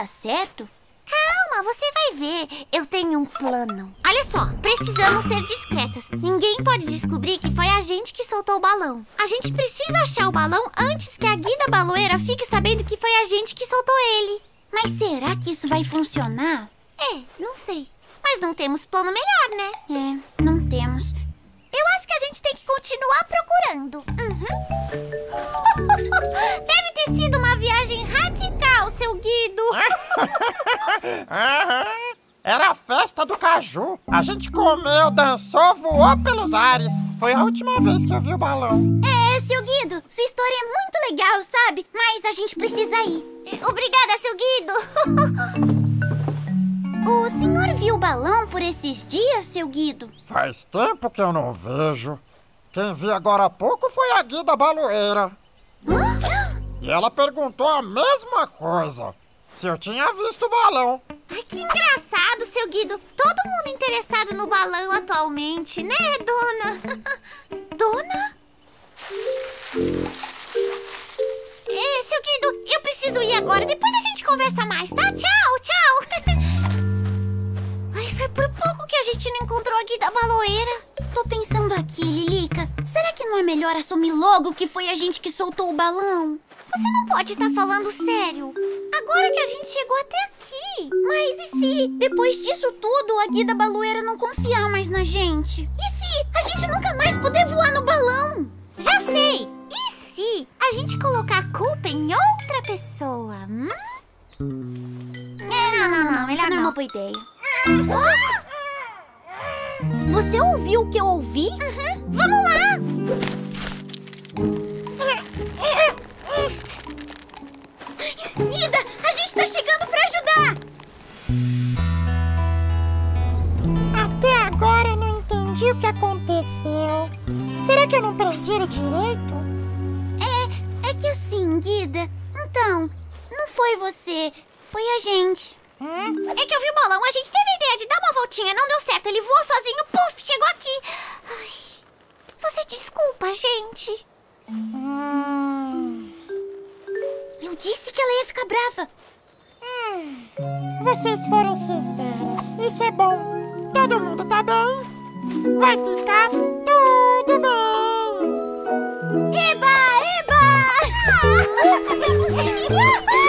[SPEAKER 1] Certo? Calma, você vai ver. Eu tenho um plano. Olha só, precisamos ser discretas. Ninguém pode descobrir que foi a gente que soltou o balão. A gente precisa achar o balão antes que a guida baloeira fique sabendo que foi a gente que soltou ele. Mas será que isso vai funcionar? É, não sei. Mas não temos plano melhor, né? É, não temos. Eu acho que a gente tem que continuar procurando. Uhum. [LAUGHS] Deve ter sido uma viagem radical, seu Guido. [LAUGHS]
[SPEAKER 4] Era a festa do caju. A gente comeu, dançou, voou pelos ares. Foi a última vez que eu vi o balão.
[SPEAKER 1] É, seu Guido, sua história é muito legal, sabe? Mas a gente precisa ir. Obrigada, seu Guido. [LAUGHS] o senhor viu o balão por esses dias, seu Guido?
[SPEAKER 4] Faz tempo que eu não vejo. Quem vi agora há pouco foi a guida baloeira. E ela perguntou a mesma coisa. Se eu tinha visto o balão.
[SPEAKER 1] Ai, que engraçado, seu Guido. Todo mundo interessado no balão atualmente, né, dona? [LAUGHS] dona? É, seu Guido, eu preciso ir agora. Depois a gente conversa mais, tá? Tchau, tchau. [LAUGHS] Ai, foi por pouco que a gente não encontrou a guida baloeira. Tô pensando aqui, Lilica. Será que não é melhor assumir logo que foi a gente que soltou o balão? Você não pode estar falando sério. Agora que a gente chegou até aqui. Mas e se, depois disso tudo, a guida baloeira não confiar mais na gente? E se a gente nunca mais puder voar no balão? Já sei! E se a gente colocar a culpa em outra pessoa? Hum? É, não, não, não, melhor não é uma boa ideia. Você ouviu o que eu ouvi? Vamos lá! [LAUGHS] Guida, a gente tá chegando pra ajudar!
[SPEAKER 4] Até agora eu não entendi o que aconteceu. Será que eu não perdi ele direito?
[SPEAKER 1] É, é que assim, Guida. Então, não foi você, foi a gente. É que eu vi o balão, a gente teve a ideia de dar uma voltinha, não deu certo. Ele voou sozinho, puf, chegou aqui. Ai, você desculpa, gente. Eu disse que ela ia ficar brava.
[SPEAKER 4] Vocês foram sinceros. Isso é bom. Todo mundo tá bem? Vai ficar tudo bem.
[SPEAKER 1] Eba, eba! [LAUGHS]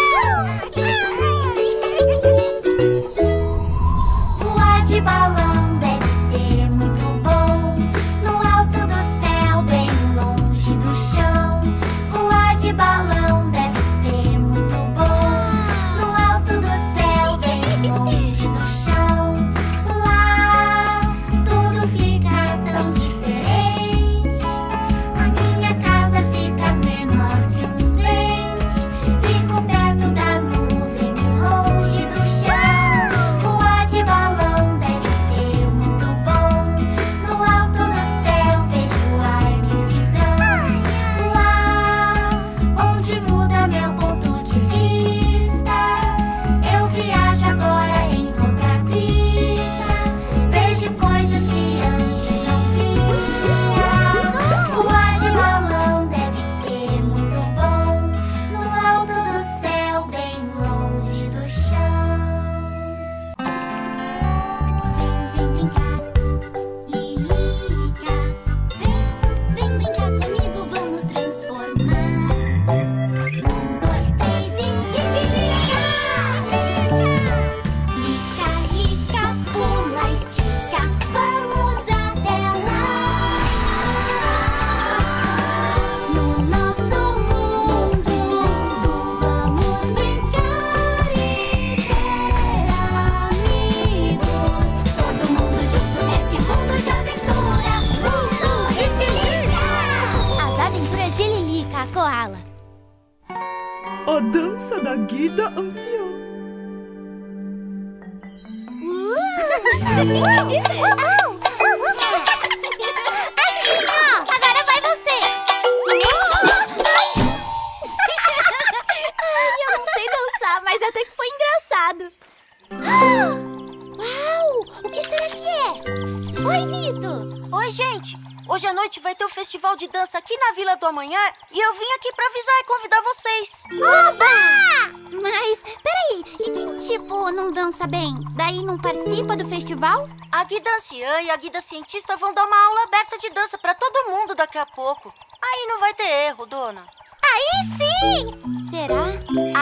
[SPEAKER 6] festival? A guida anciã e a guida cientista vão dar uma aula aberta de dança pra todo mundo daqui a pouco. Aí não vai ter erro, dona.
[SPEAKER 2] Aí sim! Será?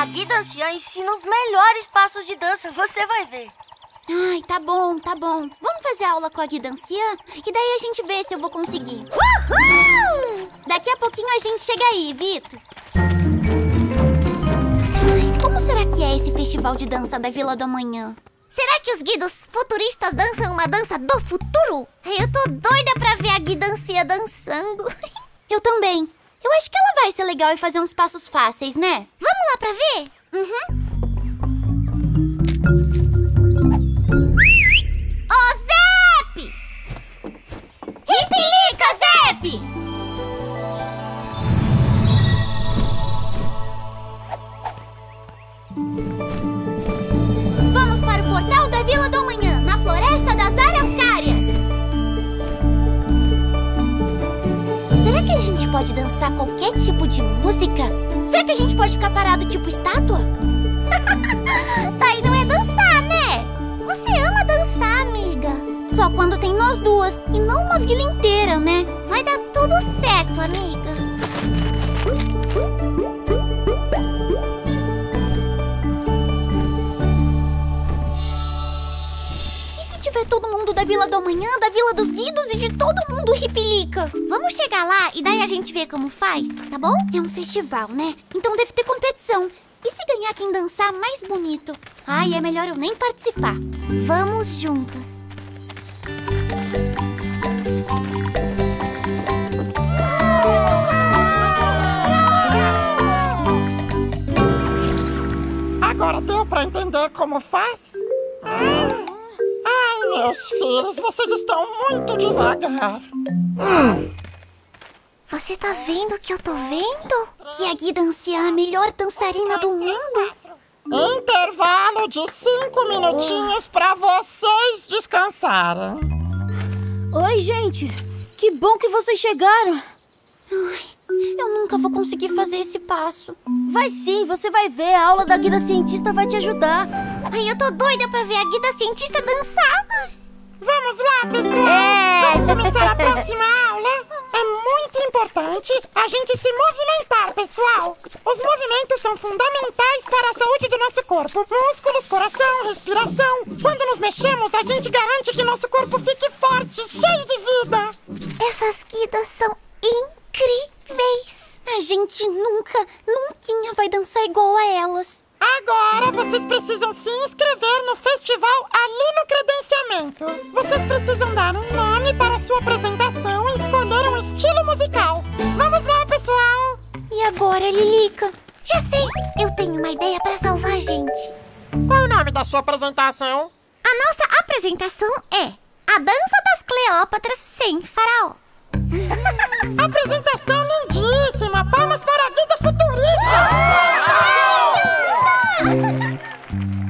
[SPEAKER 6] A guida anciã ensina os melhores passos de dança, você vai ver.
[SPEAKER 2] Ai, tá bom, tá bom. Vamos fazer aula com a guida anciã? E daí a gente vê se eu vou conseguir. Uhul! Daqui a pouquinho a gente chega aí, Vitor. Ai, como será que é esse festival de dança da Vila do Amanhã? Será que os guidos futuristas dançam uma dança do futuro? Eu tô doida pra ver a guida anciã dançando. [LAUGHS] Eu também. Eu acho que ela vai ser legal e fazer uns passos fáceis, né? Vamos lá pra ver? Uhum. Ô, Zep! Ripilica, Zep! Vila do Amanhã, na Floresta das Araucárias. Será que a gente pode dançar qualquer tipo de música? Será que a gente pode ficar parado tipo estátua? [LAUGHS] Daí não é dançar, né? Você ama dançar, amiga. Só quando tem nós duas e não uma vila inteira, né? Vai dar tudo certo, amiga. Da Vila do Amanhã, da Vila dos Guidos e de todo mundo ripilica? Vamos chegar lá e daí a gente vê como faz, tá bom? É um festival, né? Então deve ter competição. E se ganhar quem dançar mais bonito? Ai, é melhor eu nem participar. Vamos juntas.
[SPEAKER 4] Agora deu pra entender como faz? Hum. Ai, meus filhos, vocês estão muito devagar.
[SPEAKER 2] Você tá vendo o que eu tô vendo? Que a Guida Anciã é a melhor dançarina do mundo?
[SPEAKER 4] Intervalo de cinco minutinhos pra vocês descansarem.
[SPEAKER 6] Oi, gente. Que bom que vocês chegaram.
[SPEAKER 2] Eu nunca vou conseguir fazer esse passo.
[SPEAKER 6] Vai sim, você vai ver. A aula da guida cientista vai te ajudar.
[SPEAKER 2] Ai, eu tô doida pra ver a Guida Cientista dançar.
[SPEAKER 4] Vamos lá, pessoal!
[SPEAKER 6] É.
[SPEAKER 4] Vamos começar a próxima aula! É muito importante a gente se movimentar, pessoal! Os movimentos são fundamentais para a saúde do nosso corpo. Músculos, coração, respiração. Quando nos mexemos, a gente garante que nosso corpo fique forte, cheio de vida.
[SPEAKER 2] Essas guidas são incríveis. A gente nunca, nunca vai dançar igual a elas.
[SPEAKER 4] Agora vocês precisam se inscrever no festival ali no credenciamento. Vocês precisam dar um nome para a sua apresentação e escolher um estilo musical. Vamos lá, pessoal!
[SPEAKER 2] E agora, Lilica? Já sei, eu tenho uma ideia pra salvar a gente.
[SPEAKER 4] Qual é o nome da sua apresentação?
[SPEAKER 2] A nossa apresentação é a dança das Cleópatras sem faraó. [LAUGHS]
[SPEAKER 4] Apresentação lindíssima! Palmas para a Guida Futurista!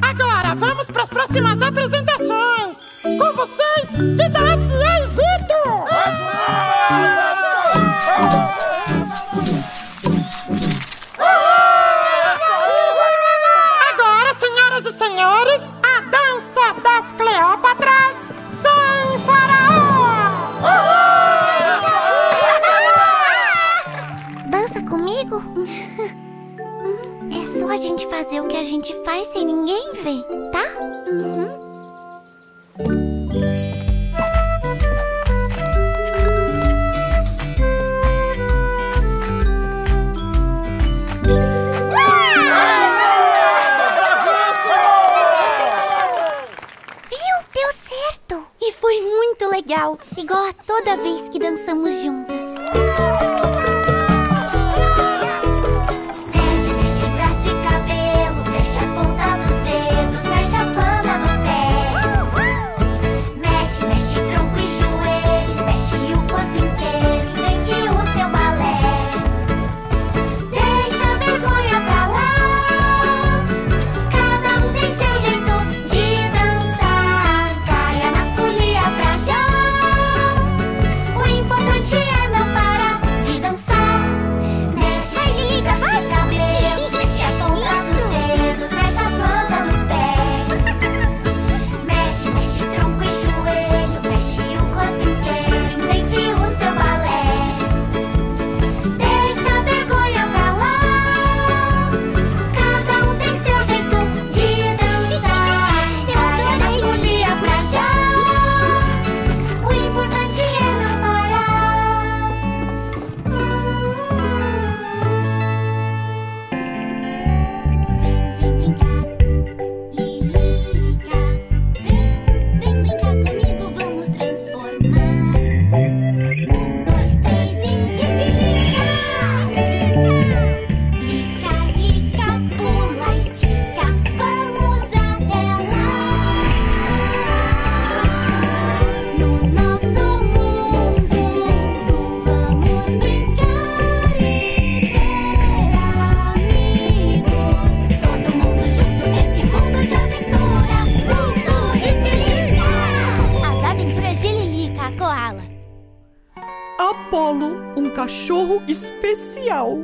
[SPEAKER 4] [LAUGHS] Agora, vamos para as próximas apresentações! Com vocês, Guida S.A. e Vitor! Agora, senhoras e senhores, a dança das Cleópatras
[SPEAKER 2] que a gente faz sem ninguém ver, tá? Uhum. Legal, igual a toda vez que dançamos juntas.
[SPEAKER 3] Especial.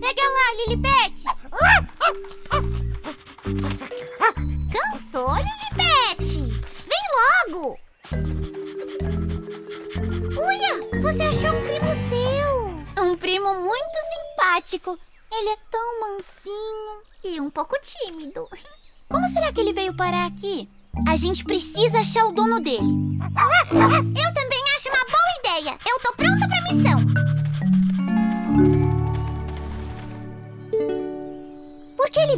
[SPEAKER 2] Pega lá, Lilibet!
[SPEAKER 1] Cansou, Lilibet? Vem logo! Uia, você achou um primo seu.
[SPEAKER 2] Um primo muito simpático. Ele é tão mansinho.
[SPEAKER 1] E um pouco tímido.
[SPEAKER 2] Como será que ele veio parar aqui? A gente precisa achar o dono dele.
[SPEAKER 1] Eu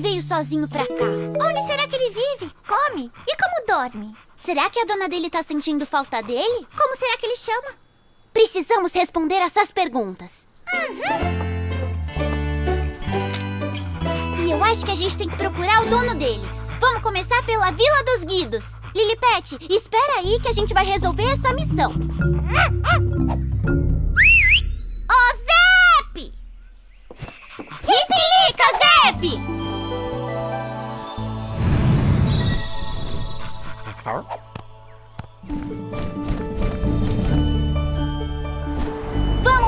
[SPEAKER 2] veio sozinho pra cá?
[SPEAKER 1] Onde será que ele vive? Come? E como dorme?
[SPEAKER 2] Será que a dona dele tá sentindo falta dele?
[SPEAKER 1] Como será que ele chama?
[SPEAKER 2] Precisamos responder essas perguntas. E eu acho que a gente tem que procurar o dono dele. Vamos começar pela Vila dos Guidos. Lilipete, espera aí que a gente vai resolver essa missão.
[SPEAKER 1] Ô, Zep!
[SPEAKER 2] Ripilica, Zep! Vamos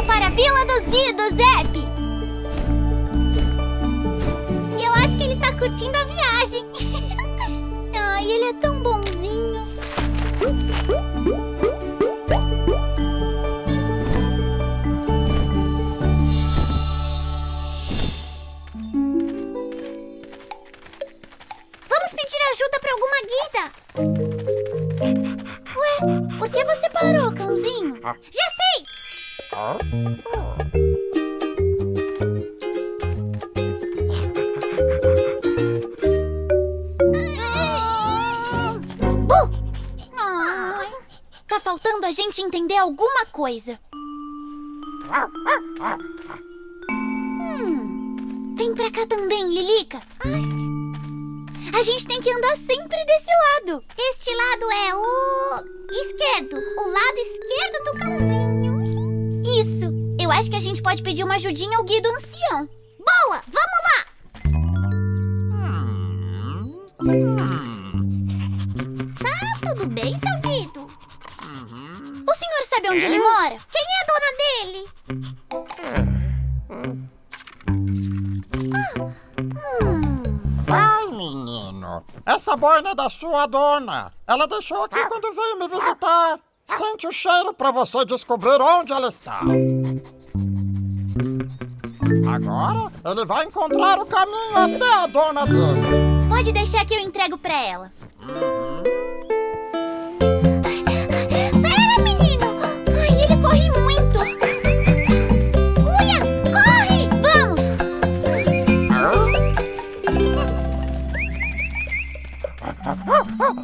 [SPEAKER 2] para a Vila dos Guidos, Zep!
[SPEAKER 1] Eu acho que ele tá curtindo a viagem. [LAUGHS]
[SPEAKER 2] Ai, ele é tão bonzinho.
[SPEAKER 1] Vamos pedir ajuda pra alguma guida.
[SPEAKER 2] Ué, por que você parou, cãozinho?
[SPEAKER 1] Já sei! [LAUGHS]
[SPEAKER 2] Bu! Tá faltando a gente entender alguma coisa. [LAUGHS] Hum, vem pra cá também, Lilica. Ai. A gente tem que andar sempre desse lado.
[SPEAKER 1] Este lado é o esquerdo. O lado esquerdo do cãozinho.
[SPEAKER 2] Isso. Eu acho que a gente pode pedir uma ajudinha ao guia do ancião.
[SPEAKER 1] Boa! Vamos lá! Tá tudo bem, seu Guido?
[SPEAKER 2] O senhor sabe onde ele mora?
[SPEAKER 1] Quem é a dona dele?
[SPEAKER 4] Vai, menino. Essa boina é da sua dona. Ela deixou aqui quando veio me visitar. Sente o cheiro pra você descobrir onde ela está. Agora ele vai encontrar o caminho até a dona dele.
[SPEAKER 2] Pode deixar que eu entrego pra ela.
[SPEAKER 1] Pera,
[SPEAKER 4] Você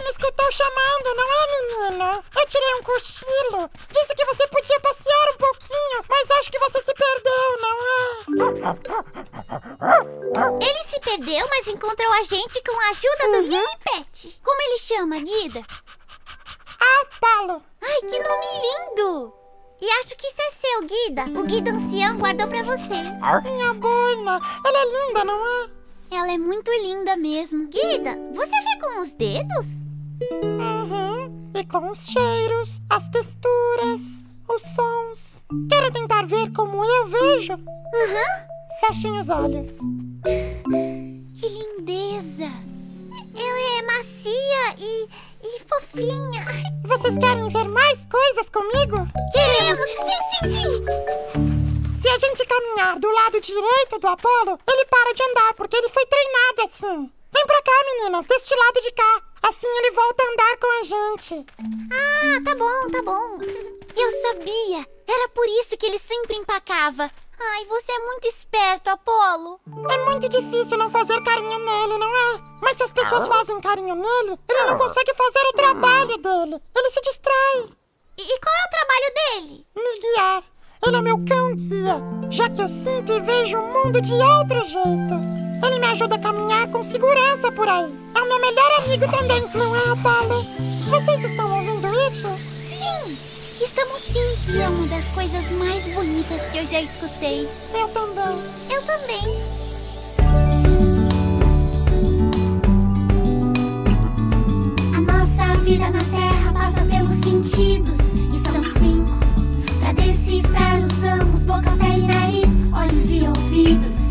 [SPEAKER 4] me escutou chamando, não é, menino? Eu tirei um cochilo. Disse que você podia passear um pouquinho, mas acho que você se perdeu, não é?
[SPEAKER 1] Ele se perdeu, mas encontrou a gente com a ajuda do Lilipet.
[SPEAKER 2] Como ele chama, Guida?
[SPEAKER 4] Ah, Paulo.
[SPEAKER 2] Ai, que nome lindo!
[SPEAKER 1] E acho que isso é seu, Guida. O Guida ancião guardou pra você.
[SPEAKER 4] Minha boina. Ela é linda, não é?
[SPEAKER 2] Ela é muito linda mesmo.
[SPEAKER 1] Guida, você vê com os dedos?
[SPEAKER 4] Uhum. E com os cheiros, as texturas, os sons. Quer tentar ver como eu vejo?
[SPEAKER 2] Uhum.
[SPEAKER 4] Fechem os olhos. [LAUGHS]
[SPEAKER 2] Que lindeza!
[SPEAKER 1] Ela é macia e, e fofinha.
[SPEAKER 4] Vocês querem ver mais coisas comigo?
[SPEAKER 2] Queremos! Sim, sim, sim!
[SPEAKER 4] Se a gente caminhar do lado direito do Apolo, ele para de andar, porque ele foi treinado assim. Vem pra cá, meninas, deste lado de cá. Assim ele volta a andar com a gente.
[SPEAKER 1] Ah, tá bom, tá bom.
[SPEAKER 2] Eu sabia! Era por isso que ele sempre empacava. Ai, você é muito esperto, Apolo.
[SPEAKER 4] É muito difícil não fazer carinho nele, não é? Mas se as pessoas fazem carinho nele, ele não consegue fazer o trabalho dele. Ele se distrai.
[SPEAKER 1] E, e qual é o trabalho dele?
[SPEAKER 4] Me guiar. Ele é meu cão guia, já que eu sinto e vejo o mundo de outro jeito. Ele me ajuda a caminhar com segurança por aí. É o meu melhor amigo também, não é, Apolo? Vocês estão ouvindo isso?
[SPEAKER 2] Sim! Estamos sim. E é uma das coisas mais bonitas que eu já escutei.
[SPEAKER 4] Eu também.
[SPEAKER 1] Eu também.
[SPEAKER 2] A nossa vida na Terra passa pelos sentidos E são cinco Pra decifrar usamos boca, pele, nariz, olhos e ouvidos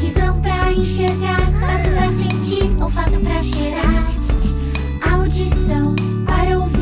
[SPEAKER 2] Visão pra enxergar, tato pra sentir, olfato pra cheirar Audição para ouvir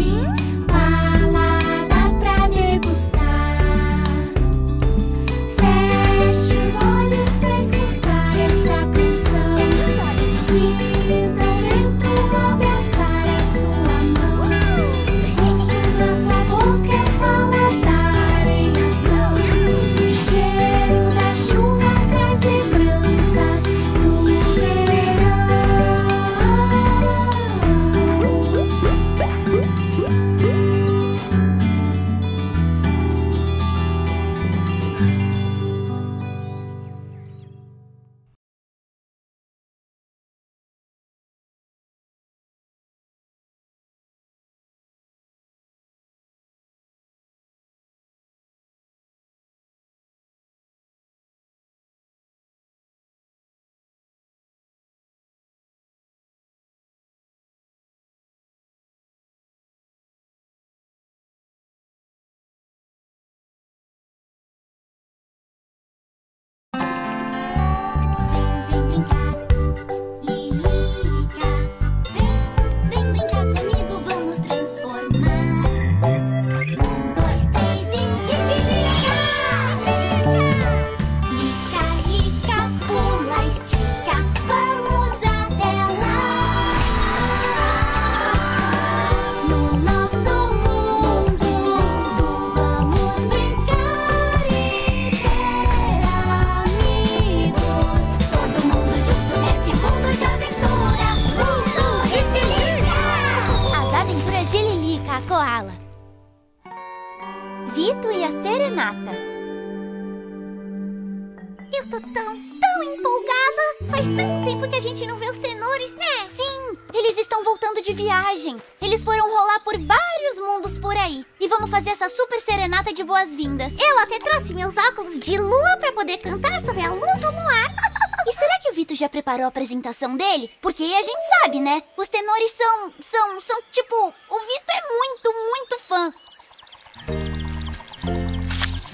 [SPEAKER 2] preparou a apresentação dele? Porque a gente sabe, né? Os tenores são, são, são tipo... O Vitor é muito, muito fã.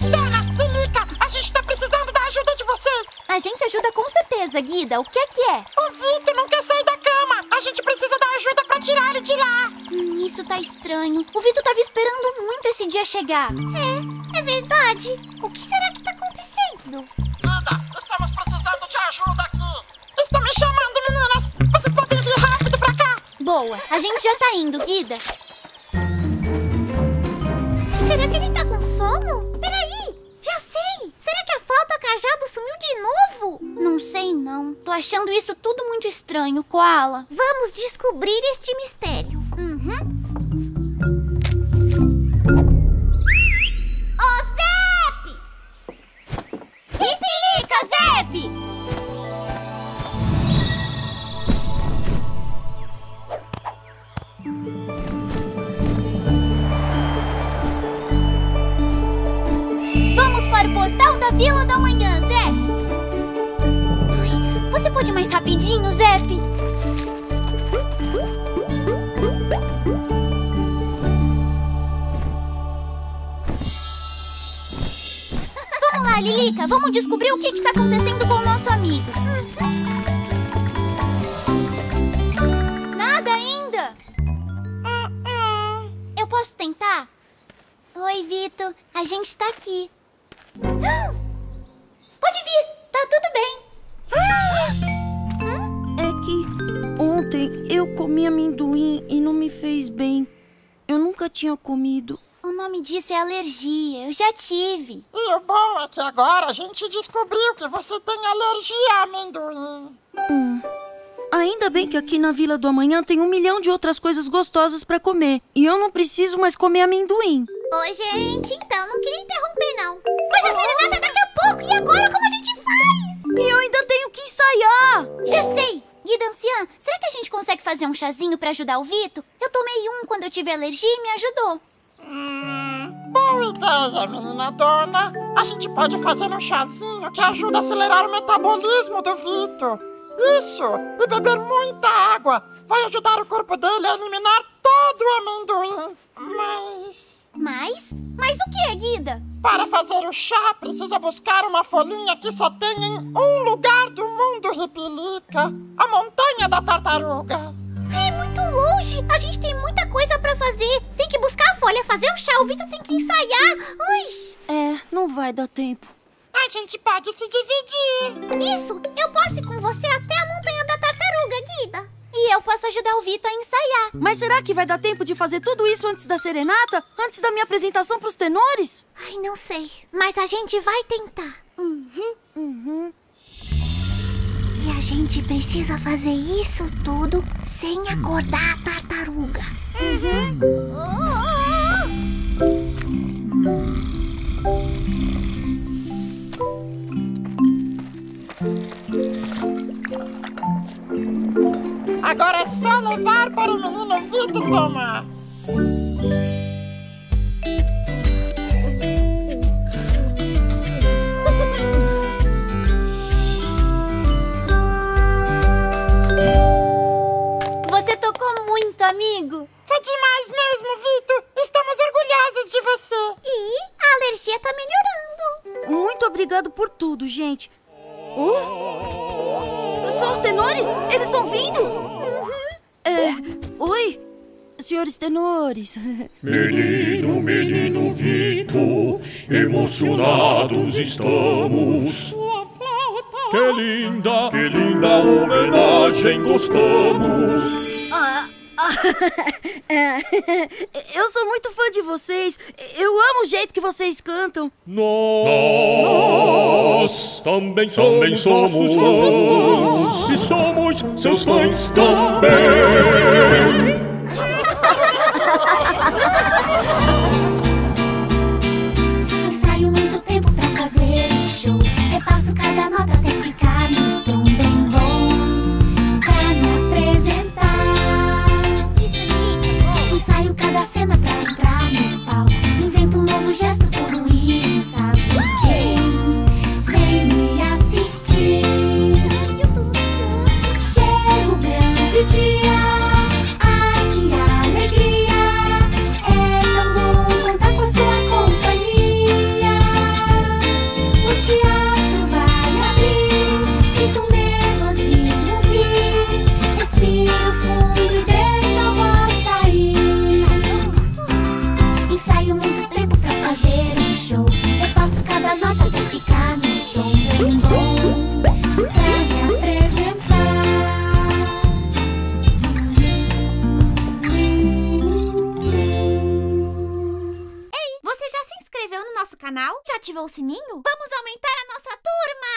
[SPEAKER 4] Dona Lilica, a gente tá precisando da ajuda de vocês.
[SPEAKER 2] A gente ajuda com certeza, Guida. O que é que é?
[SPEAKER 4] O Vitor não quer sair da cama. A gente precisa da ajuda pra tirar ele de lá.
[SPEAKER 2] Hum, isso tá estranho. O Vitor tava esperando muito esse dia chegar. É, é verdade. O que será que tá acontecendo?
[SPEAKER 4] Guida, estamos precisando de ajuda aqui. Estão me chamando, meninas. Vocês podem vir rápido pra cá.
[SPEAKER 2] Boa, a gente já tá indo, Guida. Será que ele tá com sono? Peraí, já sei. Será que a flauta cajado sumiu de novo? Não sei não. Tô achando isso tudo muito estranho, Koala. Vamos descobrir este mistério. Zep! Vamos para o portal da Vila da Manhã, Zep! Ai, você pode mais rapidinho, Zep? Lilica, vamos descobrir o que está acontecendo com o nosso amigo. Nada ainda. Eu posso tentar? Oi, Vitor. A gente está aqui. Pode vir, tá tudo bem.
[SPEAKER 6] É que ontem eu comi amendoim e não me fez bem. Eu nunca tinha comido.
[SPEAKER 2] O nome disso é alergia. Eu já tive.
[SPEAKER 4] E o bom é que agora a gente descobriu que você tem alergia a amendoim.
[SPEAKER 6] Ainda bem que aqui na Vila do Amanhã tem um milhão de outras coisas gostosas pra comer. E eu não preciso mais comer amendoim.
[SPEAKER 2] Oi, gente. Então, não queria interromper, não. Mas a serenata é daqui a pouco. E agora, como a gente faz?
[SPEAKER 6] E eu ainda tenho que ensaiar.
[SPEAKER 2] Já sei. Guida Anciã, será que a gente consegue fazer um chazinho pra ajudar o Vito? Eu tomei um quando eu tive alergia e me ajudou.
[SPEAKER 4] Hum, boa ideia, menina dona. A gente pode fazer um chazinho que ajuda a acelerar o metabolismo do Vitor. Isso! E beber muita água. Vai ajudar o corpo dele a eliminar todo o amendoim. Mas...
[SPEAKER 2] Mas? Mas o que, Guida?
[SPEAKER 4] Para fazer o chá, precisa buscar uma folhinha que só tem em um lugar do mundo, Ripilica. A montanha da tartaruga.
[SPEAKER 2] É muito longe. A gente tem muita coisa pra fazer. Tem que buscar a folha, fazer o chá. O Vitor tem que ensaiar. Ui.
[SPEAKER 6] É, não vai dar tempo.
[SPEAKER 4] A gente pode se dividir.
[SPEAKER 2] Isso. Eu posso ir com você até a montanha da tartaruga, Guida. E eu posso ajudar o Vitor a ensaiar.
[SPEAKER 6] Mas será que vai dar tempo de fazer tudo isso antes da serenata? Antes da minha apresentação pros tenores?
[SPEAKER 2] Ai, não sei. Mas a gente vai tentar. Uhum.
[SPEAKER 6] Uhum.
[SPEAKER 2] E a gente precisa fazer isso tudo sem acordar a tartaruga.
[SPEAKER 4] Agora é só levar para o menino Vitor tomar.
[SPEAKER 2] Muito, amigo.
[SPEAKER 4] Foi demais mesmo, Vitor. Estamos orgulhosos de você.
[SPEAKER 2] E a alergia tá melhorando.
[SPEAKER 6] Muito obrigado por tudo, gente. Oh? São os tenores? Eles estão vindo? É. Oi? Senhores tenores. [LAUGHS]
[SPEAKER 12] Menino, menino Vitor, emocionados estamos. Que linda, que linda homenagem gostamos.
[SPEAKER 6] É, [LAUGHS] É, eu sou muito fã de vocês. Eu amo o jeito que vocês cantam.
[SPEAKER 12] Nós, Nós também, também somos, fãs. fãs. E somos seus fãs também.
[SPEAKER 7] Eu [LAUGHS] saio muito tempo pra fazer um show. Repasso cada nota
[SPEAKER 1] gesto canal? Já ativou o sininho? Vamos aumentar a nossa turma!